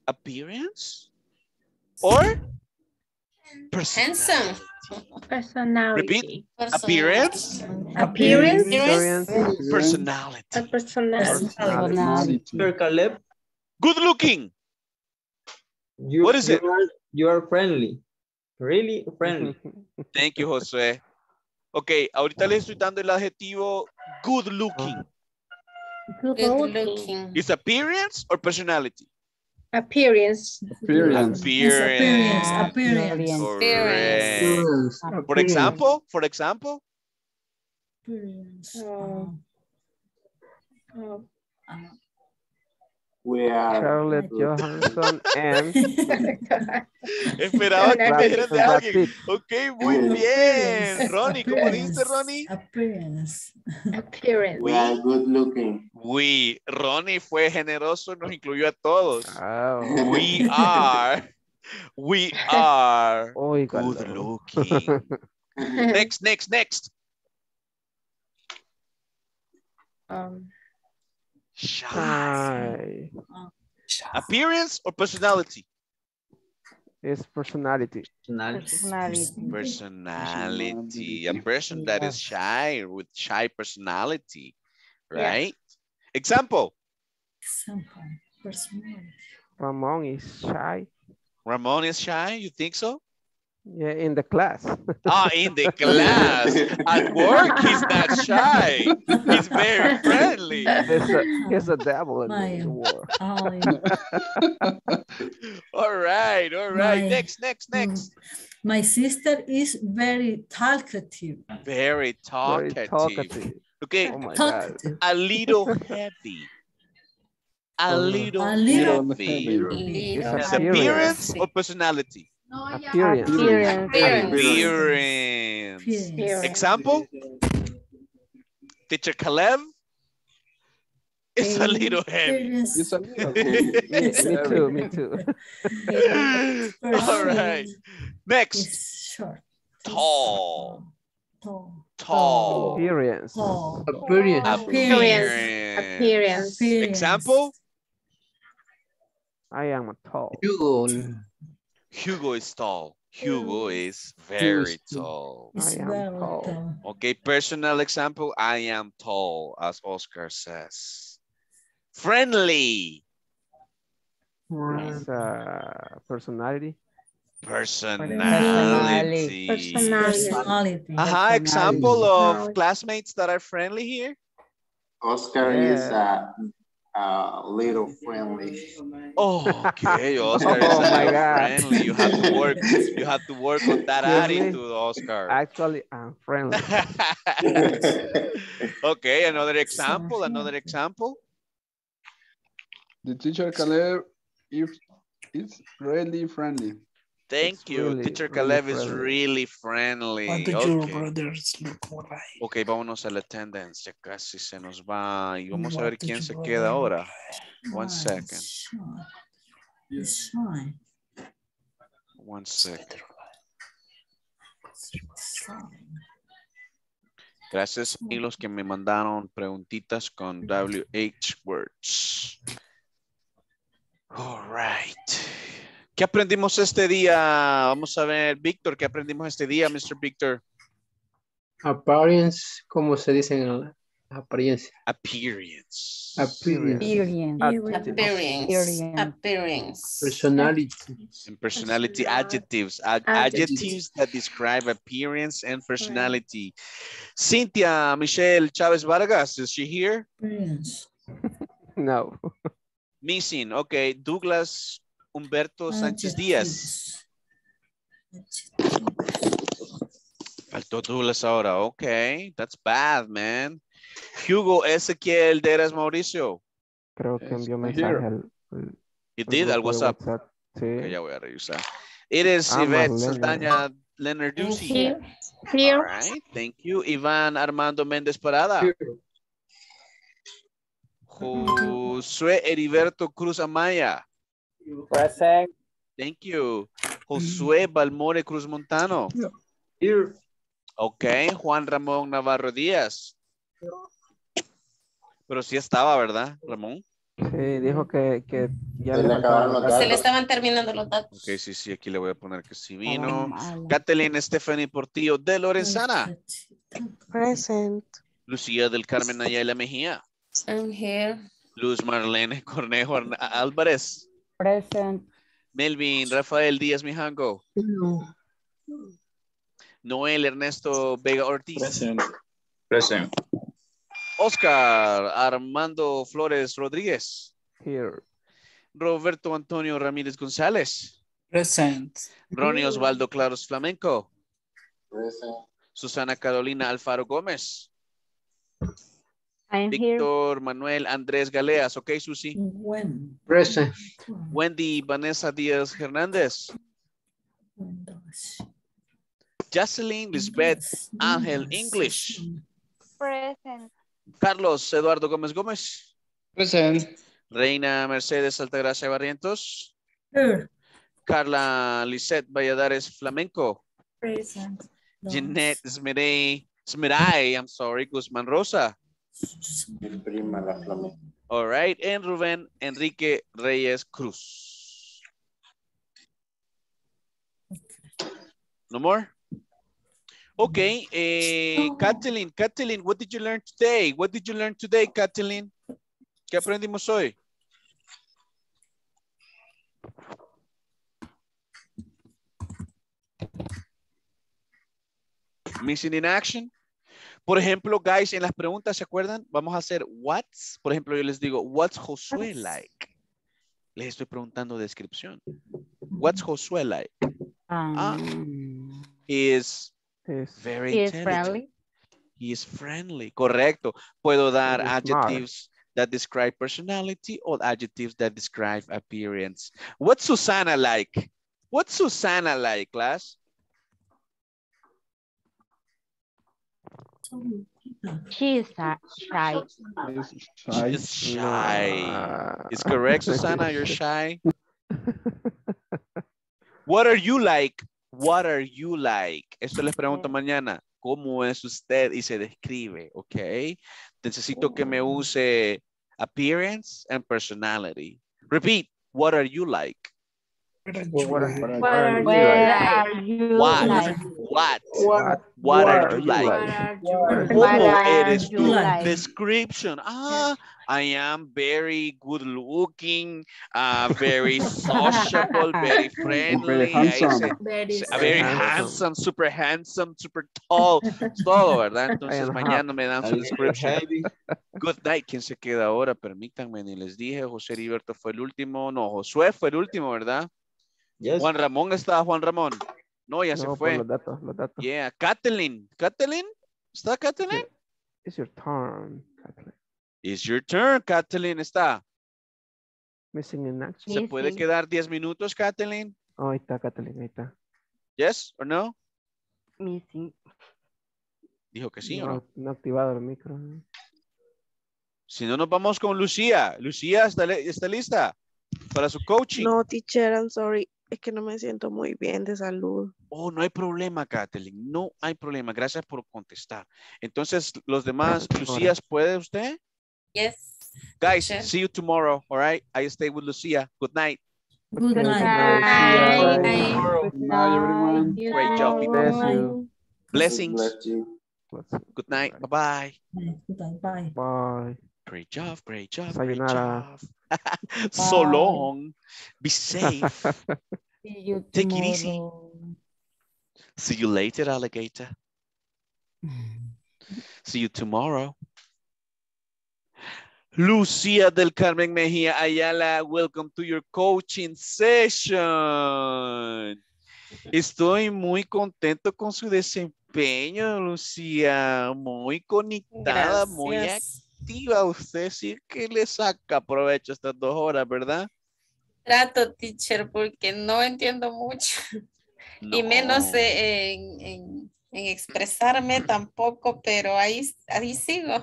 appearance or personality. Handsome. Personality. Repeat. Appearance, Appearance. Experience. personality. Personality. personality. Mr. Caleb, Good looking. You, What is you it? Are, you are friendly. Really friendly. Thank you, José. Ok, ahorita les estoy dando el adjetivo good looking. Good looking. Is appearance or personality? Appearance. Appearance. Appearance. Appearance. Appearance. For example, for example, Appearance. We are Scarlett Johansson and esperaba que dijeras de alguien. Ok, muy bien. Ronnie, ¿cómo dijiste, Ronnie? Appearance. Appearance. we are good looking. We, Ronnie fue generoso, nos incluyó a todos. Oh. We are, we are Óigalo. good looking. Next, next, next. Um, Shy. Appearance or personality? it's personality. Personality. Personality. A person that is shy with shy personality, right? Example, Example. Personality. Ramon is shy. Ramon is shy, you think so? Yeah, in the class. Ah, in the class. At work, he's not shy. He's very friendly. he's, a, he's a devil in My- the war. I, All right, all right. My- Next, next, next. my sister is very talkative. Very Very talkative. talkative. Okay, Oh my god. Talkative. a little heavy. A Uh, little A little heavy. It's Is appearance. appearance or personality? Appearance. Appearance. Appearance. Appearance. Example, teacher Caleb is a little heavy. It's a little Me, me too, me too. All right. Next, short. tall. Tall. Tall. Appearance. Tall. Appearance. Appearance. Appearance. Appearance. Appearance. Example, I am tall. Hugo. Hugo is tall. Hugo is very is tall. tall. I am very tall. tall. Okay, personal example, I am tall, as Oscar says. Friendly. Uh, personality. Personality. Personality. Personality. Ajá, example of classmates that are friendly here. Oscar is a, a little friendly. Oh, okay, Oscar Oh my God. friendly. You have to work. You have to work on that attitude, Oscar. Actually, I'm friendly. okay, another example. Another example. The teacher Caleb if is really friendly. Thank It's you. really, Teacher really Caleb is friendly. really friendly. What do your Okay. brothers look like? Ok, vámonos a la attendance, ya casi se nos va y vamos a What ver do quién your se queda ahora. like? One second, shy. one second. Gracias a los que me mandaron preguntitas con WH words. All right. ¿Qué aprendimos este día? Vamos a ver, Víctor, ¿qué aprendimos este día, Mr. Víctor? Appearance, ¿cómo se dice en la apariencia? Appearance. Appearance. Appearance. Appearance. Personality. And personality adjectives. Ad- Adjectives. adjectives that describe appearance and personality. Cynthia Michelle Chavez Vargas, is she here? No. Missing. Okay. Douglas Humberto Sánchez Díaz. Faltó Douglas ahora. Okay. That's bad, man. Hugo Ezequiel Deras Mauricio. Creo que envió mensaje here. al, al- It al did al de WhatsApp. Sí. Ok, ya voy a revisar. It is Ah, Yvette. Saldaña Leonarduzzi. Here. All Here. right, thank you. Iván Armando Méndez Parada. Josué Heriberto Cruz Amaya. Present. Thank you. Josué Balmore Cruz Montano. Here. Ok, Juan Ramón Navarro Díaz. Pero sí estaba, ¿verdad, Ramón? Sí, dijo que, que ya Se le acabaron los Se le estaban terminando los datos. Ok, sí, sí, aquí le voy a poner que sí vino. Kathleen Stephanie Portillo de Lorenzana. Present. Lucía del Carmen Ayala Mejía. I'm here. Luz Marlene Cornejo Álvarez. Present. Melvin Rafael Díaz Mijango. Noel Ernesto Vega Ortiz. Present. Present. Oscar Armando Flores Rodríguez. Here. Roberto Antonio Ramírez González. Present. Ronnie Osvaldo Claros Flamenco. Present. Susana Carolina Alfaro Gómez. Víctor Manuel Andrés Galeas. Ok, Susi. When? Present. Wendy Vanessa Díaz Hernández. Jocelyn Lisbeth Ángel English. Present. Carlos Eduardo Gómez Gómez. Present. Reina Mercedes Altagracia Barrientos. Here. Carla Lisette Valladares Flamenco. Present. Jeanette Smiray, Smiray, I'm sorry, Guzman Rosa. Mi prima la flamenca. All right, and Rubén Enrique Reyes Cruz. No more? Okay, eh, Kathleen, Kathleen, what did you learn today? What did you learn today, Kathleen? ¿Qué aprendimos hoy? Missing in action. Por ejemplo, guys, en las preguntas, ¿se acuerdan? Vamos a hacer what's. Por ejemplo, yo les digo, what's Josué like? Les estoy preguntando descripción. What's Josué like? Ah, he is very He is friendly. He is friendly. Correcto. Puedo dar smart. adjectives that describe personality or adjectives that describe appearance. What's Susana like? What's Susana like, class? She is shy. shy. She is shy. Is correct, Susana? You're shy? What are you like? What are you like? Esto les pregunto mañana. ¿Cómo es usted? Y se describe, ¿ok? Necesito que me oh. use appearance and personality. Repeat. What are you like? What are, what What are you like? Are you What? like? What? What, What are are you you like? like? What ¿Cómo are eres you tú? like? Description. Ah, I am very good looking, uh, very sociable, very friendly. Very handsome, super handsome, super tall. Todo, ¿verdad? Entonces mañana me dan su description. Good night. ¿Quién se queda ahora? Permítanme, ni les dije. José Heriberto fue el último. No, Josué fue el último, ¿verdad? Yes. Juan Ramón está, Juan Ramón. No, ya se No, fue. los datos, los datos. Yeah, Kathleen. Kathleen? ¿Está Kathleen? It's your turn, Kathleen. It's your turn, Kathleen. ¿Está? Missing in action. ¿Se puede quedar 10 minutos, Kathleen? Oh, ahí está, Kathleen, ahí está. Yes or no? Missing. Dijo que sí o no, no. no ha activado el micro. Si no, nos vamos con Lucía. Lucía, ¿está, está lista para su coaching? No, teacher, I'm sorry. Es que no me siento muy bien de salud. Oh, no hay problema, Kathleen. No hay problema. Gracias por contestar. Entonces, los demás, Lucía, ¿puede usted? Yes. Guys, Sure. see you tomorrow. All right. I stay with Lucía. Good night. Good Okay, night. Bye. Bye. Good night, everyone. Great job, people. Bless you. Blessings. Bless you. Good night. Bye-bye. Good night. Bye. Bye. Great job, great job, great Sayonara. job. so long. Be safe. Take it easy. See you later, alligator. See you tomorrow. Lucia del Carmen Mejía Ayala, welcome to your coaching session. Estoy muy contento con su desempeño, Lucía. Muy conectada, muy Gracias. Activa. Usted sí que le saca provecho estas dos horas, ¿verdad? Trato, teacher, porque no entiendo mucho. Y menos No. eh, en, en- en expresarme tampoco, pero ahí, ahí sigo.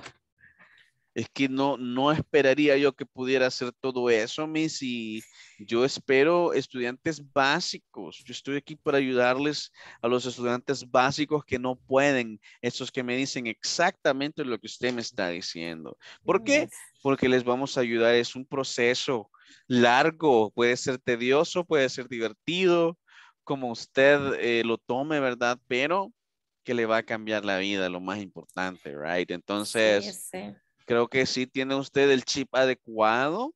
Es que no, no esperaría yo que pudiera hacer todo eso, Miss, y yo espero estudiantes básicos. Yo estoy aquí para ayudarles a los estudiantes básicos que no pueden, esos que me dicen exactamente lo que usted me está diciendo. ¿Por qué? Porque les vamos a ayudar. Es un proceso largo, puede ser tedioso, puede ser divertido, como usted eh, lo tome, ¿verdad? Pero que le va a cambiar la vida, lo más importante, right? Entonces Sí, sí. Creo que sí tiene usted el chip adecuado,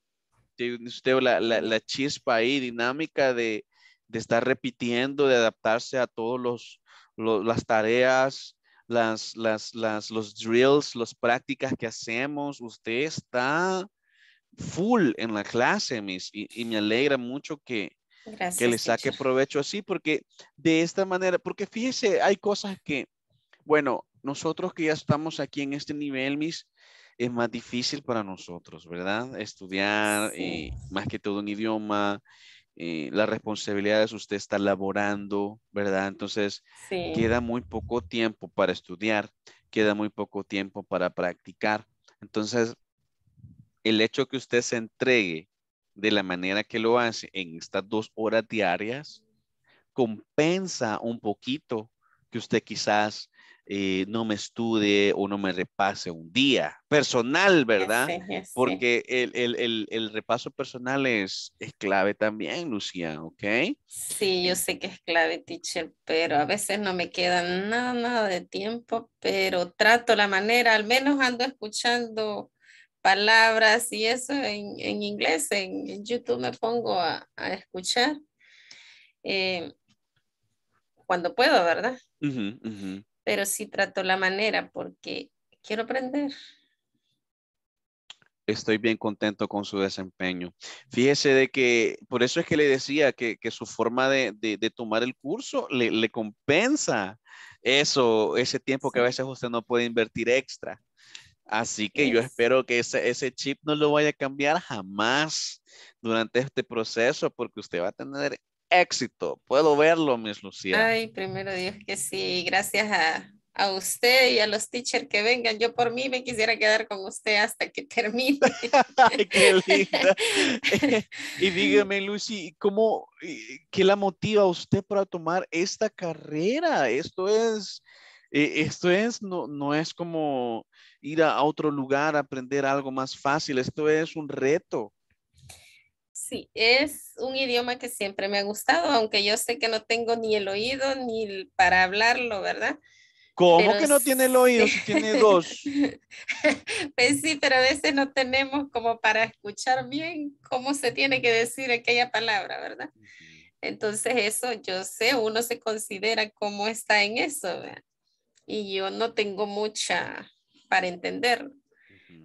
tiene usted la, la- la chispa ahí dinámica de, de estar repitiendo, de adaptarse a todos los, lo- las tareas, las, las, las, los drills, las prácticas que hacemos. Usted está full en la clase, Miss, y, y me alegra mucho que, Gracias. que le saque teacher. provecho así, porque de esta manera, porque fíjese, hay cosas que, bueno, nosotros que ya estamos aquí en este nivel, Miss, es más difícil para nosotros, ¿verdad? Estudiar, eh, más que todo un idioma, eh, las responsabilidades, usted está laborando, ¿verdad? Entonces, Sí. queda muy poco tiempo para estudiar, queda muy poco tiempo para practicar. Entonces, el hecho que usted se entregue de la manera que lo hace en estas dos horas diarias, compensa un poquito que usted quizás eh, no me estudie o no me repase un día personal, ¿verdad? Porque el, el- el- el repaso personal es, es clave también, Lucía, ¿ok? Sí, yo sé que es clave, teacher, pero a veces no me queda nada, nada de tiempo, pero trato la manera, al menos ando escuchando palabras y eso en, en inglés, en, en YouTube me pongo a, a escuchar eh, cuando puedo, ¿verdad? Ujú. Pero sí trato la manera porque quiero aprender. Estoy bien contento con su desempeño. Fíjese de que, por eso es que le decía que, que su forma de, de- de tomar el curso le, le compensa eso, ese tiempo que a veces usted no puede invertir extra. Así que yo espero que ese, ese chip no lo vaya a cambiar jamás durante este proceso porque usted va a tener éxito. Puedo verlo, Miss Lucía. Ay, primero Dios que sí, gracias a, a usted y a los teachers que vengan. Yo por mí me quisiera quedar con usted hasta que termine. Ay, qué linda. y dígame, Lucy, ¿cómo, eh, qué la motiva a usted para tomar esta carrera? Esto es, eh, esto es, no, no es como ir a otro lugar a aprender algo más fácil. Esto es un reto. Sí, es un idioma que siempre me ha gustado, aunque yo sé que no tengo ni el oído ni para hablarlo, ¿verdad? ¿Cómo Pero que no tiene el oído si tiene dos? Pues sí, pero a veces no tenemos como para escuchar bien cómo se tiene que decir aquella palabra, ¿verdad? Entonces eso yo sé, uno se considera cómo está en eso, ¿verdad? Y yo no tengo mucha para entender,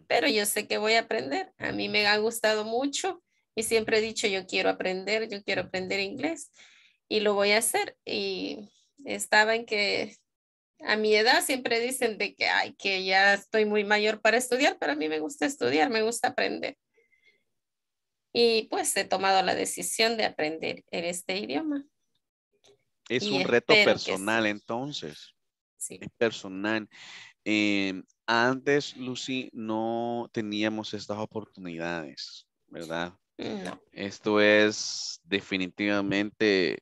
pero yo sé que voy a aprender. A mí me ha gustado mucho y siempre he dicho, yo quiero aprender, yo quiero aprender inglés y lo voy a hacer. Y estaba en que a mi edad siempre dicen de que, ay, que ya estoy muy mayor para estudiar, pero a mí me gusta estudiar, me gusta aprender. Y pues he tomado la decisión de aprender en este idioma. Es Y un reto personal, entonces. Sí. Es personal. Eh, antes, Lucy, no teníamos estas oportunidades, ¿verdad? No. Esto es definitivamente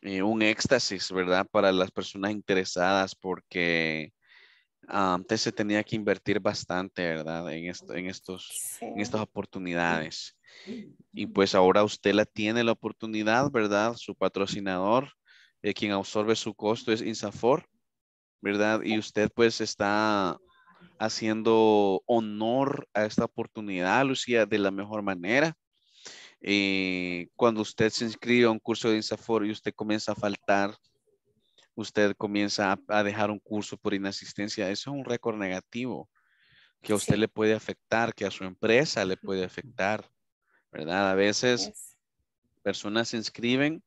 eh, un éxtasis, ¿verdad? Para las personas interesadas porque ah, antes se tenía que invertir bastante, ¿verdad? En, esto, en, estos, en estas oportunidades. Y pues ahora usted la tiene la oportunidad, ¿verdad? Su patrocinador, eh, quien absorbe su costo es Insafor, ¿verdad? Y usted pues está haciendo honor a esta oportunidad, Lucía, de la mejor manera. Eh, cuando usted se inscribe a un curso de INSAFOR y usted comienza a faltar, usted comienza a, a dejar un curso por inasistencia, eso es un récord negativo que a usted le puede afectar, que a su empresa le puede afectar, ¿verdad? A veces personas se inscriben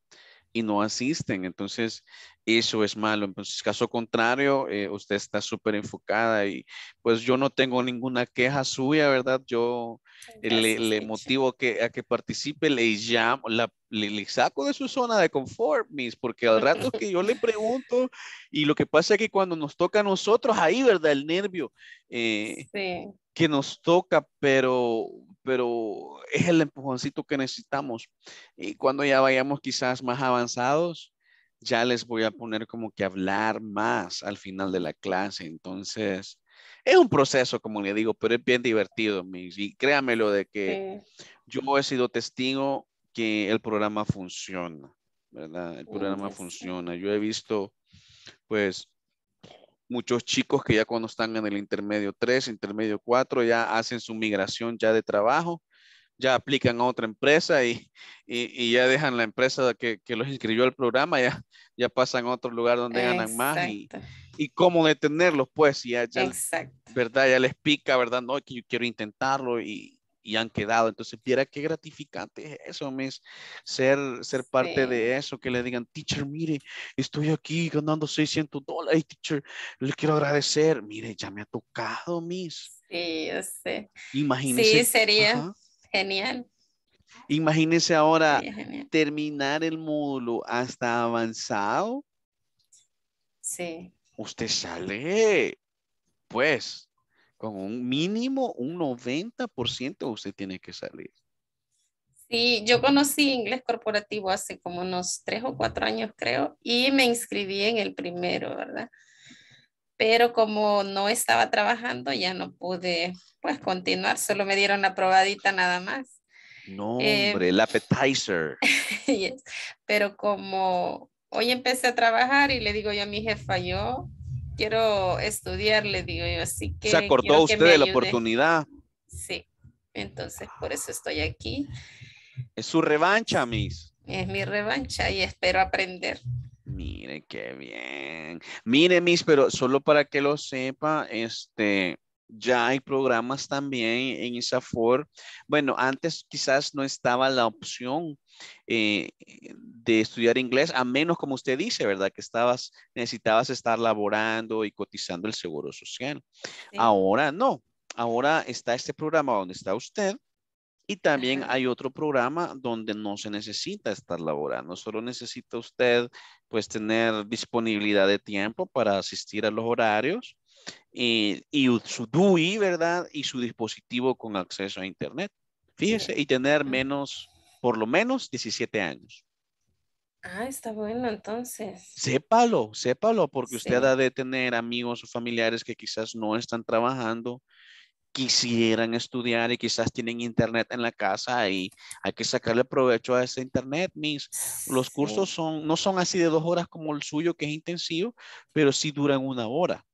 y no asisten, entonces eso es malo. Entonces, caso contrario, eh, usted está súper enfocada y pues yo no tengo ninguna queja suya, ¿verdad? Yo eh, le, le motivo que, a que participe, le llamo, la, le, le saco de su zona de confort, Miss, porque al rato que yo le pregunto y lo que pasa es que cuando nos toca a nosotros, ahí, ¿verdad? El nervio. eh, Sí. que nos toca, pero, pero es el empujoncito que necesitamos. Y cuando ya vayamos quizás más avanzados, ya les voy a poner como que hablar más al final de la clase. Entonces, es un proceso, como le digo, pero es bien divertido, mis. Y créamelo de que yo he sido testigo que el programa funciona, ¿verdad? El programa funciona. Yo he visto, pues, muchos chicos que ya cuando están en el intermedio 3, intermedio 4, ya hacen su migración ya de trabajo, ya aplican a otra empresa y, y- y ya dejan la empresa que, que los inscribió al programa, ya, ya pasan a otro lugar donde ganan más y, y cómo detenerlos, pues, ya, ya, ¿verdad? Ya les pica, ¿verdad? No, que yo quiero intentarlo y, y han quedado. Entonces, viera qué gratificante es eso, mis, ser, ser parte Sí. de eso, que le digan, teacher, mire, estoy aquí ganando 600 dólares, teacher, le quiero agradecer. Mire, ya me ha tocado, mis. Sí, yo sé. Imagínese. Sí, sería Ajá. Genial. Imagínese ahora terminar el módulo hasta avanzado. Sí. Usted sale, pues, con un mínimo, un 90% usted tiene que salir. Sí, yo conocí inglés corporativo hace como unos tres o cuatro años, creo, y me inscribí en el primero, ¿verdad? Pero como no estaba trabajando, ya no pude, pues, continuar. Solo me dieron la probadita nada más. No, Eh, hombre, el appetizer. Yes. Pero como hoy empecé a trabajar y le digo yo a mi jefa, yo quiero estudiar, le digo yo, así que Se acordó usted de la ayude". oportunidad. Sí, entonces por eso estoy aquí. Es su revancha, Miss. Es mi revancha y espero aprender. Mire qué bien. Mire, Miss, pero solo para que lo sepa, este, ya hay programas también en ISAFOR. Bueno, antes quizás no estaba la opción eh, de estudiar inglés, a menos como usted dice, ¿verdad? Que estabas, necesitabas estar laborando y cotizando el seguro social. Ahora no. Ahora está este programa donde está usted y también hay otro programa donde no se necesita estar laborando, solo necesita usted pues tener disponibilidad de tiempo para asistir a los horarios y, y su DUI, ¿verdad? Y su dispositivo con acceso a internet. Fíjese, y tener menos, por lo menos 17 años. Ah, está bueno entonces. Sépalo, sépalo, porque usted ha de tener amigos o familiares que quizás no están trabajando, quisieran estudiar y quizás tienen internet en la casa y hay que sacarle provecho a ese internet, mis. Los cursos son, no son así de dos horas como el suyo, que es intensivo, pero sí duran una hora.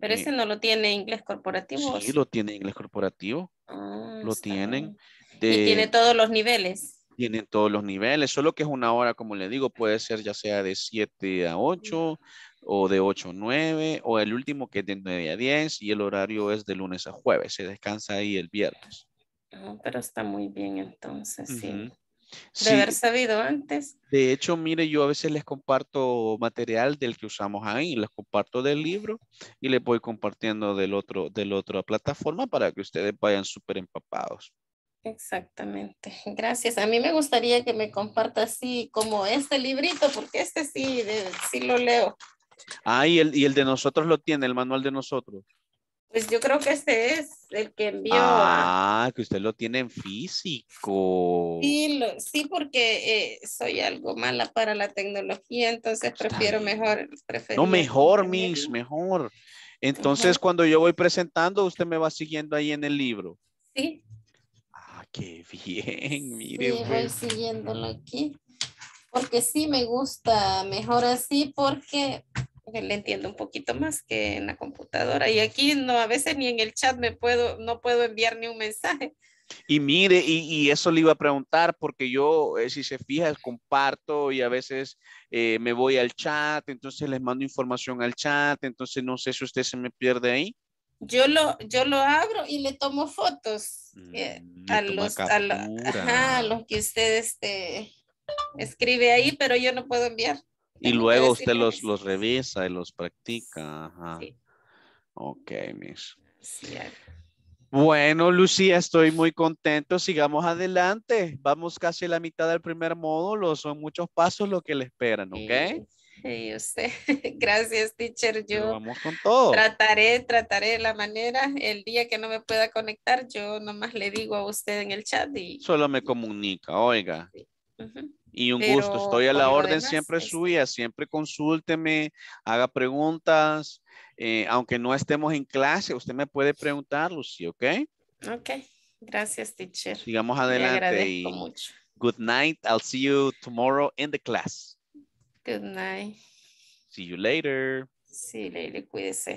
Pero ese no lo tiene inglés corporativo. ¿o Sí, lo tiene inglés corporativo, Ah, lo tienen. bien. Y tiene De- todos los niveles. tienen todos los niveles, solo que es una hora, como le digo, puede ser ya sea de 7 a 8 o de 8 a 9 o el último que es de 9 a 10 y el horario es de lunes a jueves, se descansa ahí el viernes. Ah, pero está muy bien entonces, sí. Ujú. De Sí, haber sabido antes. de hecho, mire, yo a veces les comparto material del que usamos ahí, les comparto del libro y les voy compartiendo del otro, del otra plataforma para que ustedes vayan súper empapados. Exactamente. Gracias. A mí me gustaría que me comparta así como este librito, porque este sí, de- sí lo leo. Ah, y el, y el de nosotros lo tiene, el manual de nosotros. Pues yo creo que este es el que envió a... Ah, que usted lo tiene en físico. Sí, lo- sí, porque eh, soy algo mala para la tecnología, entonces prefiero mejor. No, mejor. Miss, mejor. Entonces, cuando yo voy presentando, usted me va siguiendo ahí en el libro. Sí, Ah, qué bien, mire. sí, voy siguiéndolo aquí. Porque sí me gusta mejor así, porque que le entiendo un poquito más que en la computadora. Y aquí no, a veces ni en el chat me puedo, no puedo enviar ni un mensaje. Y mire, y, y eso le iba a preguntar porque yo, eh, si se fija, comparto y a veces eh, me voy al chat, entonces les mando información al chat, entonces no sé si usted se me pierde ahí. Yo lo, yo lo abro y le tomo fotos eh, Le a, los, a, lo- ajá, a los que usted este, escribe ahí, pero yo no puedo enviar. Y luego usted los, los revisa y los practica. Ajá. Ok, Miss. sí. Bueno, Lucía, estoy muy contento. Sigamos adelante. Vamos casi a la mitad del primer módulo. Son muchos pasos lo que le esperan, ¿ok? Y usted, gracias, teacher. Pero Yo vamos con todo. trataré, trataré la manera. El día que no me pueda conectar, yo nomás le digo a usted en el chat y Solo me comunica, oiga. ujú. Y un Pero gusto, estoy a la orden demás, siempre este- suya, siempre consúlteme, haga preguntas, eh, aunque no estemos en clase, usted me puede preguntar, Lucía, ¿ok? Ok, gracias, teacher. Sigamos Le adelante agradezco y mucho. good night. I'll see you tomorrow in the class. Good night. See you later. Sí, Leile, cuídese.